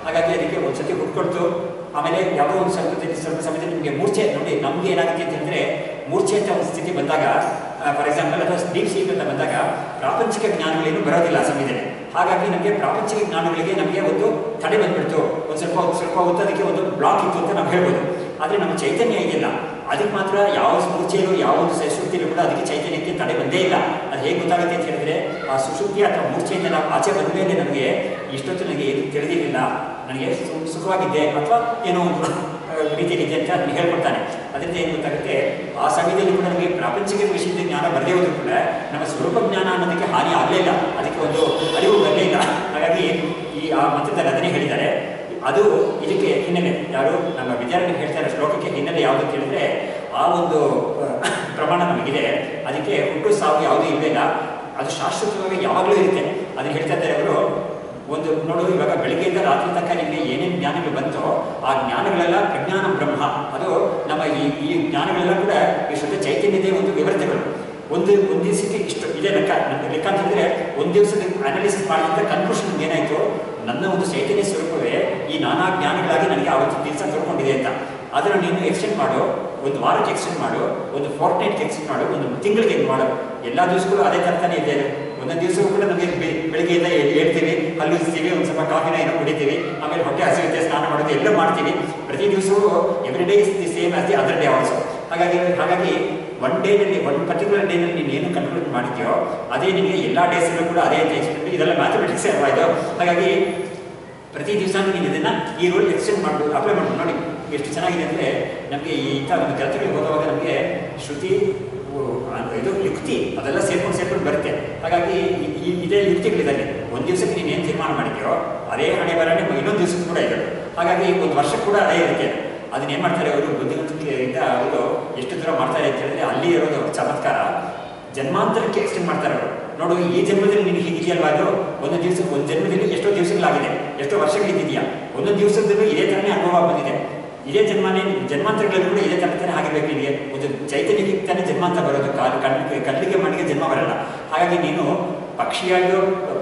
ಹಾಗಾಗಿ ಅದಕ್ಕೆ ಒಂದು ಸತಿ ಹುಟ್ಕೊಡ್ತು. ಆಮೇಲೆ ಯಾವುದೋ ಒಂದು ಸಮಯದಲ್ಲಿ ಸ್ವಲ್ಪ ಸಮಯದಲ್ಲಿ ನಿಮಗೆ ಮೂರ್ಛೆ ನೋಡಿ, ನಮಗೆ ಏನಾಗುತ್ತೆ ಅಂತಂದರೆ ಮೂರ್ಛೆ ಅಂತ ಒಂದು ಸ್ಥಿತಿ ಬಂದಾಗ ಫಾರ್ ಎಕ್ಸಾಂಪಲ್ ಅಥವಾ ಡೀಪ್ ಸ್ಲೀಪ್ ಅಂತ ಬಂದಾಗ ಪ್ರಾಪಂಚಿಕ ಜ್ಞಾನಗಳೇನು ಬರೋದಿಲ್ಲ ಆ ಸಮಯದಲ್ಲಿ. ಹಾಗಾಗಿ ನಮಗೆ ಪ್ರಾಪಂಚಿಕ ಜ್ಞಾನಗಳಿಗೆ ನಮಗೆ ಒಂದು ತಡೆ ಬಂದ್ಬಿಡ್ತು. ಒಂದು ಸ್ವಲ್ಪ ಸ್ವಲ್ಪ ಹೊತ್ತು ಅದಕ್ಕೆ ಒಂದು ಬ್ಲಾಕ್ ಇತ್ತು ಅಂತ ನಾವು ಹೇಳ್ಬೋದು. ಆದರೆ ನಮ್ಮ ಚೈತನ್ಯ ಇದೆಯಲ್ಲ. ಅದಕ್ಕೆ ಮಾತ್ರ ಯಾವ ಮೂರ್ಛೆಯಲ್ಲೂ ಯಾವ ಒಂದು ಸುಶುಕ್ತಿಯಲ್ಲೂ ಕೂಡ ಅದಕ್ಕೆ ಚೈತನ್ಯಕ್ಕೆ ತಡೆ ಬಂದೇ ಇಲ್ಲ. ಅದು ಹೇಗೆ ಗೊತ್ತಾಗುತ್ತೆ ಅಂತ ಹೇಳಿದ್ರೆ, ಆ ಸುಶುಕ್ತಿ ಅಥವಾ ಮೂರ್ಛೆಯಿಂದ ನಾವು ಆಚೆ ಬಂದ ಮೇಲೆ ನಮಗೆ ಇಷ್ಟೊತ್ತು ನನಗೆ ಏನು ತಿಳಿದಿರಲಿಲ್ಲ. ನನಗೆ ಸುಖವಾಗಿದ್ದೆ ಅಥವಾ ಏನೋ ಒಂದು ರೀತಿಯಲ್ಲಿದೆ ಅಂತ ಅದನ್ನು ಹೇಳ್ಕೊಡ್ತಾನೆ. ಅದರಿಂದ ಏನು ಗೊತ್ತಾಗುತ್ತೆ, ಆ ಸಮಯದಲ್ಲಿ ಕೂಡ ನಮಗೆ ಪ್ರಾಪಂಚಿಕ ವಿಷಯದ ಜ್ಞಾನ ಬರದೇ ಹೋದ್ರೂ ಕೂಡ ನಮ್ಮ ಸ್ವರೂಪ ಜ್ಞಾನ ಅನ್ನೋದಕ್ಕೆ ಹಾನಿ ಆಗಲೇ ಇಲ್ಲ. ಅದಕ್ಕೆ ಒಂದು ಅರಿವು ಬರಲೇ ಇಲ್ಲ. ಹಾಗಾಗಿ ಈ ಆ ಮತದಲ್ಲಿ ಅದನ್ನೇ ಹೇಳಿದ್ದಾರೆ. ಅದು ಇದಕ್ಕೆ ಹಿನ್ನೆಲೆ ಯಾರು ನಮ್ಮ ವಿದ್ಯಾರ್ಥಿ ಹೇಳ್ತಾರೆ ಶ್ಲೋಕಕ್ಕೆ ಹಿನ್ನೆಲೆ ಯಾವುದು ಅಂತ ಹೇಳಿದ್ರೆ, ಆ ಒಂದು ಪ್ರಮಾಣ ನಮಗಿದೆ. ಅದಕ್ಕೆ ಹುಟ್ಟು ಸಾವು ಯಾವುದೂ ಇಲ್ಲ. ಅದು ಶಾಶ್ವತವಾಗಿ ಯಾವಾಗಲೂ ಇರುತ್ತೆ. ಅದನ್ನು ಹೇಳ್ತಾ ಇದ್ದಾರೆ ಅವರು, ಒಂದು ನೋಡು, ಇವಾಗ ಬೆಳಿಗ್ಗೆಯಿಂದ ರಾತ್ರಿ ತನಕ ನಿಮಗೆ ಏನೇನು ಜ್ಞಾನಗಳು ಬಂತೋ, ಆ ಜ್ಞಾನಗಳೆಲ್ಲ ಪ್ರಜ್ಞಾನ ಬ್ರಹ್ಮ. ಅದು ನಮ್ಮ ಈ ಈ ಜ್ಞಾನಗಳೆಲ್ಲ ಕೂಡ ಈ ಶುದ್ಧ ಚೈತನ್ಯದ ಒಂದು ವಿವರತೆಗಳು. ಒಂದು ಒಂದು ದಿವಸಕ್ಕೆ ಇಷ್ಟು ಇದೇ ಲೆಕ್ಕ. ಲೆಕ್ಕ ಅಂತಂದರೆ ಒಂದು ದಿವಸದ ಅನಾಲಿಸಿಸ್ ಮಾಡಿದಂಥ ಕನ್ಕ್ಲೂಷನ್ ಏನಾಯಿತು? ನನ್ನ ಒಂದು ಚೈತನ್ಯ ಸ್ವರೂಪವೇ ಈ ನಾನಾ ಜ್ಞಾನಿಗಳಾಗಿ ನನಗೆ ಆವತ್ತು ಕೆಲಸ ತೋರ್ಕೊಂಡಿದೆ ಅಂತ. ಅದನ್ನು ನೀನು ಎಕ್ಸ್ಟೆಂಡ್ ಮಾಡು, ಒಂದು ವಾರಕ್ಕೆ ಎಕ್ಸ್ಟೆಂಡ್ ಮಾಡು, ಒಂದು ಫೋರ್ಟ್ ನೈಟ್ಗೆ ಎಕ್ಸ್ಟೆಂಡ್ ಮಾಡು, ಒಂದು ತಿಂಗಳಿಗೆ ಮಾಡು. ಎಲ್ಲ ದಿವಸಗಳು ಅದೇ ಥರ ತಾನೇ ಇದೆ ಒಂದೊಂದು ದಿವಸವೂ ಕೂಡ ನಮಗೆ ಬೆಳಿಗ್ಗೆಯಿಂದ ಹೇಳ್ತೀವಿ ಅಲ್ಲಿ ಉಜ್ತೀವಿ ಒಂದು ಸ್ವಲ್ಪ ಕಾಫಿನ ಏನೋ ಕುಡಿತೀವಿ, ಆಮೇಲೆ ಹೊಟ್ಟೆ ಹಸಿಯುತ್ತೆ, ಸ್ನಾನ ಮಾಡೋದು ಎಲ್ಲ ಮಾಡ್ತೀವಿ. ಪ್ರತಿ ದಿವಸವೂ every day is the same as the other day also ಹಾಗಾಗಿ ಹಾಗಾಗಿ ಒನ್ ಡೇನಲ್ಲಿ ಒನ್ ಪರ್ಟಿಕ್ಯುಲರ್ ಡೇನಲ್ಲಿ ನೀನು ಏನು ಕನ್ಕ್ಲೂಡ್ ಮಾಡಿದ್ಯೋ, ಅದೇ ನಿಮಗೆ ಎಲ್ಲ ಡೇಸಲ್ಲೂ ಕೂಡ ಅದೇ ಅಂತ ಇದೆಲ್ಲ ಮ್ಯಾಥಮೆಟಿಕ್ಸ್ ಅಲ್ವಾ ಇದು? ಹಾಗಾಗಿ ಪ್ರತಿ ದಿವಸ ನೀನು ಇದನ್ನ ಈ ರೋಲ್ ಎಕ್ಸ್ಟೆಂಡ್ ಮಾಡ್ಬೋದು ಅಪ್ಲೈ ಮಾಡ್ಬೋದು. ನೋಡಿ, ಎಷ್ಟು ಚೆನ್ನಾಗಿದೆ ಅಂದರೆ ನಮಗೆ ಇಂಥ ಒಂದು ಕೆಲಸಗಳಿಗೆ ಹೋಗುವಾಗ ನಮಗೆ ಶ್ರುತಿ ಇದು ಯುಕ್ತಿ, ಅದೆಲ್ಲ ಸೇರ್ಕೊಂಡು ಸೇರ್ಕೊಂಡು ಬರುತ್ತೆ. ಹಾಗಾಗಿ ಇದೇ ಯುಕ್ತಿಗಳಿದ್ದಾರೆ ಒಂದು ದಿವಸಕ್ಕೆ ನೀನು ಏನು ತೀರ್ಮಾನ ಮಾಡಿದ್ಯೋ, ಅದೇ ಹಣೆ ಬರಣೆ ಇನ್ನೊಂದು ದಿವಸಕ್ಕೆ ಕೂಡ ಇದೆ ಹಾಗಾಗಿ ಒಂದು ವರ್ಷ ಕೂಡ ಅದೇ ಇರುತ್ತೆ. ಅದನ್ನ ಏನು ಮಾಡ್ತಾರೆ ಅವರು? ಬುದ್ಧಿವಂತಿಕೆಯಿಂದ ಅವರು ಎಷ್ಟು ದೂರ ಮಾಡ್ತಾರೆ ಅಂತ ಹೇಳಿದ್ರೆ ಅಲ್ಲಿ ಇರೋದು ಚಮತ್ಕಾರ. ಜನ್ಮಾಂತರಕ್ಕೆ ಎಕ್ಸ್ಟೆಂಡ್ ಮಾಡ್ತಾರೆ ಅವರು. ನೋಡು, ಈ ಜನ್ಮದಲ್ಲಿ ನಿನಗೆ ಹೀಗಿದೆಯಲ್ವಾ ಒಂದು ದಿವಸ ಒಂದು ಜನ್ಮದಲ್ಲಿ ಎಷ್ಟೋ ದಿವಸಗಳಾಗಿದೆ. ಎಷ್ಟೋ ವರ್ಷಗಳಿದ್ದೀಯಾ ಒಂದೊಂದು ದಿವಸದಲ್ಲೂ ಇದೇ ಥರನೇ ಅನುಭವ ಬಂದಿದೆ. ಇದೇ ಜನ್ಮನೇ ಜನ್ಮಾಂತರಗಳಲ್ಲಿ ಕೂಡ ಇದೇ ತಾನೇ ಆಗಿರ್ಬೇಕು ನಿನಗೆ. ಒಂದು ಚೈತನ್ಯಕ್ಕೆ ತಾನೇ ಜನ್ಮಾಂತ ಬರೋದು. ಕಾಲು ಕಣ್ಣಿಗೆ ಕಲ್ಲಿಗೆ ಮಣ್ಣಿಗೆ ಜನ್ಮ ಬರಲ್ಲ. ಹಾಗಾಗಿ ನೀನು ಪಕ್ಷಿಯಾಗಿಯೋ,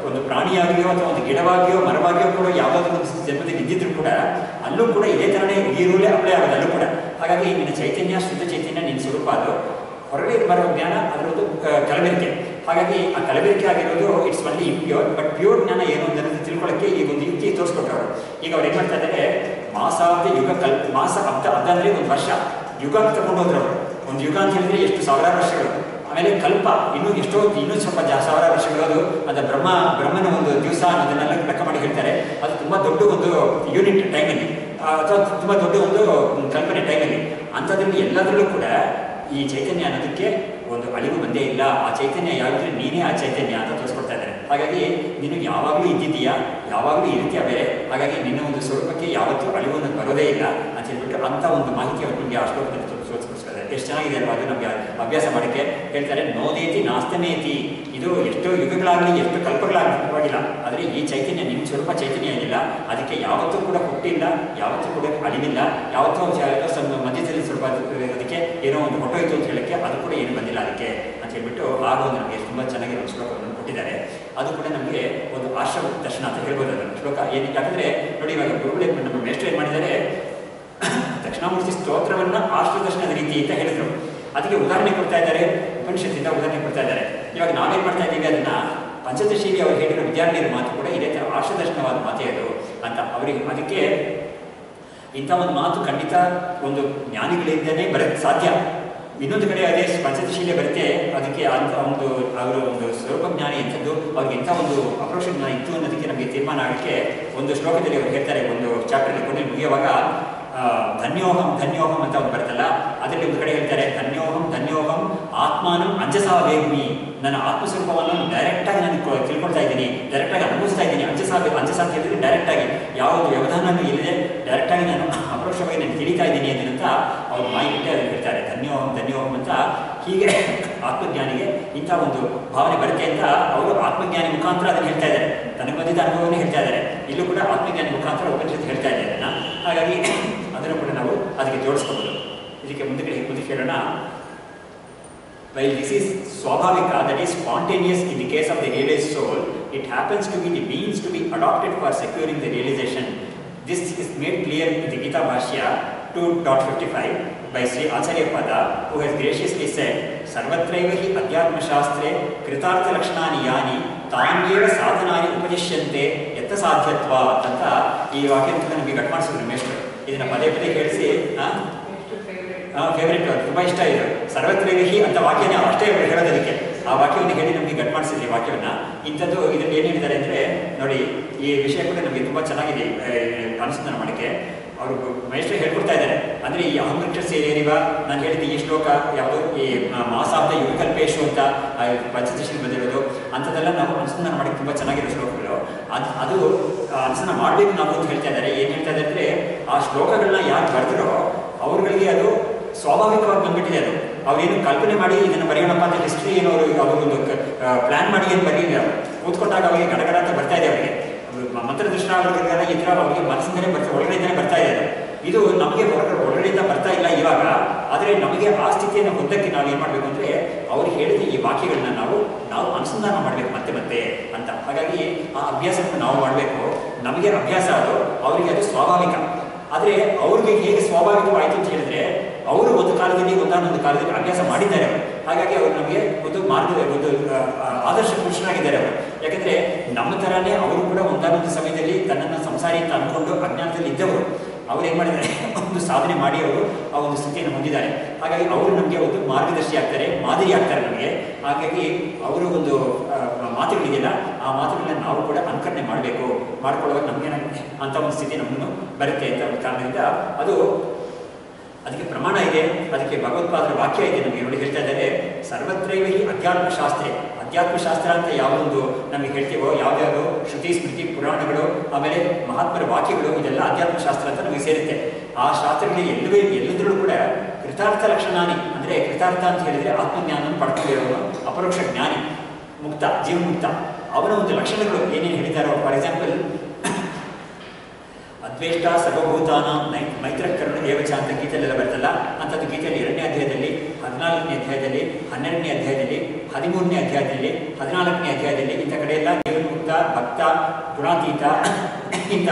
ಒಂದು ಪ್ರಾಣಿಯಾಗಿಯೋ ಅಥವಾ ಒಂದು ಗಿಡವಾಗಿಯೋ, ಮರವಾಗಿಯೋ ಕೂಡ ಯಾವುದಾದ್ರೂ ಒಂದು ಜನ್ಮದಲ್ಲಿ ಇದ್ದಿದ್ರು ಕೂಡ ಅಲ್ಲೂ ಕೂಡ ಇದೇ ಥರನೇ ಈ ರೂಲೇ ಅಪ್ಲೈ ಆಗೋದು ಅಲ್ಲೂ ಕೂಡ. ಹಾಗಾಗಿ ನಿನ್ನ ಚೈತನ್ಯ, ಶುದ್ಧ ಚೈತನ್ಯ ನಿನ್ನ ಸ್ವರೂಪ ಅದು. ಹೊರಗೆ ಬರೋ ಜ್ಞಾನ ಅದರದ್ದು ಕಲಬೆರಕೆ ಹಾಗಾಗಿ ಆ ಕಲಬೆರಕೆ ಆಗಿರೋದು it's only impure but pure ಜ್ಞಾನ ಏನು ಅಂತ ತಿಳ್ಕೊಳ್ಳೋಕ್ಕೆ ಈಗ ಒಂದು ಯುಕ್ತಿ ತೋರಿಸ್ಕೊಟ್ರು ಈಗ ಅವ್ರು ಏನು ಮಾಡ್ತಾ ಇದ್ದಾರೆ ಮಾಸಾಬ್ದ ಯುಗ ಕಲ್, ಮಾಸ ಅಬ್ದ ಅಬ್ದ ಒಂದು ವರ್ಷ, ಯುಗ ತಗೊಂಡು ಹೋದ್ರು ಒಂದು ಯುಗ ಅಂತ ಹೇಳಿದ್ರೆ ಎಷ್ಟು ಸಾವಿರಾರು ವರ್ಷಗಳು. ಆಮೇಲೆ ಕಲ್ಪ, ಇನ್ನೂ ಎಷ್ಟೋ, ಇನ್ನೂ ಸ್ವಲ್ಪ ಸಾವಿರ ವರ್ಷಗಳು ಅದು ಅದು ಬ್ರಹ್ಮ, ಬ್ರಹ್ಮನ ಒಂದು ದಿವಸ ಅನ್ನೋದನ್ನೆಲ್ಲ ಲೆಕ್ಕ ಮಾಡಿ ಹೇಳ್ತಾರೆ. ಅದು ತುಂಬ ದೊಡ್ಡ ಒಂದು ಯೂನಿಟ್ ಟೈಮಲ್ಲಿ ಅಥವಾ ತುಂಬ ದೊಡ್ಡ ಒಂದು ಕಲ್ಪನೆ ಟೈಮಲ್ಲಿ ಅಂಥದ್ರಲ್ಲಿ ಎಲ್ಲದರಲ್ಲೂ ಕೂಡ ಈ ಚೈತನ್ಯ ಅನ್ನೋದಕ್ಕೆ ಒಂದು ಅಳಿವು ಬಂದೇ ಇಲ್ಲ, ಆ ಚೈತನ್ಯ ಯಾವಿದ್ರೆ ನೀನೇ ಆ ಚೈತನ್ಯ ಅಂತ ತೋರಿಸ್ಕೊಡ್ತಾ ಇದ್ದಾರೆ. ಹಾಗಾಗಿ ನೀನು ಯಾವಾಗಲೂ ಇದ್ದಿದ್ದೀಯಾ ಯಾವಾಗಲೂ ಇರುತ್ತೀಯ ಬೇರೆ. ಹಾಗಾಗಿ ನಿನ್ನ ಒಂದು ಸ್ವರೂಪಕ್ಕೆ ಯಾವತ್ತೂ ಅಳಿವು ಅನ್ನೋದು ಬರೋದೇ ಇಲ್ಲ ಅಂತ ಹೇಳ್ಬಿಟ್ಟು ಅಂಥ ಒಂದು ಮಾಹಿತಿ ಅವರು ನಿಮಗೆ ಆ ಶ್ಲೋಕದಲ್ಲಿ ತೋರಿಸ್ಕೊಡ್ತಾರೆ ಎಷ್ಟು ಚೆನ್ನಾಗಿದೆ ಅಲ್ವಾ ಅದು ನಮಗೆ ಅಭ್ಯಾಸ ಮಾಡೋಕ್ಕೆ? ಹೇಳ್ತಾರೆ, ನೋದೇತಿ ನಾಸ್ತನೇತಿ ಇದು ಎಷ್ಟೋ ಯುಗಗಳಾಗಲಿ, ಎಷ್ಟು ಕಲ್ಪಗಳಾಗಲಿ, ಪರವಾಗಿಲ್ಲ. ಆದರೆ ಈ ಚೈತನ್ಯ ನಿಮ್ಮ ಸ್ವರೂಪ ಚೈತನ್ಯ ಏನಿಲ್ಲ, ಅದಕ್ಕೆ ಯಾವತ್ತೂ ಕೂಡ ಹುಟ್ಟಿಲ್ಲ, ಯಾವತ್ತೂ ಕೂಡ ಅಳಿವಿಲ್ಲ, ಯಾವತ್ತೂ ಮಧ್ಯದಲ್ಲಿ ಅದು- ಅದಕ್ಕೆ ಏನೋ ಒಂದು ಹೊಟ್ಟೋಯ್ತು ಅಂತ ಹೇಳಕ್ಕೆ ಅದು ಕೂಡ ಏನು ಬಂದಿಲ್ಲ. ಅದಕ್ಕೆ ಅಂತ ಹೇಳ್ಬಿಟ್ಟು ಆಗ ನಮಗೆ ತುಂಬ ಚೆನ್ನಾಗಿ ಒಂದು ಶ್ಲೋಕವನ್ನು ಕೊಟ್ಟಿದ್ದಾರೆ. ಅದು ಕೂಡ ನಮಗೆ ಒಂದು ಆಶ್ರಮ ದರ್ಶನ ಅಂತ ಹೇಳ್ಬೋದು ಅದನ್ನು. ಶ್ಲೋಕ ಏನು ಯಾಕಂದರೆ ನೋಡಿ ಇವಾಗ ಗುರುಗಳೇ ನಮ್ಮ ಮೇಷ್ಟ್ರು ಏನು ಮಾಡಿದ್ದಾರೆ? ದಕ್ಷಿಣಾಮೂರ್ತಿ ಸ್ತೋತ್ರವನ್ನು ಆಶ್ರಮ ದರ್ಶನದ ರೀತಿ ಅಂತ ಹೇಳಿದ್ರು. ಅದಕ್ಕೆ ಉದಾಹರಣೆ ಕೊಡ್ತಾ ಇದ್ದಾರೆ. ಉಪನಿಷತ್ತಿಂದ ಉದಾಹರಣೆ ಕೊಡ್ತಾ ಇದ್ದಾರೆ. ಇವಾಗ ನಾವೇನ್ ಮಾಡ್ತಾ ಇದ್ದೀವಿ ಅದನ್ನ? ಪಂಚದಶೀಲಿ ಅವರು ಹೇಳಿರೋ ವಿದ್ಯಾರ್ಥಿಗಳ ಮಾತು ಕೂಡ ಇದೇ ಥರ ಮಾತೆ ದರ್ಶನವಾದ ಮಾತೇ ಅದು ಅಂತ ಅವರಿಗೆ ಅದಕ್ಕೆ ಇಂಥ ಒಂದು ಮಾತು ಖಂಡಿತ ಒಂದು ಜ್ಞಾನಿಗಳಿಂದನೇ ಬರಕ್ಕೆ ಸಾಧ್ಯ. ಇನ್ನೊಂದು ಕಡೆ ಅದೇ ಪಂಚದಶೀಲೆ ಬರುತ್ತೆ, ಅದಕ್ಕೆ ಅಂತ ಒಂದು ಅವರ ಒಂದು ಸ್ವರೂಪ ಜ್ಞಾನಿ ಎಂಥದ್ದು ಅವ್ರಿಗೆ ಇಂಥ ಒಂದು ಅಪ್ರೋಷ ಜ್ಞಾನ ಇತ್ತು ಅನ್ನೋದಕ್ಕೆ ನಮಗೆ ತೀರ್ಮಾನ ಆಗಕ್ಕೆ ಒಂದು ಶ್ಲೋಕದಲ್ಲಿ ಅವರು ಹೇಳ್ತಾರೆ, ಒಂದು ಚಾಪ್ಟರ್ಲಿ ಕೊನೆ ಮುಗಿಯುವಾಗ ಧನ್ಯೋಹಂ ಧನ್ಯೋಹಂ ಅಂತ ಅವ್ರು ಬರ್ತಲ್ಲ ಅದರಲ್ಲಿ ಒಂದು ಕಡೆ ಹೇಳ್ತಾರೆ, ಧನ್ಯೋಹಂ ಧನ್ಯೋಹಂ, ಆತ್ಮಾನಂ ಅಂಜಸಾ ವೇಗ್ಮಿ ನನ್ನ ಆತ್ಮಸ್ವರೂಪವನ್ನು ಡೈರೆಕ್ಟಾಗಿ ನಾನು ತಿಳ್ಕೊಳ್ತಾ ಇದ್ದೀನಿ. ಡೈರೆಕ್ಟಾಗಿ ಅನುಭವಿಸ್ತಾ ಇದ್ದೀನಿ. ಅಂಜಸಾ ಅಂಚೆ ಅಂತ ಹೇಳಿದ್ರೆ ಡೈರೆಕ್ಟಾಗಿ ಯಾವುದು ವ್ಯವಧಾನನೂ ಇಲ್ಲದೆ ಡೈರೆಕ್ಟಾಗಿ ನಾನು ಅಪರೋಕ್ಷವಾಗಿ ನಾನು ತಿಳಿತಾ ಇದ್ದೀನಿ ಅಂತ ಅವ್ರು ಮಾಹಿತಿ ಅವ್ರು ಹೇಳ್ತಾರೆ. ಧನ್ಯೋಹಂ ಧನ್ಯವಾದ ಅಂತ ಹೀಗೆ ಆತ್ಮಜ್ಞಾನಿಗೆ ಇಂಥ ಒಂದು ಭಾವನೆ ಬರುತ್ತೆ ಅಂತ ಅವರು ಆತ್ಮಜ್ಞಾನಿ ಮುಖಾಂತರ ಅದನ್ನು ಹೇಳ್ತಾ ಇದ್ದಾರೆ. ತನಗೆ ಬಂದಿದ್ದ ಅನುಭವನೇ ಹೇಳ್ತಾ ಇದ್ದಾರೆ. ಇಲ್ಲೂ ಕೂಡ ಆತ್ಮಜ್ಞಾನಿ ಮುಖಾಂತರ ಉಪನಿಷತ್ತು ಹೇಳ್ತಾ ಇದ್ದಾರೆ. ಹಾಗಾಗಿ ಅದನ್ನು ಕೂಡ ನಾವು ಅದಕ್ಕೆ ಜೋಡಿಸ್ಕೋಬಹುದು ಇದಕ್ಕೆ ಮುಂದಕ್ಕೆ ಮುಂದಕ್ಕೆ ಹೇಳೋಣ While this is swabhavika, that is spontaneous in the case of the realized soul, it happens to be the means to be adopted for securing the realization. This is made clear in the Gita Bhashya 2.55 by Sri Acharya Pada, who has graciously said, Sarvatraiva hi adhyatma shastre kritartha lakshanani yani ತಾನ್ಯೇವ ಸಾಧನಾನಿ ಉಪದಿಶ್ಯಂತೆ ಎತ್ತ ಸಾಧ್ಯತ್ವ ಅಂತ ಈ ವಾಕ್ಯ ನಮಗೆ cut ಮಾಡಿಸಿದ್ರು ಮೇಷ್ಟ್ರು ಇದನ್ನ ಪದೇ ಪದೇ ಕೇಳಿಸಿ ಆ ಫೇವ್ರೇಟ್ ತುಂಬ ಇಷ್ಟ ಇದೆ. ಸರ್ವತ್ರೈಹಿ ಅಂತ ವಾಕ್ಯನೇ ಅಷ್ಟೇ ಹೇಳೋದಕ್ಕೆ ಆ ವಾಕ್ಯವನ್ನು ಹೇಳಿ ನಮಗೆ ಗಟ್ ಮಾಡಿಸಿದ್ವಿ ವಾಕ್ಯವನ್ನ. ಇಂಥದ್ದು ಇದನ್ನು ಏನು ಹೇಳಿದ್ದಾರೆ ಅಂದರೆ, ನೋಡಿ, ಈ ವಿಷಯ ಕೂಡ ನಮಗೆ ತುಂಬ ಚೆನ್ನಾಗಿದೆ ಅನಿಸುತ್ತೆ ಮಾಡೋಕ್ಕೆ. ಅವರು ಮಹೇಶ್ವರ ಹೇಳ್ಕೊಡ್ತಾ ಇದ್ದಾರೆ. ಅಂದರೆ ಈ ಅಹಂವೃಕ್ಷ ಸೇರಿವ ನಾನು ಹೇಳಿದ ಈ ಶ್ಲೋಕ ಯಾವುದು? ಈ ಮಾಸಾಬ್ದ ಯುಗಕಲ್ಪೇಶು ಅಂತ ಪಂಚದಶಿಲಿ ಬಂದಿರೋದು. ಅಂಥದ್ದೆಲ್ಲ ನಾವು ಅನುಸಂಧಾನ ಮಾಡೋಕ್ಕೆ ತುಂಬ ಚೆನ್ನಾಗಿರೋ ಶ್ಲೋಕಗಳು. ಅದು ಅದು ಅನುಸಂಧಾನ ಮಾಡಬೇಕು ನಾವು ಅಂತ ಹೇಳ್ತಾ ಇದ್ದಾರೆ. ಏನು ಹೇಳ್ತಾ ಇದ್ದಾರೆ ಅಂದರೆ, ಆ ಶ್ಲೋಕಗಳನ್ನ ಯಾರು ಬರೆದಿರೋ, ಅವ್ರುಗಳಿಗೆ ಅದು ಸ್ವಾಭಾವಿಕವಾಗಿ ಬಂದ್ಬಿಟ್ಟಿದೆ ಅದು. ಏನು ಕಲ್ಪನೆ ಮಾಡಿ ಇದನ್ನು ಬರೆಯೋಣಪ್ಪ ಅಂತ ಹಿಸ್ಟ್ರಿ ಏನು ಅವರು ಒಂದು ಪ್ಲಾನ್ ಮಾಡಿ ಏನು ಬರೀ ಕೂತ್ಕೊಂಡಾಗ ಅವರಿಗೆ ಗಡಗಡ ಅಂತ ಬರ್ತಾ ಇದೆ ಅವರಿಗೆ. ಮಂತ್ರ ದೃಷ್ಟ ಅವರಿಗೆಲ್ಲ ಈ ಥರ ಅವರಿಗೆ ಮನಸ್ಸಿಂದಲೇ ಬರ್ತಾ ಒಳಗಡೆಯಿಂದಲೇ ಬರ್ತಾ ಇದೆ ಇದು ನಮಗೆ ಹೊರಗಡೆ ಒಳಗಡೆಯಿಂದ ಬರ್ತಾ ಇಲ್ಲ ಇವಾಗ. ಆದರೆ ನಮಗೆ ಆ ಸ್ಥಿತಿಯನ್ನು ಹೊಂದಕ್ಕೆ ನಾವು ಏನು ಮಾಡಬೇಕು ಅಂದರೆ ಅವ್ರು ಹೇಳಿದ ಈ ವಾಕ್ಯಗಳನ್ನ ನಾವು ನಾವು ಅನುಸಂಧಾನ ಮಾಡಬೇಕು ಮತ್ತೆ ಮತ್ತೆ ಅಂತ. ಹಾಗಾಗಿ ಆ ಅಭ್ಯಾಸವನ್ನು ನಾವು ಮಾಡಬೇಕು. ನಮಗೆ ಅಭ್ಯಾಸ ಅದು. ಅವರಿಗೆ ಅದು ಸ್ವಾಭಾವಿಕ. ಆದರೆ ಅವ್ರಿಗೆ ಹೇಗೆ ಸ್ವಾಭಾವಿಕವಾಯಿತು ಅಂತ ಹೇಳಿದ್ರೆ ಅವರು ಒಂದು ಕಾಲದಲ್ಲಿ ಒಂದಾನೊಂದು ಕಾಲದಲ್ಲಿ ಅಭ್ಯಾಸ ಮಾಡಿದ್ದಾರೆ. ಅವರು ಹಾಗಾಗಿ ಅವರು ನಮಗೆ ಒಂದು ಮಾರ್ಗ, ಒಂದು ಆದರ್ಶ ಪುರುಷನಾಗಿದ್ದಾರೆ ಅವರು ಯಾಕಂದ್ರೆ ನಮ್ಮ ಥರನೇ ಅವರು ಕೂಡ ಒಂದಾನೊಂದು ಸಮಯದಲ್ಲಿ ತನ್ನನ್ನು ಸಂಸಾರಿ ಅಂತ ಅಂದ್ಕೊಂಡು ಅಜ್ಞಾನದಲ್ಲಿ ಇದ್ದವರು. ಅವ್ರು ಏನು ಮಾಡಿದ್ದಾರೆ? ಒಂದು ಸಾಧನೆ ಮಾಡಿ ಅವರು ಆ ಒಂದು ಸ್ಥಿತಿಯನ್ನು ಹೊಂದಿದ್ದಾರೆ. ಹಾಗಾಗಿ ಅವರು ನಮಗೆ ಒಂದು ಮಾರ್ಗದರ್ಶಿ ಆಗ್ತಾರೆ, ಮಾದರಿ ಆಗ್ತಾರೆ ನಮಗೆ. ಹಾಗಾಗಿ ಅವರು ಒಂದು ಮಾತುಗಳಿದೆಯಲ್ಲ, ಆ ಮಾತುಗಳನ್ನ ನಾವು ಕೂಡ ಅನುಕರಣೆ ಮಾಡಬೇಕು. ಮಾಡ್ಕೊಳ್ಳುವಾಗ ನಮಗೆ ಅಂತ ಒಂದು ಸ್ಥಿತಿ ನಮ್ಮನ್ನು ಬರುತ್ತೆ ಅಂತ ಕಾರಣದಿಂದ ಅದು ಅದಕ್ಕೆ ಪ್ರಮಾಣ ಇದೆ, ಅದಕ್ಕೆ ಭಗವತ್ಪಾದರ ವಾಕ್ಯ ಇದೆ, ನಮಗೆ ನೋಡಿ ಹೇಳ್ತಾ ಇದ್ದಾರೆ, ಸರ್ವತ್ರೈವ ಹಿ ಅಧ್ಯಾತ್ಮ ಶಾಸ್ತ್ರೆ ಅಧ್ಯಾತ್ಮ ಶಾಸ್ತ್ರ ಅಂತ ಯಾವೊಂದು ನಮಗೆ ಹೇಳ್ತೀವೋ ಯಾವ್ಯಾವ ಶ್ರುತಿ, ಸ್ಮೃತಿ, ಪುರಾಣಗಳು, ಆಮೇಲೆ ಮಹಾತ್ಮರ ವಾಕ್ಯಗಳು, ಇದೆಲ್ಲ ಅಧ್ಯಾತ್ಮ ಶಾಸ್ತ್ರ ಅಂತ ನಮಗೆ ಸೇರುತ್ತೆ. ಆ ಶಾಸ್ತ್ರಗಳಿಗೆ ಎಲ್ಲವೇ, ಎಲ್ಲದರಲ್ಲೂ ಕೂಡ ಕೃತಾರ್ಥ ಲಕ್ಷಣಾನಿ, ಅಂದರೆ ಕೃತಾರ್ಥ ಅಂತ ಹೇಳಿದರೆ ಆತ್ಮಜ್ಞಾನವನ್ನು ಪಡ್ಕೊಂಡಿರೋನು ಅಪರೋಕ್ಷ ಜ್ಞಾನಿ, ಮುಕ್ತ, ಜೀವಮುಕ್ತ. ಅವನ ಒಂದು ಲಕ್ಷಣಗಳು ಏನೇನು ಹೇಳಿದಾರೋ ಫಾರ್ ಎಕ್ಸಾಂಪಲ್ ಅದ್ವೇಷ್ಟ ಸರ್ವಭೂತಾನ ಮೈತ್ರಕರಣ ದೇವಚ ಅಂತ ಗೀತೆಯಲ್ಲೆಲ್ಲ ಬರ್ತಲ್ಲ, ಅಂಥದ್ದು ಗೀತೆಯಲ್ಲಿ ಎರಡನೇ ಅಧ್ಯಾಯದಲ್ಲಿ, ಹದಿನಾಲ್ಕನೇ ಅಧ್ಯಾಯದಲ್ಲಿ, ಹನ್ನೆರಡನೇ ಅಧ್ಯಾಯದಲ್ಲಿ, ಹದಿಮೂರನೇ ಅಧ್ಯಾಯದಲ್ಲಿ, ಹದಿನಾಲ್ಕನೇ ಅಧ್ಯಾಯದಲ್ಲಿ ಇಂಥ ಕಡೆಯೆಲ್ಲ ಎಲ್ಲ ಮುಕ್ತ ಭಕ್ತ ಗುಣಾತೀತ ಇಂಥ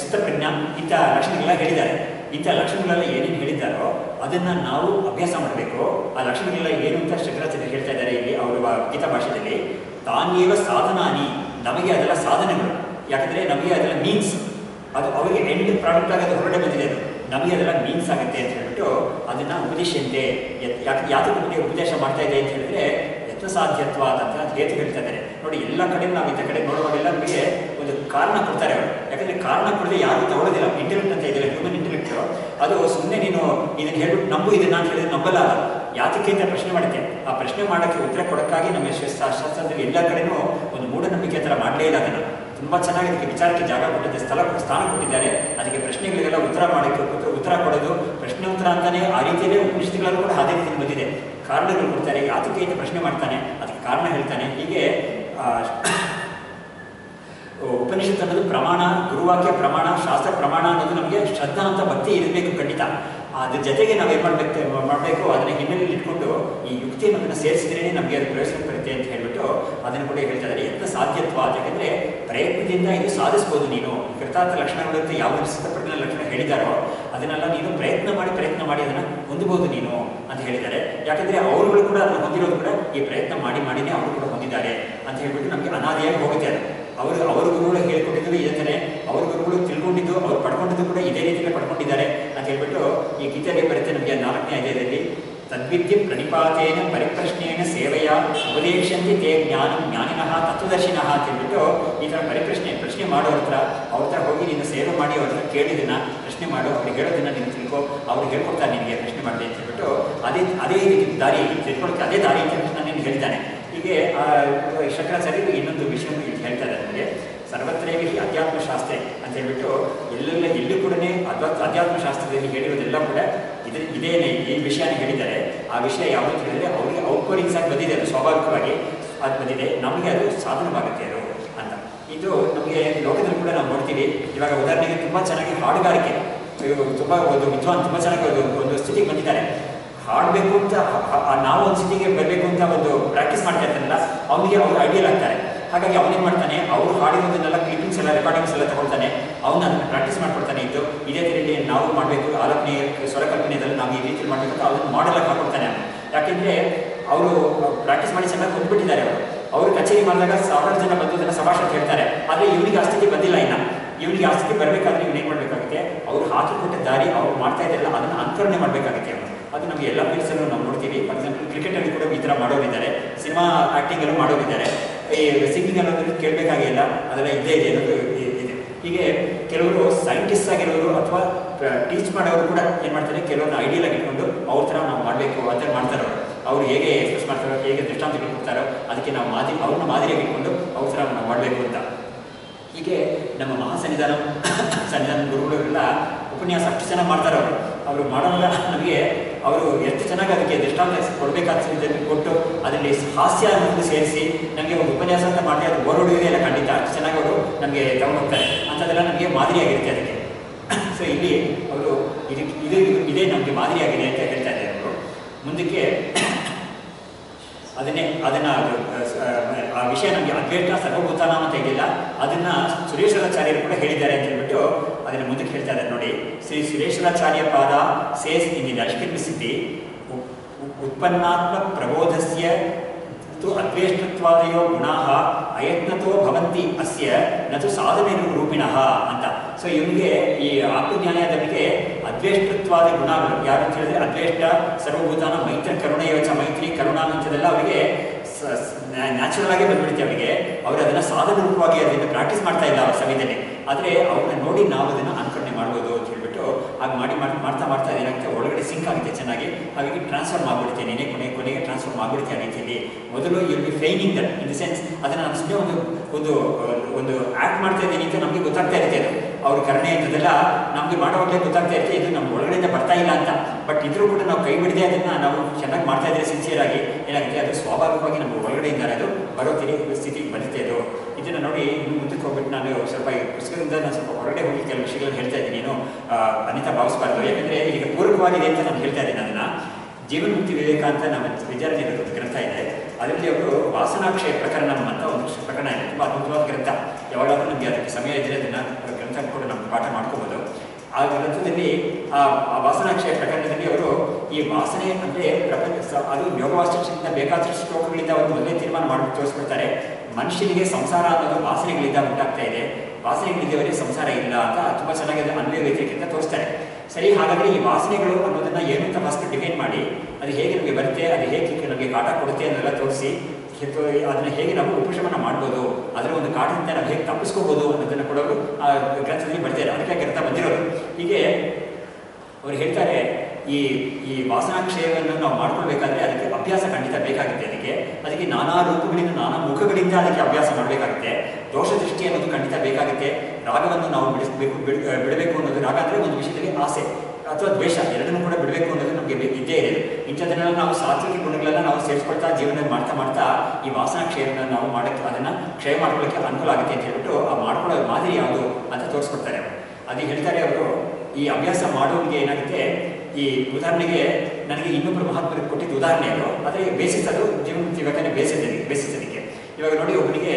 ಸುತ್ತಪ್ರಜ್ಞ ಇಂಥ ಲಕ್ಷಣಗಳೆಲ್ಲ ಹೇಳಿದ್ದಾರೆ. ಇಂಥ ಲಕ್ಷಣಗಳೆಲ್ಲ ಏನೇನು ಹೇಳಿದ್ದಾರೋ ಅದನ್ನು ನಾವು ಅಭ್ಯಾಸ ಮಾಡಬೇಕು. ಆ ಲಕ್ಷಣಗಳೆಲ್ಲ ಏನು ಅಂತ ಶಂಕರಾಚಾರ್ಯ ಹೇಳ್ತಾ ಇದ್ದಾರೆ ಇಲ್ಲಿ ಅವರ ಗೀತಾ ಭಾಷೆಯಲ್ಲಿ ತಾನೇವ ಸಾಧನಾನಿ, ನಮಗೆ ಅದೆಲ್ಲ ಸಾಧನೆಗಳು. ಯಾಕಂದರೆ ನಮಗೆ ಅದರ ಮೀನ್ಸ್ ಅದು ಅವರಿಗೆ ಎಂಡ್ ಪ್ರಾಡಕ್ಟ್ ಆಗಿ ಅದು ಹೊರಗಡೆ ಬಂದಿದೆ ಅದು. ನಮಗೆ ಅದೆಲ್ಲ ಮೀನ್ಸ್ ಆಗುತ್ತೆ ಅಂತ ಹೇಳ್ಬಿಟ್ಟು ಅದನ್ನ ಎಂದೆ ಯಾಕೆ ಯಾತಕ್ಕೆ ನಮಗೆ ಉಪದೇಶ ಮಾಡ್ತಾ ಇದೆ ಅಂತ ಹೇಳಿದ್ರೆ ಯತ್ನ ಸಾಧ್ಯತ್ವ ಅಂತ ಹೇಳ್ತಾ ಇದ್ದಾರೆ. ನೋಡಿ, ಎಲ್ಲ ಕಡೆ ನಾವು ಇಂಥ ಕಡೆ ನೋಡುವಾಗೆಲ್ಲ ನಮಗೆ ಒಂದು ಕಾರಣ ಕೊಡ್ತಾರೆ ಅವರು. ಯಾಕಂದ್ರೆ ಕಾರಣ ಕೊಡದೆ ಯಾರು ತಗೊಳ್ಳೋದಿಲ್ಲ ಇಂಟೆಲೆಕ್ಟ್ ಅಂತ ಇದೆಯಲ್ಲ ಹ್ಯೂಮನ್ ಇಂಟೆಲೆಕ್ಟ್ ಅದು ಸುಮ್ಮನೆ ನೀನು ಇದನ್ನು ಹೇಳ್ಬಿಟ್ಟು ನಂಬು ಇದನ್ನ ಅಂತ ಹೇಳಿದ್ರೆ ನಂಬಲ್ಲ ಯಾತಕ್ಕೆ ಅಂತ ಪ್ರಶ್ನೆ ಮಾಡುತ್ತೆ. ಆ ಪ್ರಶ್ನೆ ಮಾಡೋಕ್ಕೆ ಉತ್ತರ ಕೊಡೋಕ್ಕಾಗಿ ನಮ್ಮ ಶಾಸ್ತ್ರ- ಎಲ್ಲ ಕಡೆನೂ ಒಂದು ಮೂಢನಂಬಿಕೆ ಥರ ಮಾಡಲೇ ಇಲ್ಲ ಅದನ್ನು. ತುಂಬ ಚೆನ್ನಾಗಿ ಅದಕ್ಕೆ ವಿಚಾರಕ್ಕೆ ಜಾಗ ಕೊಟ್ಟಿದ್ದೆ, ಸ್ಥಳ ಸ್ಥಾನ ಕೊಟ್ಟಿದ್ದಾರೆ. ಅದಕ್ಕೆ ಪ್ರಶ್ನೆಗಳಿಗೆಲ್ಲ ಉತ್ತರ ಮಾಡೋಕ್ಕೆ ಉತ್ತರ- ಉತ್ತರ ಕೊಡೋದು, ಪ್ರಶ್ನೆ ಉತ್ತರ ಅಂತಾನೆ ಆ ರೀತಿಯಲ್ಲೇ ಉಪನಿಷತ್ಗಳಲ್ಲೂ ಕೂಡ ಅದೇ ರೀತಿ ಬಂದಿದೆ. ಕಾರಣಗಳು ಕೊಡ್ತಾರೆ ಯಾತಕ್ಕೆ ಅಂತ ಪ್ರಶ್ನೆ ಮಾಡ್ತಾನೆ, ಅದಕ್ಕೆ ಕಾರಣ ಹೇಳ್ತಾನೆ. ಹೀಗೆ ಉಪನಿಷತ್ ಅನ್ನೋದು ಪ್ರಮಾಣ, ಗುರುವಾಕ್ಯ ಪ್ರಮಾಣ, ಶಾಸ್ತ್ರ ಪ್ರಮಾಣ ಅನ್ನೋದು ನಮಗೆ ಶ್ರದ್ಧಾ ಅಂತ ಭಕ್ತಿ ಇರಬೇಕು ಖಂಡಿತ. ಅದ್ರ ಜೊತೆಗೆ ನಾವು ಏನು ಮಾಡಬೇಕು ಮಾಡಬೇಕು, ಅದನ್ನ ಹಿನ್ನೆಲೆಯಲ್ಲಿ ಇಟ್ಕೊಂಡು ಈ ಯುಕ್ತಿಯನ್ನು ಅದನ್ನು ಸೇರಿಸಿದ್ರೇ ನಮಗೆ ಅದು ಪ್ರಯೋಜನ ಬರುತ್ತೆ ಅಂತ ಹೇಳ್ಬಿಟ್ಟು ಅದನ್ನು ಕೂಡ ಹೇಳ್ತಾ ಇದ್ದಾರೆ. ಎಂತ ಸಾಧ್ಯತ್ವ ಯಾಕಂದ್ರೆ ಪ್ರಯತ್ನದಿಂದ ಇದು ಸಾಧಿಸ್ಬೋದು ನೀನು. ಕೃತಾರ್ಥ ಲಕ್ಷಣಗಳು ಅಂತ ಯಾವ ಸಿದ್ಧಪಟ್ಟಿನ ಲಕ್ಷಣ ಹೇಳಿದಾರೋ ಅದನ್ನೆಲ್ಲ ನೀನು ಪ್ರಯತ್ನ ಮಾಡಿ ಪ್ರಯತ್ನ ಮಾಡಿ ಅದನ್ನು ಹೊಂದಬಹುದು ನೀನು ಅಂತ ಹೇಳಿದ್ದಾರೆ. ಯಾಕಂದ್ರೆ ಅವರುಗಳು ಕೂಡ ಅದನ್ನು ಹೊಂದಿರೋದು ಕೂಡ ಈ ಪ್ರಯತ್ನ ಮಾಡಿ, ಮಾಡಿನೇ ಅವರು ಕೂಡ ಹೊಂದಿದ್ದಾರೆ ಅಂತ ಹೇಳ್ಬಿಟ್ಟು ನಮಗೆ ಅನಾದಿಯಾಗಿ ಹೋಗುತ್ತೆ ಅದು. ಅವರು, ಅವರ ಗುರುಗಳು ಹೇಳ್ಕೊಟ್ಟಿದ್ದು ಇದೇ ಥರ ಅವ್ರ ಗುರುಗಳು ತಿಳ್ಕೊಂಡಿದ್ದು, ಅವ್ರು ಪಡ್ಕೊಂಡಿದ್ದು ಕೂಡ ಇದೇ ರೀತಿಯಲ್ಲಿ ಪಡ್ಕೊಂಡಿದ್ದಾರೆ ಅಂತ ಹೇಳ್ಬಿಟ್ಟು ಈ ಗೀತೆಯಲ್ಲಿ ಬರುತ್ತೆ ನಮಗೆ ನಾಲ್ಕನೇ ಅಧ್ಯಾಯದಲ್ಲಿ. ತದ್ವಿದ್ಯೆ ಪ್ರಣಿಪಾತೇನ ಪರಿಪ್ರಶ್ನೆಯನ್ನು ಸೇವೆಯ ಉಪದೇಶಂತಿ ತೇ ಜ್ಞಾನ ಜ್ಞಾನಿನಃ ತತ್ವದರ್ಶಿನಃ ಅಂತ ಹೇಳ್ಬಿಟ್ಟು ಈ ಥರ ಪರಿಪ್ರಶ್ನೆ, ಪ್ರಶ್ನೆ ಮಾಡೋರ ಹತ್ರ, ಅವ್ರ ಹತ್ರ ಹೋಗಿ ನೀನು ಸೇವೆ ಮಾಡಿ ಅವ್ರ ಹತ್ರ ಪ್ರಶ್ನೆ ಮಾಡು ಅವ್ರಿಗೆ ಹೇಳೋದನ್ನ ನೀನು ತಿಳ್ಕೊ, ಅವ್ರು ಹೇಳ್ಕೊಡ್ತಾರೆ ನಿನಗೆ ಪ್ರಶ್ನೆ ಮಾಡಿದೆ ಅಂತ ಹೇಳ್ಬಿಟ್ಟು ಅದೇ ಅದೇ ರೀತಿ ದಾರಿ ತಿಳ್ಕೊಳಕ್ಕೆ ಅದೇ ದಾರಿ ಅಂತ ಹೇಳ್ಬಿಟ್ಟು ನಾನು ಹೇಳ್ತಾನೆ. ಹೀಗೆ ಶಂಕರಾಚಾರ್ಯರು ಇನ್ನೊಂದು ವಿಷಯವನ್ನು ಇಲ್ಲಿ ನನಗೆ. ಸರ್ವತ್ರೈವಿ ಅಧ್ಯಾತ್ಮ ಶಾಸ್ತ್ರ ಅಂತ ಹೇಳ್ಬಿಟ್ಟು ಎಲ್ಲೆಲ್ಲ, ಎಲ್ಲೂ ಕೂಡ ಅಧ್ಯಾತ್ಮ ಅಧ್ಯಾತ್ಮ ಶಾಸ್ತ್ರದಲ್ಲಿ ಹೇಳಿರೋದೆಲ್ಲ ಕೂಡ ಇದೇ ಇದೇನೆ ಈ ವಿಷಯನ ಹೇಳಿದ್ದಾರೆ. ಆ ವಿಷಯ ಯಾವುದು ಹೇಳಿದರೆ ಅವರಿಗೆ ಔಟ್ಕೋರಿಂಗ್ಸ್ ಆಗಿ ಬಂದಿದೆ ಅದು. ಸ್ವಾಭಾವಿಕವಾಗಿ ಅದು ಬಂದಿದೆ. ನಮಗೆ ಅದು ಸಾಧನವಾಗುತ್ತೆ ಅದು ಅಂತ. ಇದು ನಮಗೆ ಲೋಕದಲ್ಲಿ ಕೂಡ ನಾವು ನೋಡ್ತೀವಿ. ಇವಾಗ ಉದಾಹರಣೆಗೆ ತುಂಬ ಚೆನ್ನಾಗಿ ಹಾಡುಗಾರಿಕೆ ತುಂಬ ಒಂದು ವಿದ್ವಾನ್ ತುಂಬ ಚೆನ್ನಾಗಿ ಒಂದು ಒಂದು ಸ್ಥಿತಿಗೆ ಬಂದಿದ್ದಾರೆ. ಹಾಡಬೇಕು ಅಂತ ನಾವು ಒಂದು ಸ್ಥಿತಿಗೆ ಬರಬೇಕು ಅಂತ ಒಂದು ಪ್ರಾಕ್ಟೀಸ್ ಮಾಡ್ತಾ ಇರ್ತಾರಲ್ಲ, ಅವನಿಗೆ ಅವ್ರು ಐಡಿಯಲ್ ಆಗ್ತಾರೆ. ಹಾಗಾಗಿ ಅವನೇನು ಮಾಡ್ತಾನೆ? ಅವ್ರು ಹಾಡಿರೋದನ್ನೆಲ್ಲ ಕ್ಲಿಪಿಂಗ್ಸ್ ಎಲ್ಲ ರೆಕಾರ್ಡಿಂಗ್ಸ್ ಎಲ್ಲ ತಗೊಳ್ತಾನೆ. ಅವನ್ನ ಪ್ರಾಕ್ಟೀಸ್ ಮಾಡ್ಕೊಡ್ತಾನೆ ಇದ್ದು ಇದೇ ರೀತಿ ನಾವು ಮಾಡಬೇಕು. ಆಲೋಚನೆ ಸ್ವರಕಲ್ಪನೆಯಲ್ಲಿ ನಾವು ಈ ರೀತಿ ಮಾಡಬೇಕು ಅಂತ ಅದನ್ನು ಮಾಡೆಲ್ಲ ಹಾಕೊಡ್ತಾನೆ ಯಾಕೆಂದ್ರೆ ಅವರು ಪ್ರಾಕ್ಟೀಸ್ ಮಾಡಿ ಚೆನ್ನಾಗಿ ಕೊಟ್ಬಿಟ್ಟಿದ್ದಾರೆ ಅವರು. ಅವರು ಕಚೇರಿ ಮಾಡಿದಾಗ ಸಾವಿರಾರು ಜನ ಬಂದು ಅದನ್ನ ಸಭಾಷಣ ಹೇಳ್ತಾರೆ ಆದರೆ ಇವನಿಗೆ ಆಸ್ತಿಗೆ ಬಂದಿಲ್ಲ ಇನ್ನ. ಇವನಿಗೆ ಆಸ್ತಿಗೆ ಬರಬೇಕಾದ್ರೆ ಇವನೇನು ಮಾಡಬೇಕಾಗುತ್ತೆ? ಅವ್ರು ಹಾಕಿಕೊಟ್ಟ ದಾರಿ ಅವ್ರು ಮಾಡ್ತಾ ಇದ್ದಾರೆ ಅದನ್ನು ಅನುಕರಣೆ ಮಾಡಬೇಕಾಗುತ್ತೆ ಅದು ನಮಗೆ ಎಲ್ಲ ಫೀಲ್ಡ್ಸಲ್ಲೂ ನಾವು ನೋಡ್ತೀವಿ. ಫಾರ್ ಎಕ್ಸಾಂಪಲ್ ಕ್ರಿಕೆಟಲ್ಲಿ ಕೂಡ ಈ ಥರ ಮಾಡೋರಿದ್ದಾರೆ. ಸಿನಿಮಾ ಆ್ಯಕ್ಟಿಂಗಲ್ಲೂ ಮಾಡೋರಿದ್ದಾರೆ. ಈ ಸಿಂಗಿಂಗ್ ಅನ್ನೋದನ್ನು ಕೇಳಬೇಕಾಗಿಲ್ಲ. ಅದೆಲ್ಲ ಇದ್ದೇ ಇದೆ, ಅನ್ನೋದು ಇದೆ. ಹೀಗೆ ಕೆಲವರು ಸೈಂಟಿಸ್ಟ್ ಆಗಿರೋರು ಅಥವಾ ಟೀಚ್ ಮಾಡೋರು ಕೂಡ ಏನು ಮಾಡ್ತಾರೆ? ಕೆಲವೊಂದು ಐಡಿಯಲ್ ಆಗಿ ಇಟ್ಕೊಂಡು ಅವ್ರ ಥರ ನಾವು ಮಾಡಬೇಕು ಅಂತ ಮಾಡ್ತಾರೆ ಅವರು. ಅವ್ರು ಹೇಗೆ ಎಕ್ಸ್ಪ್ರೆಸ್ ಮಾಡ್ತಾರೋ, ಹೇಗೆ ದೃಷ್ಟಾಂತಗಳು ಕೊಡ್ತಾರೋ, ಅದಕ್ಕೆ ನಾವು ಮಾದರಿ ಅವ್ರನ್ನ ಮಾದರಿಯಾಗಿ ಇಟ್ಕೊಂಡು ಅವ್ರ ಥರ ನಾವು ಮಾಡಬೇಕು ಅಂತ. ಹೀಗೆ ನಮ್ಮ ಮಹಾಸನ್ನಿಧಾನ, ಸನ್ನಿಧಾನ ಗುರುಗಳೆಲ್ಲ ಉಪನ್ಯಾಸ ಅಷ್ಟು ಚೆನ್ನಾಗಿ ಮಾಡ್ತಾರೆ ಅವರು ಅವರು ಮಾಡೋಲ್ಲ ನಮಗೆ ಅವರು ಎಷ್ಟು ಚೆನ್ನಾಗಿ ಅದಕ್ಕೆ ದೃಷ್ಟಾಂತ ಕೊಡಬೇಕಾದ ಕೊಟ್ಟು ಅದರಲ್ಲಿ ಹಾಸ್ಯ ಅನ್ನೋದು ಸೇರಿಸಿ ನಮಗೆ ಒಂದು ಉಪನ್ಯಾಸ ಅಂತ ಮಾಡಿ ಅದು ಎಲ್ಲ ಖಂಡಿತ. ಅಷ್ಟು ಚೆನ್ನಾಗಿ ಅವರು ನಮಗೆ ತಗೊಂಡೋಗ್ತಾರೆ ಅಂಥದ್ದೆಲ್ಲ ನಮಗೆ ಮಾದರಿಯಾಗಿರುತ್ತೆ ಅದಕ್ಕೆ. ಸೊ ಇಲ್ಲಿ ಅವರು ಇದಕ್ಕೆ ಇದು ಇದೇ ನಮಗೆ ಮಾದರಿಯಾಗಿದೆ ಅಂತ ಹೇಳ್ತಾ ಇದ್ದಾರೆ ಅವರು. ಮುಂದಕ್ಕೆ ಅದನ್ನೇ ಅದನ್ನು ಅದು, ಆ ವಿಷಯ ನಮಗೆ ಅದ್ವೈತ ಸರ್ವಭೂತಾನ ಅಂತ ಇದಿಲ್ಲ ಅದನ್ನ ಸುರೇಶ್ವರಾಚಾರ್ಯರು ಕೂಡ ಹೇಳಿದ್ದಾರೆ ಅಂತ ಹೇಳ್ಬಿಟ್ಟು ಅದನ್ನ ಮುಂದಕ್ಕೆ ಹೇಳ್ತಾ ಇದ್ದಾರೆ ನೋಡಿ. ಶ್ರೀ ಸುರೇಶ್ವರಾಚಾರ್ಯ ಪಾದ ಸೇಸ್ ಇಂದಿನ ಅಷ್ಟಿರ್ಮಿಸಿದ್ದಿ ಉತ್ಪನ್ನಾತ್ಮ ಪ್ರಬೋಧಸ್ಯ ತು ಅದ್ವೇಷ್ಟತ್ವಾದಯೋ ಗುಣಾಹ ಅಯತ್ನತೋ ಭವಂತಿ ಅಸ್ಯ ನತು ಸಾಧನೆ ರೂಪಿಣಃ ಅಂತ. ಸೊ ಇವನಿಗೆ ಈ ಆತ್ಮಜ್ಞಾನದವರಿಗೆ ಅದ್ವೇಷ್ಟತ್ವಾದ ಗುಣಗಳು. ಯಾರು ಅಂತ ಹೇಳಿದ್ರೆ ಅದ್ವೇಷ್ಟ ಸರ್ವಭೂತಾನ ಕರುಣ ಯೋಚನೆ ಮೈತ್ರಿ, ಕರುಣ ಅಂತದೆಲ್ಲ ಅವರಿಗೆ ನ್ಯಾಚುರಲ್ ಆಗಿ ಬಂದ್ಬಿಡುತ್ತೆ ಅವರಿಗೆ. ಅವರು ಅದನ್ನ ಸಾಧನ ರೂಪವಾಗಿ ಅದರಿಂದ ಪ್ರಾಕ್ಟೀಸ್ ಮಾಡ್ತಾ ಇಲ್ಲ ಅವ್ರ ಸಮಯದಲ್ಲಿ ಆದರೆ ಅವ್ರನ್ನ ನೋಡಿ ನಾವು ಅದನ್ನ ಅನುಕರಣೆ ಮಾಡ್ಬೋದು ಅಂತ ಹೇಳ್ಬಿಟ್ಟು ಹಾಗೆ ಮಾಡಿ ಮಾಡಿ, ಮಾಡ್ತಾ ಮಾಡ್ತಾ ಏನಾಗುತ್ತೆ ಒಳಗಡೆ ಸಿಂಕ್ ಆಗುತ್ತೆ ಚೆನ್ನಾಗಿ. ಹಾಗಾಗಿ ಟ್ರಾನ್ಸ್ಫರ್ ಮಾಡ್ಬಿಡುತ್ತೆ ನೆನೆ ಕೊನೆ, ಕೊನೆಗೆ ಟ್ರಾನ್ಸ್ಫರ್ ಮಾಡ್ಬಿಡುತ್ತೆ ಆ ರೀತಿಯಲ್ಲಿ. ಮೊದಲು you be fining that in the sense ಅದನ್ನ ನಾನು ಸುಮ್ಮನೆ ಒಂದು ಒಂದು ಒಂದು ಆ್ಯಕ್ಟ್ ಮಾಡ್ತಾ ಇದ್ದೀನಿ ಅಂತ ನಮಗೆ ಗೊತ್ತಾಗ್ತಾ ಇರುತ್ತೆ ಅದು. ಅವ್ರ ಕರ್ಣೆ ಅಂತದೆಲ್ಲ ನಮಗೆ ಮಾಡೋವಾಗಲೇ ಗೊತ್ತಾಗ್ತಾ ಇರುತ್ತೆ, ಇದು ನಮ್ಮ ಒಳಗಡೆಯಿಂದ ಬರ್ತಾ ಇಲ್ಲ ಅಂತ. ಬಟ್ ಇದ್ರೂ ಕೂಡ ನಾವು ಕೈ ಬಿಡದೆ ಅದನ್ನ ನಾವು ಚೆನ್ನಾಗಿ ಮಾಡ್ತಾ ಇದ್ರೆ ಸಿನ್ಸಿಯರ್ ಆಗಿ ಏನಾಗುತ್ತೆ, ಅದು ಸ್ವಾಭಾವಿಕವಾಗಿ ನಮ್ಮ ಒಳಗಡೆಯಿಂದ ಅದು ಬರೋ ಸ್ಥಿತಿಗೆ ಬರುತ್ತೆ ಇದನ್ನು ನೋಡಿ ಮುಂದಕ್ಕೆ ಹೋಗ್ಬಿಟ್ಟು ನಾನು ಸ್ವಲ್ಪ ಪುಸ್ತಕದಿಂದ ನಾನು ಸ್ವಲ್ಪ ಹೊರಗಡೆ ಹೋಗಿ ಕೆಲವು ವಿಷಯಗಳನ್ನು ಹೇಳ್ತಾ ಇದ್ದೀನಿ. ಏನು ಅನಿತಾ ಭಾವಿಸಬಾರ್ದು. ಯಾಕಂದ್ರೆ ಈಗ ಪೂರ್ವವಾಗಿದೆ ಅಂತ ನಾನು ಹೇಳ್ತಾ ಇದ್ದೀನಿ ಅದನ್ನ. ಜೀವನ್ಮುಕ್ತಿ ವಿವೇಕ ಅಂತ ನಮ್ಮ ವಿಚಾರಣೆ ಇರೋದು ಗ್ರಂಥ ಇದೆ. ಅದರಲ್ಲಿ ಅವರು ವಾಸನಾಕ್ಷಯ ಪ್ರಕರಣ ಅಂತ ಒಂದು ಪ್ರಕರಣ ಇದೆ. ತುಂಬ ಅದ್ಭುತವಾದ ಗ್ರಂಥ. ಯಾವಾಗಲೂ ನಮಗೆ ಅದಕ್ಕೆ ಸಮಯ ಇದ್ದರೆ ಅದನ್ನ ಗ್ರಂಥ ಕೂಡ ನಮ್ಮ ಪಾಠ ಮಾಡ್ಕೋಬೋದು. ಆ ಗ್ರಂಥದಲ್ಲಿ, ಆ ವಾಸನಾಕ್ಷಯ ಪ್ರಕರಣದಲ್ಲಿ ಅವರು ಈ ವಾಸನೆ ಅಂದರೆ ಪ್ರಪಂಚ, ಅದು ಯೋಗ ವಾಸ್ತುಶಕ್ತಿಯಿಂದ ಬೇಕಾದಷ್ಟು ಶ್ಲೋಕಗಳಿಂದ ಅವರು ಮೊದಲೇ ತೀರ್ಮಾನ ಮಾಡಿ ತೋರಿಸ್ಬಿಡ್ತಾರೆ ಮನುಷ್ಯನಿಗೆ ಸಂಸಾರ ಅನ್ನೋದು ವಾಸನೆಗಳಿಂದ ಉಂಟಾಗ್ತಾ ಇದೆ. ವಾಸನೆಗಳಿದ್ದವರೇ ಸಂಸಾರ ಇಲ್ಲ ಅಂತ ತುಂಬಾ ಚೆನ್ನಾಗಿ ಅದು ಅನ್ವಯ ಅಂತ ತೋರಿಸ್ತಾರೆ. ಸರಿ, ಹಾಗಾದ್ರೆ ಈ ವಾಸನೆಗಳು ಅನ್ನೋದನ್ನ ಏನು ಅಂತ ಮಸ್ತ್ ಡಿಫೈನ್ ಮಾಡಿ, ಅದು ಹೇಗೆ ನಮಗೆ ಬರುತ್ತೆ, ಅದು ಹೇಗೆ ನಮಗೆ ಕಾಟ ಕೊಡುತ್ತೆ ಅನ್ನೆಲ್ಲ ತೋರಿಸಿ ಅದನ್ನು ಅದನ್ನ ಹೇಗೆ ನಾವು ಉಪಶಮನ ಮಾಡ್ಬೋದು, ಅದರ ಒಂದು ಕಾಟದಿಂದ ನಾವು ಹೇಗೆ ತಪ್ಪಿಸ್ಕೋಬೋದು ಅನ್ನೋದನ್ನ ಕೂಡ ಆ ಗ್ರಂಥದಲ್ಲಿ ಬರ್ತಾರೆ. ಅದಕ್ಕೆ ಗ್ರಂಥ ಬಂದಿರೋದು. ಹೀಗೆ ಅವ್ರು ಹೇಳ್ತಾರೆ ಈ ಈ ವಾಸನಾಕ್ಷಯವನ್ನು ನಾವು ಮಾಡ್ಕೊಳ್ಬೇಕಾದ್ರೆ ಅದಕ್ಕೆ ಅಭ್ಯಾಸ ಖಂಡಿತ ಬೇಕಾಗುತ್ತೆ ಅದಕ್ಕೆ. ಅದಕ್ಕೆ ನಾನಾ ರೂಪಗಳಿಂದ ನಾನಾ ಮುಖಗಳಿಂದ ಅದಕ್ಕೆ ಅಭ್ಯಾಸ ಮಾಡಬೇಕಾಗುತ್ತೆ. ದೋಷ ದೃಷ್ಟಿ ಅನ್ನೋದು ಖಂಡಿತ ಬೇಕಾಗುತ್ತೆ. ರಾಗವನ್ನು ನಾವು ಬಿಡಿಸಬೇಕು ಬಿಡಬೇಕು ಅನ್ನೋದು ರಾಗ ಅಂದರೆ ಒಂದು ವಿಷಯದಲ್ಲಿ ಆಸೆ ಅಥವಾ ದ್ವೇಷ, ಎರಡನ್ನೂ ಕೂಡ ಬಿಡಬೇಕು ಅನ್ನೋದು ನಮಗೆ ಇದ್ದೇ ಇದೆ. ಇಂಥದನ್ನೆಲ್ಲ ನಾವು ಸಾತ್ವಿಕ ಗುಣಗಳೆಲ್ಲ ನಾವು ಸೇರಿಸ್ಕೊಳ್ತಾ ಜೀವನ ಮಾಡ್ತಾ ಮಾಡ್ತಾ ಈ ವಾಸನಾ ಕ್ಷಯವನ್ನು ನಾವು ಮಾಡಕ್ಕೆ, ಅದನ್ನ ಕ್ಷಯ ಮಾಡ್ಕೊಳ್ಳೋಕ್ಕೆ ಅನುಕೂಲ ಆಗುತ್ತೆ ಅಂತ ಹೇಳ್ಬಿಟ್ಟು ಆ ಮಾಡ್ಕೊಳ್ಳೋ ಮಾದರಿ ಯಾವುದು ಅಂತ ತೋರಿಸ್ಕೊಡ್ತಾರೆ ಅದು ಹೇಳ್ತಾರೆ ಅವರು, ಈ ಅಭ್ಯಾಸ ಮಾಡೋರಿಗೆ ಏನಾಗುತ್ತೆ ಈ ಉದಾಹರಣೆಗೆ ನನಗೆ ಇನ್ನೊಬ್ಬರು ಮಹಾತ್ಮರಿಗೆ ಕೊಟ್ಟಿದ್ದು ಉದಾಹರಣೆ ಅದು. ಆದರೆ ಬೇಸಿಸ್ ಅದು ಜೀವನ ಇವಾಗನೇ ಬೇಸಿಸೋದಕ್ಕೆ ಬೇಸಿಸೋದಕ್ಕೆ ಇವಾಗ ನೋಡಿ ಒಬ್ಬನಿಗೆ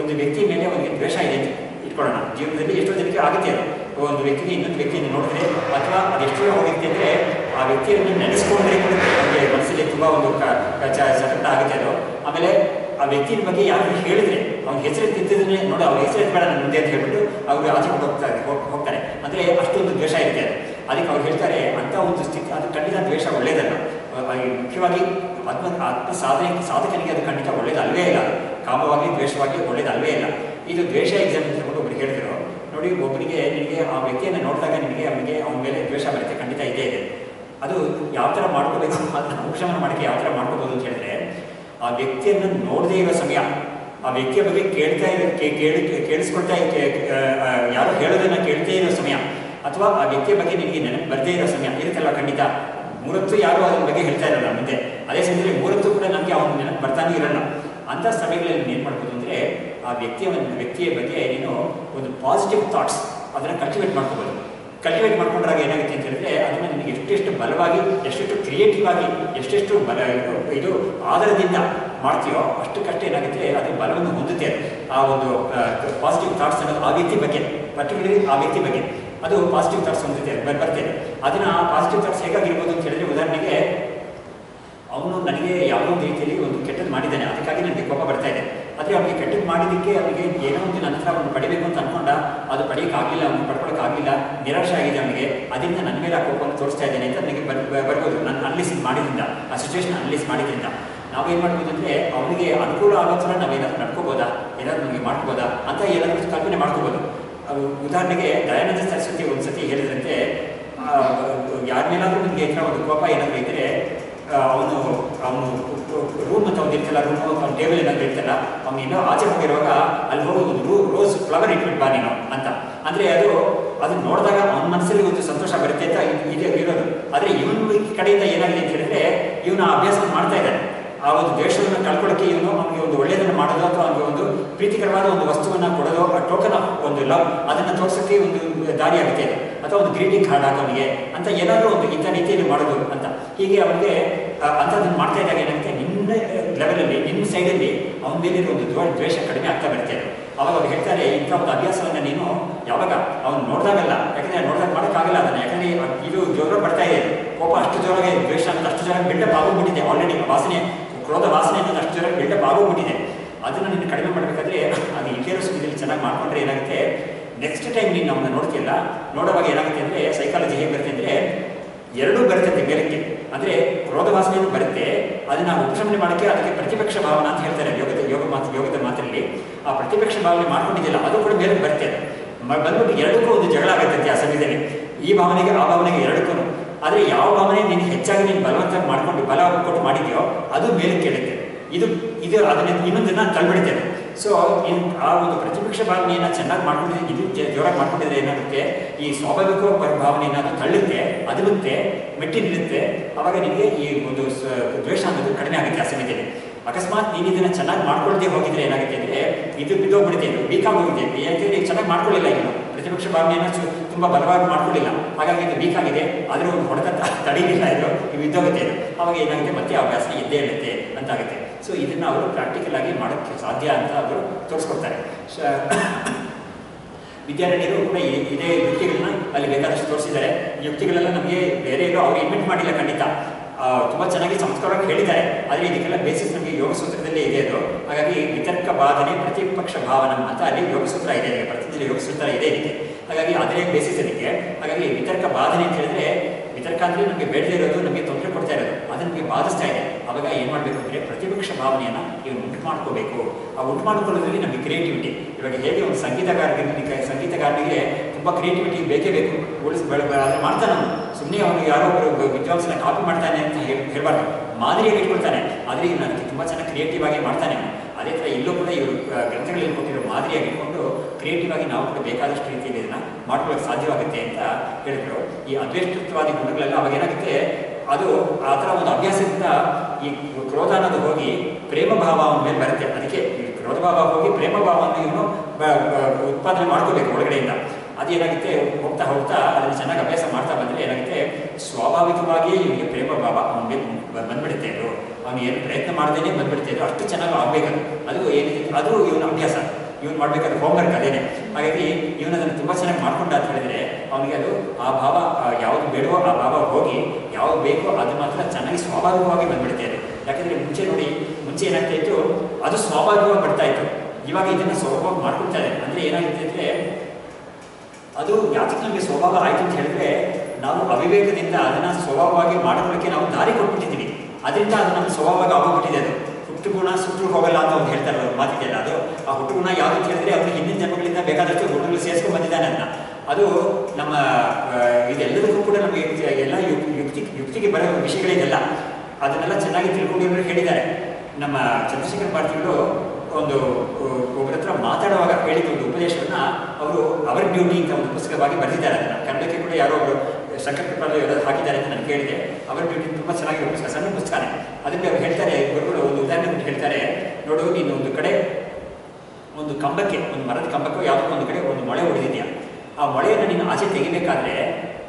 ಒಂದು ವ್ಯಕ್ತಿ ಮೇಲೆ ಅವನಿಗೆ ದ್ವೇಷ ಇದೆ ಇಟ್ಕೊಳ್ಳೋಣ. ಜೀವನದಲ್ಲಿ ಎಷ್ಟೋ ಜನಕ್ಕೆ ಆಗುತ್ತೆ ಅದು. ಒಂದು ವ್ಯಕ್ತಿಗೆ ಇನ್ನೊಂದು ವ್ಯಕ್ತಿಯನ್ನು ನೋಡಿದ್ರೆ ಅಥವಾ ಅದು ಎಷ್ಟು ಹೋಗಿರ್ತಿ ಅಂದರೆ ಆ ವ್ಯಕ್ತಿಯನ್ನು ನೆನೆಸ್ಕೊಂಡ್ರೆ ಕೂಡ ನಮಗೆ ಮನಸ್ಸಲ್ಲಿ ತುಂಬ ಒಂದು ಸತತ ಆಗುತ್ತೆ ಅದು. ಆಮೇಲೆ ಆ ವ್ಯಕ್ತಿಯ ಬಗ್ಗೆ ಯಾರು ಹೇಳಿದ್ರೆ ಅವ್ನ ಹೆಸರು ತಿಂತಿದ್ರೆ ನೋಡಿ, ಅವ್ರ ಹೆಸರು ಬೇಡ ನನ್ನ ಮುಂದೆ ಅಂತ ಹೇಳ್ಬಿಟ್ಟು ಅವ್ರಿಗೆ ಆಚೆ ಕೊಂಡು ಹೋಗ್ತಾರೆ. ಅಂದರೆ ಅಷ್ಟೊಂದು ದ್ವೇಷ ಇರುತ್ತೆ ಅದಕ್ಕೆ ಅವ್ರು ಹೇಳ್ತಾರೆ ಅಂತ ಒಂದು ಸ್ಥಿತಿ, ಅದು ಖಂಡಿತ ದ್ವೇಷ ಒಳ್ಳೇದಲ್ಲ. ಮುಖ್ಯವಾಗಿ ಆತ್ಮ ಆತ್ಮ ಸಾಧನೆ ಸಾಧಕನಿಗೆ ಅದು ಖಂಡಿತ ಒಳ್ಳೇದಲ್ವೇ ಇಲ್ಲ. ಕಾಮವಾಗಿ, ದ್ವೇಷವಾಗಿ ಒಳ್ಳೇದಲ್ವೇ ಇಲ್ಲ. ಇದು ದ್ವೇಷ ಎಕ್ಸಾಮ್ ಅಂತ ಹೇಳ್ಬಿಟ್ಟು ಒಬ್ರು ಹೇಳಿದ್ರು. ನೋಡಿ ಒಬ್ಬನಿಗೆ ನಿನಗೆ ಆ ವ್ಯಕ್ತಿಯನ್ನು ನೋಡಿದಾಗ ನಿಮಗೆ ಅವನಿಗೆ ಅವನ ಮೇಲೆ ದ್ವೇಷ ಬರುತ್ತೆ, ಖಂಡಿತ ಇದೇ ಇದೆ. ಅದು ಯಾವ ಥರ ಮಾಡ್ಕೋಬೇಕು ಅದನ್ನು ಉಪಶಮನ ಮಾಡೋಕ್ಕೆ ಯಾವ ಥರ ಮಾಡ್ಕೋಬೋದು ಅಂತ ಹೇಳಿದ್ರೆ, ಆ ವ್ಯಕ್ತಿಯನ್ನು ನೋಡದೇ ಇರೋ ಸಮಯ, ಆ ವ್ಯಕ್ತಿಯ ಬಗ್ಗೆ ಕೇಳ್ತಾ ಇರೋ ಕೇಳಿ, ಕೇಳಿಸ್ಕೊಳ್ತಾ ಯಾರೋ ಹೇಳೋದನ್ನ ಕೇಳ್ತೇ ಇರೋ ಸಮಯ ಅಥವಾ ಆ ವ್ಯಕ್ತಿಯ ಬಗ್ಗೆ ನಿನಗೆ ನೆನಪು ಬರದೇ ಇರೋ ಸಮಯ ಇರುತ್ತಲ್ಲ ಖಂಡಿತ. ಮೂರತ್ತು ಯಾರು ಅದ್ರ ಬಗ್ಗೆ ಹೇಳ್ತಾ ಇರಲ್ಲ ಮುಂದೆ. ಅದೇ ಸಮಯದಲ್ಲಿ ಮೂರತ್ತು ಕೂಡ ನಮಗೆ ಅವನ ನೆನಪು ಬರ್ತಾನೆ ಇರಲ್ಲ. ಅಂಥ ಸಮಯಗಳಲ್ಲಿ ಏನು ಮಾಡ್ಬೋದು ಅಂದರೆ, ಆ ವ್ಯಕ್ತಿಯ ವ್ಯಕ್ತಿಯ ಬಗ್ಗೆ ನೀನು ಒಂದು ಪಾಸಿಟಿವ್ ಥಾಟ್ಸ್ ಅದನ್ನು ಕಲ್ಟಿವೇಟ್ ಮಾಡ್ಕೋಬೋದು. ಕಲ್ಟಿವೇಟ್ ಮಾಡ್ಕೊಂಡ್ರಾಗ ಏನಾಗುತ್ತೆ ಅಂತ ಹೇಳಿದ್ರೆ, ಅದನ್ನು ನಿಮಗೆ ಎಷ್ಟೆಷ್ಟು ಬಲವಾಗಿ, ಎಷ್ಟೆಷ್ಟು ಕ್ರಿಯೇಟಿವ್ ಆಗಿ, ಎಷ್ಟೆಷ್ಟು ಬಲ, ಇದು ಆಧಾರದಿಂದ ಮಾಡ್ತೀಯೋ ಅಷ್ಟಕ್ಕಷ್ಟೇ ಏನಾಗುತ್ತೆ, ಅದು ಬಲವನ್ನು ಹೊಂದುತ್ತೆ. ಆ ಒಂದು ಪಾಸಿಟಿವ್ ಥಾಟ್ಸ್ ಅನ್ನೋದು ಆ ವ್ಯಕ್ತಿ ಬಗ್ಗೆ ಪರ್ಟಿಕ್ಯುಲರ್ಲಿ ಆ ವ್ಯಕ್ತಿ ಬಗ್ಗೆ. ಅದು ಪಾಸಿಟಿವ್ ಥಾಟ್ಸ್ ಹೊಂದಿದೆ ಬರ್ತೇನೆ. ಅದನ್ನು ಪಾಸಿಟಿವ್ ಥಾಟ್ಸ್ ಹೇಗಾಗಿರ್ಬೋದು ಅಂತ ಹೇಳಿದ್ರೆ ಉದಾಹರಣೆಗೆ, ಅವನು ನನಗೆ ಯಾವುದೋ ರೀತಿಯಲ್ಲಿ ಒಂದು ಕೆಟ್ಟದ್ದು ಮಾಡಿದ್ದಾನೆ. ಅದಕ್ಕಾಗಿ ನನಗೆ ಕೋಪ ಬರ್ತಾ ಇದೆ. ಆದರೆ ಅವನಿಗೆ ಕೆಟ್ಟದ್ದು ಮಾಡಿದ್ದಕ್ಕೆ ಅವನಿಗೆ ಏನೋ ಒಂದು ನನ್ನ ಹತ್ರ ಅವನು ಪಡಿಬೇಕು ಅಂತ ಅನ್ಕೊಂಡ, ಅದು ಪಡೆಯೋಕ್ಕಾಗಲಿಲ್ಲ ಅವನು ಆಗಿಲ್ಲ, ನಿರಾಶೆ ಆಗಿದೆ ಅವನಿಗೆ, ಅದರಿಂದ ನನ್ನ ಮೇಲೆ ಆ ಕೋಪವನ್ನು ತೋರಿಸ್ತಾ ಇದ್ದೇನೆ ಅಂತ ನನಗೆ ಬರ್ ಬರ್ಬೋದು. ನಾನು ಅನಲಿಸ್ ಮಾಡಿದ್ರಿಂದ, ಆ ಸಿಚುವೇಶನ್ ಅನ್ಲಿಸ್ ಮಾಡಿದ್ರಿಂದ. ನಾವೇನು ಮಾಡ್ಬೋದು ಅಂದರೆ, ಅವನಿಗೆ ಅನುಕೂಲ ಆಗೋ ಥರ ನಾವೇನಾದ್ರು ನಡ್ಕೋಬೋದಾ? ಏನಾದರೂ ನಮಗೆ ಮಾಡ್ಕೋಬೋದಾ? ಅಂತ ಏನಾದರೂ ಕಲ್ಪನೆ ಮಾಡ್ಕೋಬೋದು. ಅದು ಉದಾಹರಣೆಗೆ ದಯಾನಂದ ಸರಸ್ವತಿ ಒಂದು ಸತಿ ಹೇಳಿದ್ರಂತೆ ಆ, ಯಾರ ನಿಮಗೆ ಒಂದು ಕೋಪ ಏನಾದರೂ ಇದ್ದರೆ ಅವನು ಅವನು ರೂಮ್ ಅಂತ ಒಂದು ಇರ್ತಲ್ಲ ರೂಮ್ ಅವ್ನ ಟೇಬಲ್ ಏನಾದ್ರು ಇರ್ತಲ್ಲ ಇನ್ನೂ ಆಚೆ ಹೋಗಿರುವಾಗ ಅಲ್ಲಿ ಹೋಗಿ ಒಂದು ರೋಸ್ ಫ್ಲವರ್ ಇಟ್ಬಿಟ್ಟು ಬಾ ನೀನು ಅಂತ. ಅಂದರೆ ಅದು ಅದನ್ನ ನೋಡಿದಾಗ ಅವನ ಮನಸ್ಸಲ್ಲಿ ಒಂದು ಸಂತೋಷ ಬರುತ್ತೆ ಅಂತ ಇದೆ ಇರೋದು ಆದರೆ ಇವನ ಕಡೆಯಿಂದ ಏನಾಗಿದೆ ಅಂತ ಹೇಳಿದ್ರೆ ಇವನು ಆ ಅಭ್ಯಾಸ ಮಾಡ್ತಾ ಇದ್ದಾನೆ. ಆ ಒಂದು ದ್ವೇಷವನ್ನು ಕಳ್ಕೊಳ್ಳೋಕೆ ಇವನು ಅವನಿಗೆ ಒಂದು ಒಳ್ಳೆಯದನ್ನು ಮಾಡೋದು ಅಥವಾ ಅವನಿಗೆ ಒಂದು ಪ್ರೀತಿಕರವಾದ ಒಂದು ವಸ್ತುವನ್ನು ಕೊಡೋದು, ಆ ಟೋಕನ್ ಒಂದು ಲವ್ ಅದನ್ನು ತೋರಿಸೋಕ್ಕೆ ಒಂದು ದಾರಿ ಆಗುತ್ತೆ ಅಥವಾ ಒಂದು ಗ್ರೀಟಿಂಗ್ ಕಾರ್ಡ್ ಹಾಕೋನಿಗೆ ಅಂತ ಏನಾದರೂ ಒಂದು ಇಂಥ ರೀತಿಯಲ್ಲಿ ಮಾಡೋದು ಅಂತ. ಹೀಗೆ ಅವನಿಗೆ ಅಂಥದ್ದನ್ನು ಮಾಡ್ತಾ ಇದ್ದಾಗ ಏನಾಗುತ್ತೆ? ನಿನ್ನ ಲೆವೆಲಲ್ಲಿ ನಿನ್ನ ಸೈಡಲ್ಲಿ ಅವನ ಮೇಲಿರೋ ಒಂದು ದ್ವ, ದ್ವೇಷ ಕಡಿಮೆ ಆಗ್ತಾ ಬರುತ್ತೆ. ಅವಾಗ ಅವ್ರು ಹೇಳ್ತಾರೆ, ಇಂಥ ಒಂದು ಅಭ್ಯಾಸವನ್ನು ನೀನು ಯಾವಾಗ ಅವನು ನೋಡಿದಾಗಲ್ಲ, ಯಾಕಂದರೆ ನೋಡಿದಾಗ ಮಾಡೋಕ್ಕಾಗಲ್ಲ ಅದನ್ನು. ಯಾಕಂದರೆ ಇದು ಜೋರ ಬರ್ತಾ ಇದೆ. ಕೋಪ ಅಷ್ಟು ಜೋರಾಗಿ, ದ್ವೇಷ ಅಂತ ಅಷ್ಟು ಜೋರಾಗಿ ಬಿಲ್ಡಪ್ ಬಿಟ್ಟಿದೆ ಆಲ್ರೆಡಿ ವಾಸನೆ. ಕ್ರೋಧ ವಾಸನೆ ಅನ್ನೋದು ಅಷ್ಟು ಜೋರಾಗಿ ಬಿಲ್ಡಪ್ ಆಗೋಗ್ಬಿಟ್ಟಿದೆ ಅದನ್ನು ನೀನು ಕಡಿಮೆ ಮಾಡಬೇಕಾದ್ರೆ ಅದು ಇಂಟೇರಿಯರ್ ಸ್ಕೂಲಲ್ಲಿ ಚೆನ್ನಾಗಿ ಮಾಡಿಕೊಂಡ್ರೆ ಏನಾಗುತ್ತೆ? ನೆಕ್ಸ್ಟ್ ಟೈಮ್ ನೀನು ನಮ್ಮನ್ನು ನೋಡ್ತಿಲ್ಲ ನೋಡುವಾಗ ಏನಾಗುತ್ತೆ ಅಂದರೆ ಸೈಕಾಲಜಿ ಹೇಗೆ ಬರುತ್ತೆ ಅಂದರೆ ಎರಡೂ ಬರುತ್ತೆ ಮೇಲಕ್ಕೆ. ಅಂದರೆ ಕ್ರೋಧ ವಾಸನೆಯನ್ನು ಬರುತ್ತೆ, ಅದನ್ನು ಉಪಶಮನೆ ಮಾಡೋಕ್ಕೆ ಅದಕ್ಕೆ ಪ್ರತಿಪಕ್ಷ ಭಾವನೆ ಅಂತ ಹೇಳ್ತಾರೆ ಯೋಗದ, ಯೋಗ ಮಾತು, ಯೋಗದ ಮಾತಲ್ಲಿ. ಆ ಪ್ರತಿಪಕ್ಷ ಭಾವನೆ ಮಾಡ್ಕೊಂಡಿದ್ದಿಲ್ಲ ಅದು ಕೂಡ ಬೇರೆ ಬರುತ್ತೆ. ಬಂದ್ಬಿಟ್ಟು ಎರಡಕ್ಕೂ ಒಂದು ಜಗಳ ಆಗುತ್ತೆ ಆ ಸಮಯದಲ್ಲಿ ಈ ಭಾವನೆಗೆ ಆ ಭಾವನೆಗೆ ಎರಡಕ್ಕೂ. ಆದರೆ ಯಾವ ಭಾವನೆ ನೀನು ಹೆಚ್ಚಾಗಿ ನೀನು ಬಲವಂತ ಮಾಡ್ಕೊಂಡು ಬಲ ಕೊಟ್ಟು ಮಾಡಿದ್ಯೋ ಅದು ಮೇಲೆ ಕೇಳುತ್ತೆ. ಇದು ಇದು ಅದನ್ನ ಇನ್ನೊಂದನ್ನ ತಳ್ಬಿಡುತ್ತೆ ಸೊ ಆ ಒಂದು ಪ್ರತಿಪಕ್ಷ ಭಾವನೆಯನ್ನು ಚೆನ್ನಾಗಿ ಮಾಡ್ಕೊಂಡಿದ್ರೆ ಇದು ಜೋರಾಗಿ ಮಾಡ್ಕೊಂಡಿದ್ರೆ ಏನಾಗುತ್ತೆ? ಈ ಸ್ವಾಭಾವಿಕ ಭಾವನೆಯನ್ನು ಅದು ತಳ್ಳುತ್ತೆ ಅದುಗುತ್ತೆ ಮೆಟ್ಟಿ ನಿಲ್ಲುತ್ತೆ. ಅವಾಗ ನಿಮಗೆ ಈ ಒಂದು ದ್ವೇಷ ಅನ್ನೋದು ಕಡಿಮೆ ಆಗುತ್ತೆ ಆ ಅಕಸ್ಮಾತ್ ನೀನು ಇದನ್ನ ಚೆನ್ನಾಗಿ ಮಾಡ್ಕೊಳ್ದೆ ಹೋಗಿದ್ರೆ ಏನಾಗುತ್ತೆ ಅಂದರೆ ಇದು ಬಿದ್ದೋಗ್ಬಿಡುತ್ತೆ, ಇದು ವೀಕ್ ಆಗೋಗಿದೆ ಯಾಕೆಂದ್ರೆ ಚೆನ್ನಾಗಿ ಮಾಡ್ಕೊಳ್ಳಿಲ್ಲ ಇನ್ನು? ಪ್ರತಿಪಕ್ಷ ಭಾವನೆಯನ್ನು ತುಂಬ ಬಲವಾಗಿ ಮಾಡ್ಕೊಳ್ಳಿಲ್ಲ ಹಾಗಾಗಿ ಇದು ವೀಕ್ ಆಗಿದೆ. ಆದರೂ ಒಂದು ಹೊಡೆತ ತಡೀಲಿಲ್ಲ ಇದು. ಇವು ಬಿದ್ದೋಗುತ್ತೆ ಇದು. ಅವಾಗ ಏನಾಗುತ್ತೆ? ಮತ್ತೆ ಅಭ್ಯಾಸ ಇದ್ದೇ ಇರುತ್ತೆ ಅಂತ ಆಗುತ್ತೆ ಸೊ ಇದನ್ನು ಅವರು ಪ್ರಾಕ್ಟಿಕಲ್ ಆಗಿ ಮಾಡೋಕ್ಕೆ ಸಾಧ್ಯ ಅಂತ ಅವರು ತೋರಿಸ್ಕೊಡ್ತಾರೆ. ವಿದ್ಯಾರಣ್ಯರು ಕೂಡ ಇದೇ ಯುಕ್ತಿಗಳನ್ನ ಅಲ್ಲಿ ಬೇಕಾದಷ್ಟು ತೋರಿಸಿದ್ದಾರೆ. ಯುಕ್ತಿಗಳೆಲ್ಲ ನಮಗೆ ಬೇರೆ ಎಲ್ಲೋ ಅವ್ರು ಇನ್ವೆಂಟ್ ಮಾಡಿಲ್ಲ ಖಂಡಿತ. ತುಂಬಾ ಚೆನ್ನಾಗಿ ಸಂಸ್ಕಾರವಾಗಿ ಹೇಳಿದ್ದಾರೆ. ಆದರೆ ಇದಕ್ಕೆಲ್ಲ ಬೇಸಿಸ್ ನಮಗೆ ಯೋಗ ಸೂತ್ರದಲ್ಲೇ ಇದೆ ಅದು. ಹಾಗಾಗಿ ವಿತರ್ಕ ಬಾಧನೆ ಪ್ರತಿಪಕ್ಷ ಭಾವನ ಅಂತ ಅಲ್ಲಿ ಯೋಗ ಸೂತ್ರ ಇದೆ. ಅದಕ್ಕೆ ಯೋಗಸೂತ್ರ ಯೋಗ ಸೂತ್ರ ಇದೆ ಇದಕ್ಕೆ. ಹಾಗಾಗಿ ಅದೇ ಬೇಸಿಸ್ ಅದಕ್ಕೆ. ಹಾಗಾಗಿ ವಿತರ್ಕ ಬಾಧನೆ ಅಂತ ಹೇಳಿದ್ರೆ ವಿತರ್ಕ ಅಂದ್ರೆ ನಮಗೆ ಬೇಡದೇ ಇರೋದು, ನಮಗೆ ತೊಂದರೆ ಕೊಡ್ತಾ ಇರೋದು. ಅದು ನಮಗೆ ಬಾಧಿಸ್ತಾ ಇದೆ. ಅವಾಗ ಏನು ಮಾಡಬೇಕು ಅಂದರೆ ಪ್ರತಿಪಕ್ಷ ಭಾವನೆಯನ್ನು ಇವ್ರು ಉಂಟು ಮಾಡ್ಕೋಬೇಕು. ಆ ಉಂಟು ಮಾಡ್ಕೊಳ್ಳೋದ್ರಲ್ಲಿ ನಮಗೆ ಕ್ರಿಯೇಟಿವಿಟಿ ಇವಾಗ ಹೇಗೆ ಒಂದು ಸಂಗೀತಗಾರನಿಗೆ ಸಂಗೀತಗಾರನಿಗೆ ತುಂಬ ಕ್ರಿಯೇಟಿವಿಟಿ ಬೇಕೇ ಬೇಕು. ಉಳಿಸ್ ಬೆಳ ಅದನ್ನ ಮಾಡ್ತಾನೆ ಸುಮ್ಮನೆ ಅವನು ಯಾರೋ ಒಬ್ಬರು ವಿದ್ವಾಂಸನ ಕಾಪಿ ಮಾಡ್ತಾನೆ ಅಂತ ಹೇಳಿ ಹೇಳ್ಬಾರ್ದು. ಮಾದರಿಯಾಗಿ ಇಟ್ಕೊಳ್ತಾನೆ ಆದರೆ ಇನ್ನು ಅದಕ್ಕೆ ತುಂಬ ಚೆನ್ನಾಗಿ ಕ್ರಿಯೇಟಿವ್ ಆಗಿ ಮಾಡ್ತಾನೆ. ಅದೇ ಥರ ಇಲ್ಲೂ ಕೂಡ ಇವರು ಗ್ರಂಥಗಳಲ್ಲಿ ಕೊಟ್ಟಿರೋ ಮಾದರಿಯಾಗಿ ಇಟ್ಕೊಂಡು ಕ್ರಿಯೇಟಿವ್ ಆಗಿ ನಾವು ಕೂಡ ಬೇಕಾದಷ್ಟು ರೀತಿಯಲ್ಲಿ ಇದನ್ನು ಮಾಡ್ಕೊಳ್ಳೋಕೆ ಸಾಧ್ಯವಾಗುತ್ತೆ ಅಂತ ಹೇಳಿದ್ರು. ಈ ಅದ್ವೇಷ್ಟವಾದಿ ಗುಣಗಳೆಲ್ಲ ಅವಾಗ ಏನಾಗುತ್ತೆ? ಅದು ಆ ಥರ ಒಂದು ಅಭ್ಯಾಸದಿಂದ ಈ ಕ್ರೋಧ ಅನ್ನೋದು ಹೋಗಿ ಪ್ರೇಮ ಭಾವ ಮೇಲೆ ಬರುತ್ತೆ. ಅದಕ್ಕೆ ಕ್ರೋಧ ಭಾವ ಹೋಗಿ ಪ್ರೇಮ ಭಾವವನ್ನು ಇವನು ಉತ್ಪಾದನೆ ಮಾಡ್ಕೋಬೇಕು ಒಳಗಡೆಯಿಂದ. ಅದೇನಾಗುತ್ತೆ, ಹೋಗ್ತಾ ಹೋಗ್ತಾ ಅದನ್ನು ಚೆನ್ನಾಗಿ ಅಭ್ಯಾಸ ಮಾಡ್ತಾ ಬಂದರೆ ಏನಾಗುತ್ತೆ ಸ್ವಾಭಾವಿಕವಾಗಿಯೇ ಇವನಿಗೆ ಪ್ರೇಮ ಭಾವ ಅವನಿಗೆ ಬಂದ್ಬಿಡುತ್ತೆ ಅದು. ಅವನು ಏನು ಪ್ರಯತ್ನ ಮಾಡದೇನೆ ಬಂದ್ಬಿಡುತ್ತೆ ಅದು, ಅಷ್ಟು ಚೆನ್ನಾಗಿ ಆಗ್ಬೇಕದು. ಅದು ಏನಿದೆ, ಅದು ಇವನ ಅಭ್ಯಾಸ. ಇವನು ಮಾಡ್ಬೇಕಾದ್ರೆ ಹೋಮ್ವರ್ಕ್ ಅದೇನೆ. ಹಾಗಾಗಿ ಇವನು ಅದನ್ನು ತುಂಬ ಚೆನ್ನಾಗಿ ಮಾಡ್ಕೊಂಡ ಅಂತ ಹೇಳಿದ್ರೆ, ಅವನಿಗೆ ಅದು ಆ ಭಾವ ಯಾವುದು ಬೇಡವೋ ಆ ಭಾವ ಹೋಗಿ, ಯಾವ್ದು ಬೇಕೋ ಅದು ಮಾತ್ರ ಚೆನ್ನಾಗಿ ಸ್ವಾಭಾವಿಕವಾಗಿ ಬಂದ್ಬಿಡುತ್ತೆ ಅದು. ಯಾಕಂದ್ರೆ ಮುಂಚೆ ನೋಡಿ, ಮುಂಚೆ ಏನಾಗ್ತಾ ಇತ್ತು, ಅದು ಸ್ವಾಭಾವಿಕವಾಗಿ ಬರ್ತಾ ಇತ್ತು. ಇವಾಗ ಇದನ್ನು ಸ್ವಾಭಾವಿಕ ಮಾಡ್ಕೊಳ್ತಾ ಇದೆ. ಅಂದ್ರೆ ಏನಾಗುತ್ತೆ ಅಂದ್ರೆ ಅದು ಯಾತಕ್ಕೆ ನಮಗೆ ಸ್ವಭಾವ ಆಯ್ತು ಅಂತ ಹೇಳಿದ್ರೆ, ನಾವು ಅವಿವೇಕದಿಂದ ಅದನ್ನ ಸ್ವಭಾವವಾಗಿ ಮಾಡೋದಕ್ಕೆ ನಾವು ದಾರಿ ಕೊಟ್ಬಿಟ್ಟಿದ್ದೀವಿ. ಅದರಿಂದ ಅದು ನಮ್ಮ ಸ್ವಭಾವವಾಗಿ ಆಗೋಗ್ಬಿಟ್ಟಿದೆ ಅದು. ಹುಟ್ಟು ಗುಣ ಸುಟ್ಟು ಹೋಗಲ್ಲ ಅಂತ ಒಂದು ಹೇಳ್ತಾರೆ ಅವ್ರ ಮಾತಿದೆಯಲ್ಲ ಅದು ಆ ಹುಟ್ಟು ಗುಣ ಯಾವ್ದು ಅಂತ ಹೇಳಿದ್ರೆ ಹಿಂದಿನ ಜನ್ಮಗಳಿಂದ ಬೇಕಾದಷ್ಟು ಹುಡುಗರು ಸೇರಿಸ್ಕೊಂಡು ಬಂದಿದ್ದಾನೆ ಅಂತ ಅದು ನಮ್ಮ ಇದೆಲ್ಲದಕ್ಕೂ ಕೂಡ ನಮಗೆ ಎಲ್ಲ ಯುಕ್- ಯುಕ್ತಿ, ಯುಕ್ತಿಗೆ ಬರೋ ವಿಷಯಗಳಿದೆಲ್ಲ ಅದನ್ನೆಲ್ಲ ಚೆನ್ನಾಗಿ ತಿಳ್ಕೊಂಡಿರೋರು ಹೇಳಿದ್ದಾರೆ. ನಮ್ಮ ಚಂದ್ರಶೇಖರ್ ಭಾರತಿಗಳು ಒಂದು ಒಬ್ಬರ ಹತ್ರ ಮಾತಾಡುವಾಗ ಹೇಳಿದ ಒಂದು ಉಪದೇಶವನ್ನು ಅವರು ಅವರ್ ಡ್ಯೂಟಿ ಅಂತ ಒಂದು ಪುಸ್ತಕವಾಗಿ ಬರೆದಿದ್ದಾರೆ. ಅದನ್ನು ಕನ್ನಡಕ್ಕೆ ಕೂಡ ಯಾರೋ ಒಬ್ಬರು ಸಕ್ಕರೆ ಯಾರಾದ್ರು ಹಾಕಿದ್ದಾರೆ ಅಂತ ನಾನು ಕೇಳಿದೆ. ಅವರ್ ಡ್ಯೂಟಿ ತುಂಬ ಚೆನ್ನಾಗಿ ಪುಸ್ತಕ, ಸಣ್ಣ ಪುಸ್ತಕ ಅದಕ್ಕೆ ಅವ್ರು ಹೇಳ್ತಾರೆ ಗುರುಗಳು ಒಂದು ಉದಾಹರಣೆ ಕೊಟ್ಟು ಹೇಳ್ತಾರೆ. ನೋಡು, ನೀನು ಒಂದು ಕಡೆ ಒಂದು ಕಂಬಕ್ಕೆ, ಒಂದು ಮರದ ಕಂಬಕ್ಕೆ ಯಾವುದಕ್ಕೂ ಒಂದು ಕಡೆ ಒಂದು ಮೊಳೆ ಹೊಡೆದಿದ್ಯಾ ಆ ಮೊಳೆಯನ್ನು ನೀನು ಆಚೆ ತೆಗಿಬೇಕಾದ್ರೆ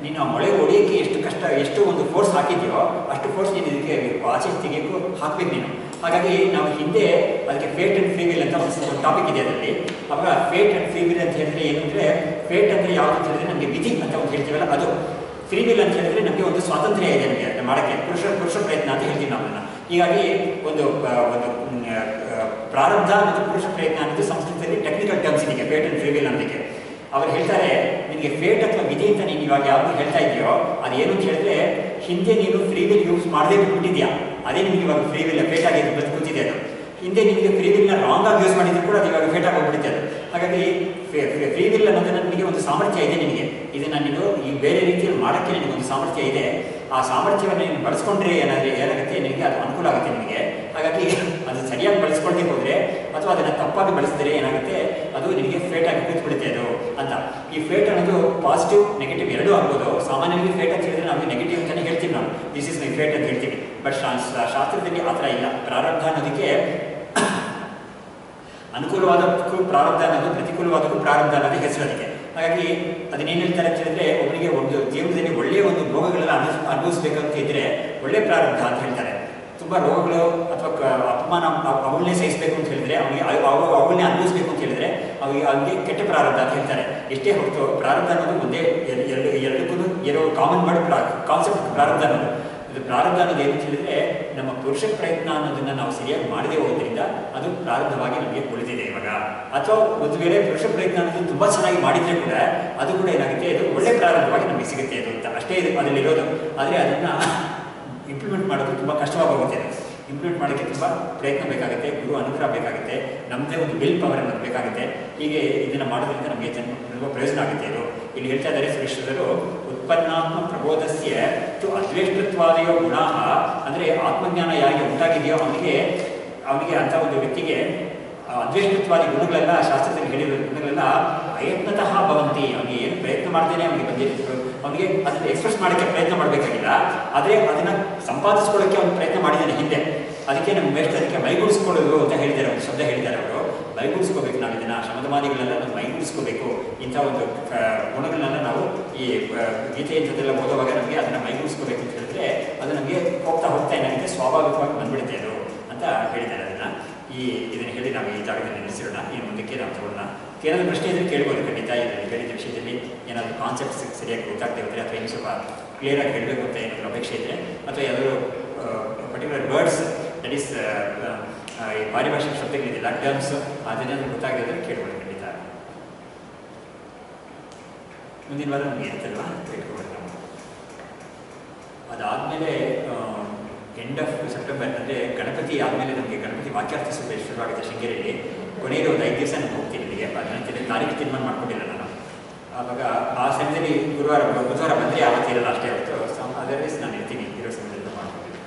ನೀನು ಆ ಮೊಳೆ ಹೊಡೆಯೋಕ್ಕೆ ಎಷ್ಟು ಕಷ್ಟ, ಎಷ್ಟು ಒಂದು ಫೋರ್ಸ್ ಹಾಕಿದ್ಯೋ ಅಷ್ಟು ಫೋರ್ಸ್ ನೀನು ಇದಕ್ಕೆ ಆಚೆ ತೆಗಿಯೋಕ್ಕೂ ಹಾಕಬೇಕು ನೀನು. ಹಾಗಾಗಿ ನಾವು ಹಿಂದೆ ಅದಕ್ಕೆ ಫೇಟ್ ಅಂಡ್ ಫ್ರೀ ಅಂತ ಒಂದು ಟಾಪಿಕ್ ಇದೆ ಅದರಲ್ಲಿ. ಅವಾಗ ಫೇಟ್ ಅಂಡ್ ಫೀವಿಲ್ ಅಂತ ಹೇಳಿದ್ರೆ ಏನಂದ್ರೆ ಫೇಟ್ ಅಂದ್ರೆ ಯಾವುದು ಅಂತ ಹೇಳಿದ್ರೆ ನಮಗೆ ವಿಧಿ ಅಂತ ಒಂದು ಹೇಳ್ತೀವಲ್ಲ ಅದು. ಫ್ರೀವಿಲ್ ಅಂತ ಹೇಳಿದ್ರೆ ನಮಗೆ ಒಂದು ಸ್ವಾತಂತ್ರ್ಯ ಇದೆ ನಮಗೆ ಅದನ್ನ ಮಾಡಕ್ಕೆ. ಪುರುಷ ಪುರುಷ ಪ್ರಯತ್ನ ಅಂತ ಹೇಳ್ತೀವಿ ನಾವು ಹೀಗಾಗಿ ಒಂದು ಒಂದು ಮ್, ಪ್ರಾರಬ್ಧ ಮತ್ತು ಪುರುಷ ಪ್ರಯತ್ನ ಅನ್ನೋದು ಸಂಸ್ಕೃತದಲ್ಲಿ ಟೆಕ್ನಿಕಲ್ ಟರ್ಮ್ಸ್ ಇದಕ್ಕೆ ಫೇಟ್ ಅಂಡ್ ಫ್ರೀವಿಲ್ ಅನ್ನೋದಕ್ಕೆ. ಅವ್ರು ಹೇಳ್ತಾರೆ ನಿಮಗೆ ಫೇಟ್ ಅಥವಾ ವಿಧಿ ಅಂತ ನೀನು ಇವಾಗ ಯಾವುದು ಹೇಳ್ತಾ ಇದೆಯೋ ಅದೇನು ಅಂತ ಹೇಳಿದ್ರೆ ಹಿಂದೆ ನೀನು ಫ್ರೀ ವಿಲ್ ಯೂಸ್ ಮಾಡದೇ ಬಿಟ್ಬಿಟ್ಟಿದ್ಯಾ ಅದೇ ನಿಮಗೆ ಇವಾಗ ಫ್ರೀ ವಿಲ್ ಫೇಟ್ ಆಗಿ ಕೂತಿದೆ ಅದು. ಹಿಂದೆ ನಿಮಗೆ ಫ್ರೀ ವಿಲ್ನ ರಾಂಗ್ ಆಗಿ ಯೂಸ್ ಮಾಡಿದ್ರು ಕೂಡ ಅದು ಇವಾಗ ಫೇಟ್ ಆಗಿ ಅದು. ಹಾಗಾಗಿ ಫ್ರೀ ವಿಲ್ ಅನ್ನೋದನ್ನ ನನಗೆ ಒಂದು ಸಾಮರ್ಥ್ಯ ಇದೆ ನಿನಗೆ. ಇದನ್ನು ನೀನು ಈ ಬೇರೆ ರೀತಿಯಲ್ಲಿ ಮಾಡೋಕ್ಕೆ ನಿನಗೆ ಒಂದು ಸಾಮರ್ಥ್ಯ ಇದೆ. ಆ ಸಾಮರ್ಥ್ಯವನ್ನು ನೀನು ಬಳಸ್ಕೊಂಡ್ರೆ ಏನಾದರೆ ಏನಾಗುತ್ತೆ? ನಿಮಗೆ ಅದು ಅನುಕೂಲ ಆಗುತ್ತೆ ನಿಮಗೆ ಹಾಗಾಗಿ ಅದು ಸರಿಯಾಗಿ ಬಳಸ್ಕೊಳ್ದೆ ಹೋದರೆ ಅಥವಾ ಅದನ್ನು ತಪ್ಪಾಗಿ ಬಳಸಿದರೆ ಏನಾಗುತ್ತೆ? ಅದು ನಿಮಗೆ ಫೇಟ್ ಆಗಿ ಕೂತ್ಬಿಡುತ್ತೆ ಅದು ಅಂತ. ಈ ಫೇಟ್ ಅನ್ನೋದು ಪಾಸಿಟಿವ್ ನೆಗೆಟಿವ್ ಎರಡೂ ಆಗ್ಬೋದು. ಸಾಮಾನ್ಯವಾಗಿ ಫೇಟ್ ಅಂತ ಹೇಳಿದ್ರೆ ನಾವು ನೆಗೆಟಿವ್ ಅಂತಲೇ ಹೇಳ್ತೀವಿ ನಾವು. ದಿಸ್ ಇಸ್ ಮೈ ಫೇಟ್ ಅಂತ ಹೇಳ್ತೀವಿ. ಬಟ್ ಶಾಸ್ತ್ರದಲ್ಲಿ ಆ ಥರ ಇಲ್ಲ. ಪ್ರಾರಬ್ಧ ಅನ್ನೋದಕ್ಕೆ ಅನುಕೂಲವಾದಕ್ಕೂ ಪ್ರಾರಬ್ಧ ಅನ್ನೋದು, ಪ್ರತಿಕೂಲವಾದಕ್ಕೂ ಪ್ರಾರಬ್ಧ ಅನ್ನೋದು ಹೆಸರು ಅದಕ್ಕೆ. ಹಾಗಾಗಿ ಅದನ್ನೇನು ಹೇಳ್ತಾರೆ ಅಂತ ಹೇಳಿದ್ರೆ ಒಬ್ಬರಿಗೆ ಒಂದು ಜೀವನದಲ್ಲಿ ಒಳ್ಳೆಯ ಒಂದು ಭೋಗಗಳೆಲ್ಲ ಅನು ಅನುಭವಿಸ್ಬೇಕಂತ ಇದ್ರೆ ಒಳ್ಳೆ ಪ್ರಾರಬ್ಧ ಅಂತ ಹೇಳ್ತಾರೆ. ತುಂಬ ರೋಗಗಳು ಅಥವಾ ಅಪಮಾನ ಅವನ್ನೇ ಸಹಿಸಬೇಕು ಅಂತ ಹೇಳಿದ್ರೆ, ಅವನಿಗೆ ಅವನ್ನೇ ಅನುಭವಿಸಬೇಕು ಅಂತ ಹೇಳಿದ್ರೆ, ಅವಿಗೆ ಅವನಿಗೆ ಕೆಟ್ಟ ಪ್ರಾರಂಭ ಅಂತ ಹೇಳ್ತಾರೆ. ಎಷ್ಟೇ ಹೊರತು ಪ್ರಾರಂಭ ಅನ್ನೋದು ಒಂದೇ ಎರ- ಎರಡು, ಎರಡಕ್ಕೂ ಏನೋ ಕಾಮನ್ ಮಾಡಿ ಕಾನ್ಸೆಪ್ಟ್ ಪ್ರಾರಂಭ ಅನ್ನೋದು. ಇದು ಪ್ರಾರಂಭ ಅನ್ನೋದು ಏನು ಹೇಳಿದ್ರೆ, ನಮ್ಮ ಪುರುಷ ಪ್ರಯತ್ನ ಅನ್ನೋದನ್ನ ನಾವು ಸರಿಯಾಗಿ ಮಾಡದೇ ಹೋಗೋದ್ರಿಂದ ಅದು ಪ್ರಾರಂಭವಾಗಿ ನಮಗೆ ಉಳಿದಿದೆ ಇವಾಗ. ಅಥವಾ ಒಂದು ವೇಳೆ ಪುರುಷ ಪ್ರಯತ್ನ ಅನ್ನೋದು ತುಂಬಾ ಚೆನ್ನಾಗಿ ಮಾಡಿದ್ರೆ ಕೂಡ ಅದು ಕೂಡ ಏನಾಗುತ್ತೆ, ಅದು ಒಳ್ಳೆ ಪ್ರಾರಂಭವಾಗಿ ನಮಗೆ ಸಿಗುತ್ತೆ ಅದು ಅಂತ. ಅಷ್ಟೇ ಇದು ಅದರಲ್ಲಿರೋದು. ಆದರೆ ಅದನ್ನ ಇಂಪ್ಲಿಮೆಂಟ್ ಮಾಡೋದು ತುಂಬ ಕಷ್ಟವಾಗುತ್ತೆ ಇಂಪ್ಲಿಮೆಂಟ್ ಮಾಡೋಕ್ಕೆ ತುಂಬ ಪ್ರಯತ್ನ ಬೇಕಾಗುತ್ತೆ, ಗುರು ಅನುಗ್ರಹ ಬೇಕಾಗುತ್ತೆ ನಮ್ಮದೇ ಒಂದು ವಿಲ್ ಪವರ್ ಅನ್ನೋದು ಬೇಕಾಗುತ್ತೆ. ಹೀಗೆ ಇದನ್ನು ಮಾಡೋದ್ರಿಂದ ನಮಗೆ ಜನ್ಮ, ತುಂಬ ಪ್ರಯೋಜನ ಆಗುತ್ತೆ ಇದು. ಇಲ್ಲಿ ಹೇಳ್ತಾ ಇದ್ದಾರೆ ಶ್ರೀಶ್ವರರು ಉತ್ಪನ್ನಾತ್ಮ ಪ್ರಬೋಧಸ್ಯ ಅದ್ವೇಷ್ಟತ್ವಾದಯೋ ಗುಣ ಅಂದರೆ ಆತ್ಮಜ್ಞಾನ ಯಾರಿಗೆ ಉಂಟಾಗಿದೆಯೋ ಅವನಿಗೆ ಅವನಿಗೆ ಅಂಥ ಒಂದು ವ್ಯಕ್ತಿಗೆ ಅದ್ವೇಷ್ಟತ್ವಾದಿ ಗುಣಗಳೆಲ್ಲ ಶಾಸ್ತ್ರದಲ್ಲಿ ಹೇಳಿರೋ ಗುಣಗಳೆಲ್ಲ ಪ್ರಯತ್ನತಃ ಭವಂತಿ. ಅವನಿಗೆ ಏನು ಪ್ರಯತ್ನ ಮಾಡ್ತೇನೆ ಅವನಿಗೆ ಬಂದಿದ್ದು ಅವನಿಗೆ ಅದನ್ನು ಎಕ್ಸ್ಪ್ರೆಸ್ ಮಾಡೋಕ್ಕೆ ಪ್ರಯತ್ನ ಮಾಡಬೇಕಾಗಿಲ್ಲ. ಆದರೆ ಅದನ್ನು ಸಂಪಾದಿಸ್ಕೊಳ್ಳೋಕ್ಕೆ ಅವನು ಪ್ರಯತ್ನ ಮಾಡಿದ್ದಾನೆ ಹಿಂದೆ. ಅದಕ್ಕೆ ನಮ್ಮ ಮೇಷ್ಟ್ರು ಅದಕ್ಕೆ ಮೈಗೂಡಿಸ್ಕೊಳ್ಳೋದು ಅಂತ ಹೇಳಿದ್ದಾರೆ, ಒಂದು ಶಬ್ದ ಹೇಳಿದ್ದಾರೆ ಅವರು. ಮೈಗೂಡಿಸ್ಕೋಬೇಕು ನಾವು ಇದನ್ನು ಶಮದಮಾದಿಗಳೆಲ್ಲ ನಾವು ಮೈಗೂಡಿಸ್ಕೋಬೇಕು. ಇಂಥ ಒಂದು ಗುಣಗಳನ್ನೆಲ್ಲ ನಾವು ಈ ಗೀತೆ ಇಂಥದ್ದೆಲ್ಲ ಓದುವಾಗ ನಮಗೆ ಅದನ್ನು ಮೈಗೂಡಿಸ್ಕೋಬೇಕು ಅಂತ ಹೇಳಿದ್ರೆ ಅದು ನಮಗೆ ಹೋಗ್ತಾ ಹೋಗ್ತಾ ಏನಾಗುತ್ತೆ? ಸ್ವಾಭಾವಿಕವಾಗಿ ಬಂದ್ಬಿಡುತ್ತೆ ಅದು ಅಂತ ಹೇಳಿದ್ದಾರೆ ಅದನ್ನು. ಈ, ಇದನ್ನು ಹೇಳಿ ನಾವು ಈ ಜಾಗದಲ್ಲಿ ನಿಲ್ಲಿಸಿರೋಣ. ಈ ಮುಂದಕ್ಕೆ ನಾವು ತಗೊಳ್ಳೋಣ. ಏನಾದರೂ ಪ್ರಶ್ನೆ ಇದ್ರೆ ಕೇಳ್ಬೋದು, ಖಂಡಿತ. ಇದರಲ್ಲಿ ಗಣಿತ ವಿಷಯದಲ್ಲಿ ಏನಾದರೂ ಕಾನ್ಸೆಪ್ಟ್ಸ್ ಸರಿಯಾಗಿ ಗೊತ್ತಾಗ್ತಾ ಇದ್ರೆ ಅಥವಾ ಇನ್ನು ಸ್ವಲ್ಪ ಕ್ಲಿಯರಾಗಿ ಹೇಳಬೇಕು ಅಂತ ಏನಾದರೂ ಅಪೇಕ್ಷೆ ಇದ್ದರೆ ಅಥವಾ ಯಾವುದಾದ್ರು ಪರ್ಟಿಕ್ಯುಲರ್ ವರ್ಡ್ಸ್ ದಟ್ ಈಸ್ ಈ ಪಾರಿಭಾಷಿಕ ಶಬ್ದಗಳಿದೆಯಲ್ಲ ಟರ್ಮ್ಸ್ ಅದನ್ನೇನಾದರೂ ಗೊತ್ತಾಗಿದ್ರೆ ಕೇಳ್ಬೋದು, ಖಂಡಿತ. ಮುಂದಿನ ವಾರ ನಮಗೆ ಇರ್ತಲ್ವಾ ಕೇಳ್ಕೊಬೋದು ನಾವು. ಅದಾದಮೇಲೆ ಎಂಡ್ ಆಫ್ ಸೆಪ್ಟೆಂಬರ್ ಅಂದರೆ ಗಣಪತಿ ಆದಮೇಲೆ ನಮಗೆ ಗಣಪತಿ ವಾಕ್ಯಾರ್ಥ ಸಭೆ ಶುರುವಾಗುತ್ತೆ ಶೃಂಗೇರಿಯಲ್ಲಿ. ಕೊನೆಯಲ್ಲಿ ಒಂದು ಐದು ದಿವಸ ನಾನು ಹೋಗ್ತೀನಿ ಇಲ್ಲಿಗೆ ಹದಿನೈದು ತಾರೀಕು ತೀರ್ಮಾನ ಮಾಡ್ಕೊಂಡಿಲ್ಲ ನಾನು. ಆವಾಗ ಆ ಸಮಯದಲ್ಲಿ ಗುರುವಾರ ಬುಧವಾರ ಬಂದರೆ ಯಾವತ್ತಿರಲ್ಲ ಅಷ್ಟೇ ಹೊತ್ತು ಅದರ್ವೈಸ್ ನಾನು ಇರ್ತೀನಿ. ಇರೋ ಸಮಯದಲ್ಲಿ ಮಾಡ್ಕೊಂಡಿದ್ದೀನಿ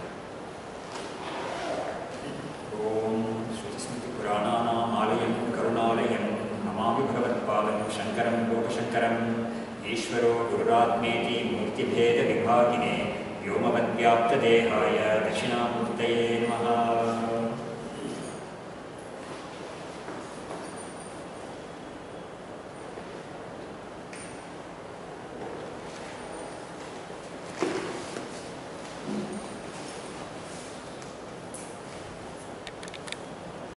ಓಂ ಶ್ರುತಿಸ್ಮೃತಿ ಪುರಾಣಾನಾಂ ಆಲಯಂ ಕರುಣಾಲಯಂ ನಮಾಮಿ ಭಗವತ್ಪಾದಂ ಶಂಕರಂ ಲೋಕಶಂಕರಂ. ಈಶ್ವರೋ ಗುರುರಾತ್ಮೇತಿ ಮೂರ್ತಿಭೇದ ವಿಭಾಗಿನೇ ವ್ಯೋಮವದ್ವ್ಯಾಪ್ತದೇಹಾಯ ದಕ್ಷಿಣಾಮೂರ್ತಯೇ